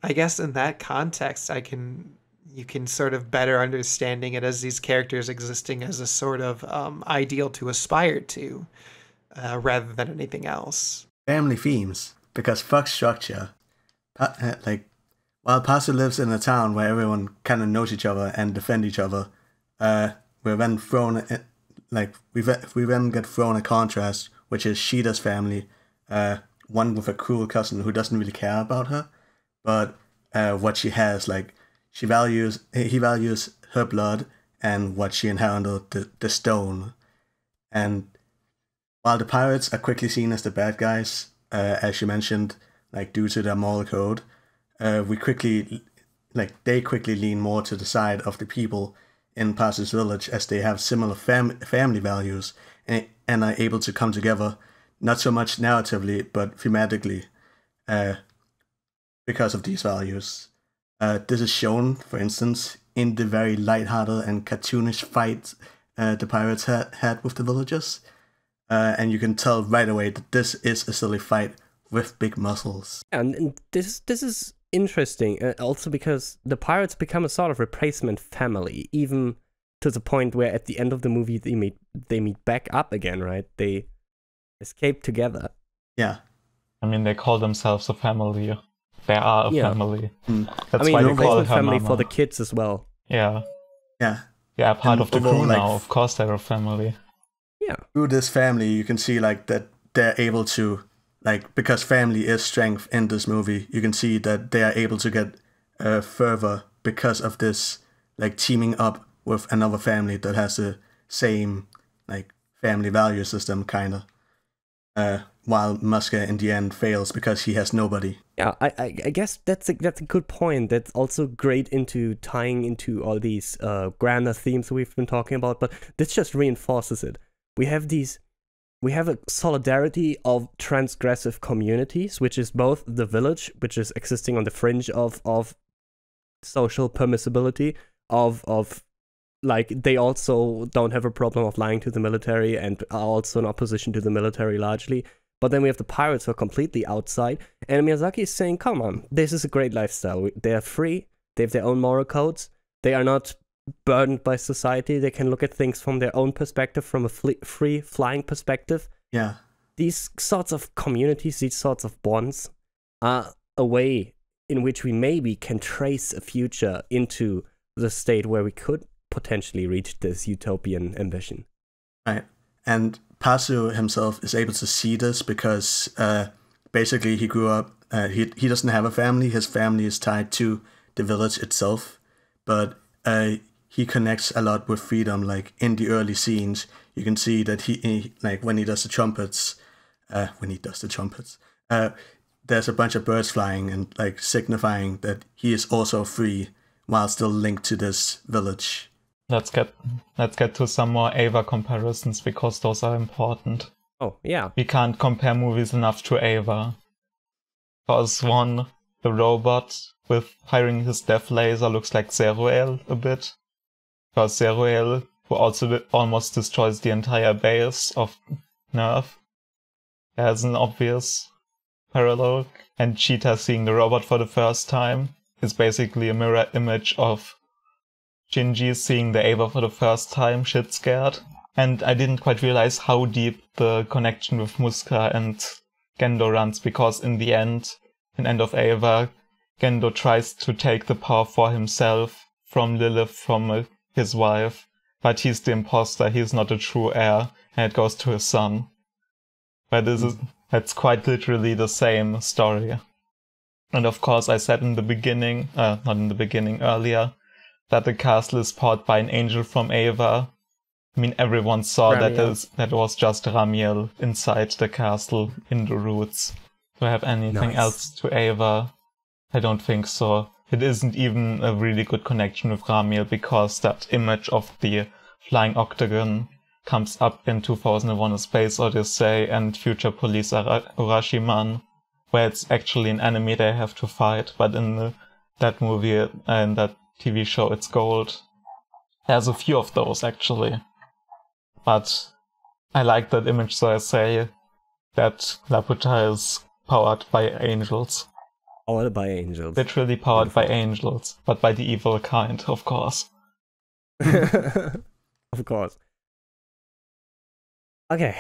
[SPEAKER 2] I guess in that context, I can you can sort of better understanding it as these characters existing as a sort of um, ideal to aspire to, uh, rather than anything else.
[SPEAKER 3] family themes because fuck structure. Uh, like, while Pazu lives in a town where everyone kind of knows each other and defend each other, uh, we're then thrown, like, we we then get thrown a contrast, which is Sheeta's family, uh, one with a cruel cousin who doesn't really care about her, but uh, what she has, like, she values, he values her blood and what she inherited, the, the stone. And while the pirates are quickly seen as the bad guys, uh, as you mentioned, like due to their moral code, uh, we quickly, like they quickly lean more to the side of the people in Pazu's village as they have similar fam- family values and, and are able to come together, not so much narratively but thematically, uh, because of these values. Uh, this is shown, for instance, in the very light-hearted and cartoonish fight uh, the pirates had, had with the villagers uh, and you can tell right away that this is a silly fight with big muscles.
[SPEAKER 1] and, and this this is interesting uh, also because the pirates become a sort of replacement family, even to the point where at the end of the movie they meet they meet back up again, right? They escape together.
[SPEAKER 3] Yeah,
[SPEAKER 4] I mean, they call themselves a family. They are a
[SPEAKER 1] Yeah.
[SPEAKER 4] family.
[SPEAKER 3] Mm.
[SPEAKER 4] That's
[SPEAKER 1] I mean,
[SPEAKER 4] why they call
[SPEAKER 1] replacement
[SPEAKER 4] her
[SPEAKER 1] family
[SPEAKER 4] mama.
[SPEAKER 1] for the kids as well.
[SPEAKER 4] Yeah,
[SPEAKER 3] yeah.
[SPEAKER 4] yeah, part
[SPEAKER 3] And
[SPEAKER 4] of the crew
[SPEAKER 3] like,
[SPEAKER 4] now. Of course, they're a family.
[SPEAKER 1] Yeah,
[SPEAKER 3] Through this family, you can see like that they're able to, like, because family is strength in this movie. You can see that they are able to get uh, further because of this, like teaming up with another family that has the same like family value system, kind of. Uh, while Muska in the end fails because he has nobody.
[SPEAKER 1] Yeah, I, I, I guess that's a that's a good point. That's also great into tying into all these uh, grander themes we've been talking about. But this just reinforces it. We have these, we have a solidarity of transgressive communities, which is both the village, which is existing on the fringe of of social permissibility, of of like they also don't have a problem of lying to the military and are also in opposition to the military largely. But then we have the pirates who are completely outside, and Miyazaki is saying, "Come on, this is a great lifestyle. They are free. They have their own moral codes. They are not burdened by society. They can look at things from their own perspective, from a free flying perspective.
[SPEAKER 3] Yeah,
[SPEAKER 1] These sorts of communities, these sorts of bonds, are a way in which we maybe can trace a future into the state where we could potentially reach this utopian ambition."
[SPEAKER 3] Right. And Pazu himself is able to see this because uh, basically he grew up, uh, he, he doesn't have a family. His family is tied to the village itself. But uh, he connects a lot with freedom. Like in the early scenes, you can see that he, he like when he does the trumpets, uh, when he does the trumpets, uh, there's a bunch of birds flying and like signifying that he is also free while still linked to this village.
[SPEAKER 4] Let's get let's get to some more Eva comparisons because those are important.
[SPEAKER 1] Oh, yeah.
[SPEAKER 4] we can't compare movies enough to Eva. Because one, the robot with firing his death laser looks like Zeruel a bit. Zeruel, who also almost destroys the entire base of NERV, has an obvious parallel. And Sheeta seeing the robot for the first time is basically a mirror image of Shinji seeing the Eva for the first time, shit scared. And I didn't quite realize how deep the connection with Muska and Gendo runs because in the end, in End of Eva, Gendo tries to take the power for himself from Lilith, from uh, his wife, but he's the imposter, he's not a true heir, and it goes to his son. But this is, that's quite literally the same story. And of course, I said in the beginning, uh, not in the beginning, earlier, that the castle is powered by an angel from Eva. I mean, everyone saw that
[SPEAKER 1] Ramiel.
[SPEAKER 4] there's- that was just Ramiel inside the castle in the roots. Do I have anything
[SPEAKER 1] Nice.
[SPEAKER 4] else to Eva? I don't think so. It isn't even a really good connection with Ramiel because that image of the flying octagon comes up in 2001 A Space Odyssey and Future Police Urashiman, where it's actually an enemy they have to fight, but in the, that movie and that TV show it's gold. There's a few of those actually. But I like that image, so I say that Laputa is powered by angels.
[SPEAKER 1] All by angels.
[SPEAKER 4] Literally powered by angels, but by the evil kind, of course.
[SPEAKER 1] of course. Okay.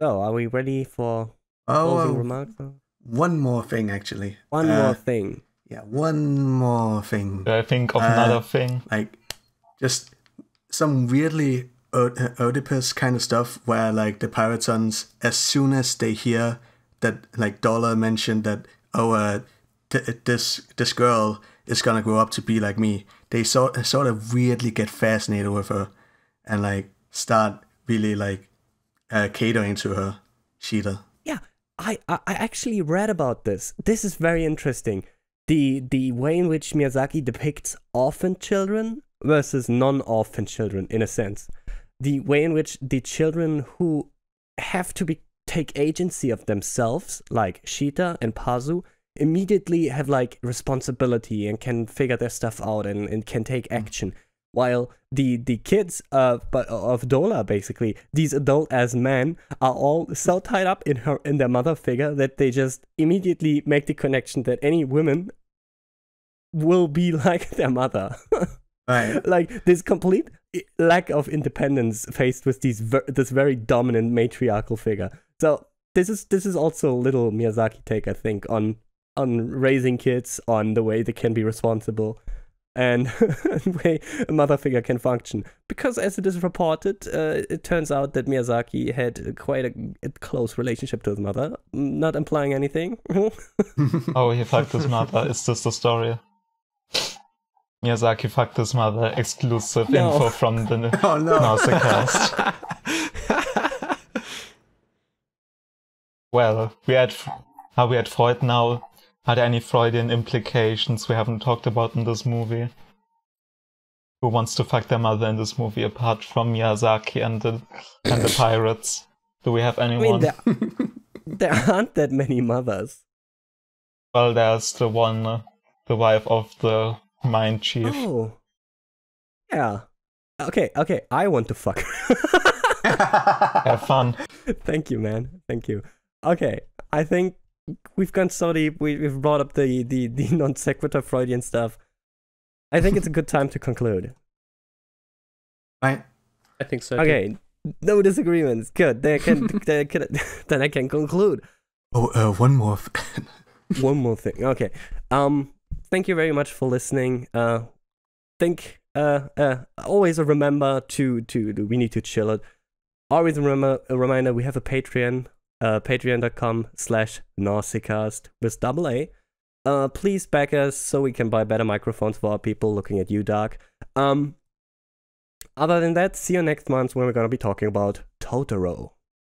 [SPEAKER 1] So, are we ready for
[SPEAKER 3] Oh,
[SPEAKER 1] closing
[SPEAKER 3] well,
[SPEAKER 1] remarks?
[SPEAKER 3] one more thing actually.
[SPEAKER 1] One
[SPEAKER 3] Uh,
[SPEAKER 1] more thing.
[SPEAKER 3] Yeah, one more thing.
[SPEAKER 4] Do I think of
[SPEAKER 3] Uh,
[SPEAKER 4] another thing?
[SPEAKER 3] like just some weirdly Oedipus kind of stuff where like the Pyratons, as soon as they hear that like Dola mentioned that oh uh, th- this this girl is gonna grow up to be like me, they sort sort of weirdly get fascinated with her and like start really like uh, catering to her. Sheeta.
[SPEAKER 1] Yeah, I, I I actually read about this. This is very interesting. The the way in which Miyazaki depicts orphan children versus non-orphan children, in a sense. The way in which the children who have to be take agency of themselves, like Sheeta and Pazu, immediately have like responsibility and can figure their stuff out and, and can take mm. action. While the the kids of but of Dola basically, these adult as men are all so tied up in her in their mother figure that they just immediately make the connection that any woman will be like their mother.
[SPEAKER 3] Right.
[SPEAKER 1] like this complete lack of independence faced with these ver- this very dominant matriarchal figure. So this is this is also a little Miyazaki take, I think, on on raising kids, on the way they can be responsible, and the way a mother figure can function. Because as it is reported, uh, it turns out that Miyazaki had quite a, a close relationship to his mother. Not implying anything.
[SPEAKER 4] Oh, he fucked his mother. Is this the story? Miyazaki fucked his mother. Exclusive
[SPEAKER 1] No.
[SPEAKER 4] info from the
[SPEAKER 3] oh no.
[SPEAKER 4] Nausicaäst. Well, we had are we at Freud now? Are there any Freudian implications we haven't talked about in this movie? Who wants to fuck their mother in this movie apart from Miyazaki and the and the pirates? Do we have
[SPEAKER 1] I mean,
[SPEAKER 4] anyone?
[SPEAKER 1] there, there aren't that many mothers.
[SPEAKER 4] Well, there's the one, uh, the wife of the mine chief.
[SPEAKER 1] Oh. Yeah. Okay, okay. I want to fuck.
[SPEAKER 4] Have fun.
[SPEAKER 1] Thank you, man. Thank you. Okay. I think we've gone so deep. We, we've brought up the, the, the non sequitur Freudian stuff. I think it's a good time to conclude.
[SPEAKER 3] right.
[SPEAKER 5] I think so. too.
[SPEAKER 1] Okay. No disagreements. Good. Then I can, then I can, then I can conclude.
[SPEAKER 3] Oh, uh, one more. F-
[SPEAKER 1] one more thing. Okay. Um, thank you very much for listening. Uh, think. Uh, uh, always a remember to to we need to chill it. Always remember a reminder. We have a Patreon. Uh, patreon.com slash Nausicaast with double A. Uh, please back us so we can buy better microphones for our people looking at you, Dark. Um, other than that, see you next month when we're gonna be talking about Totoro.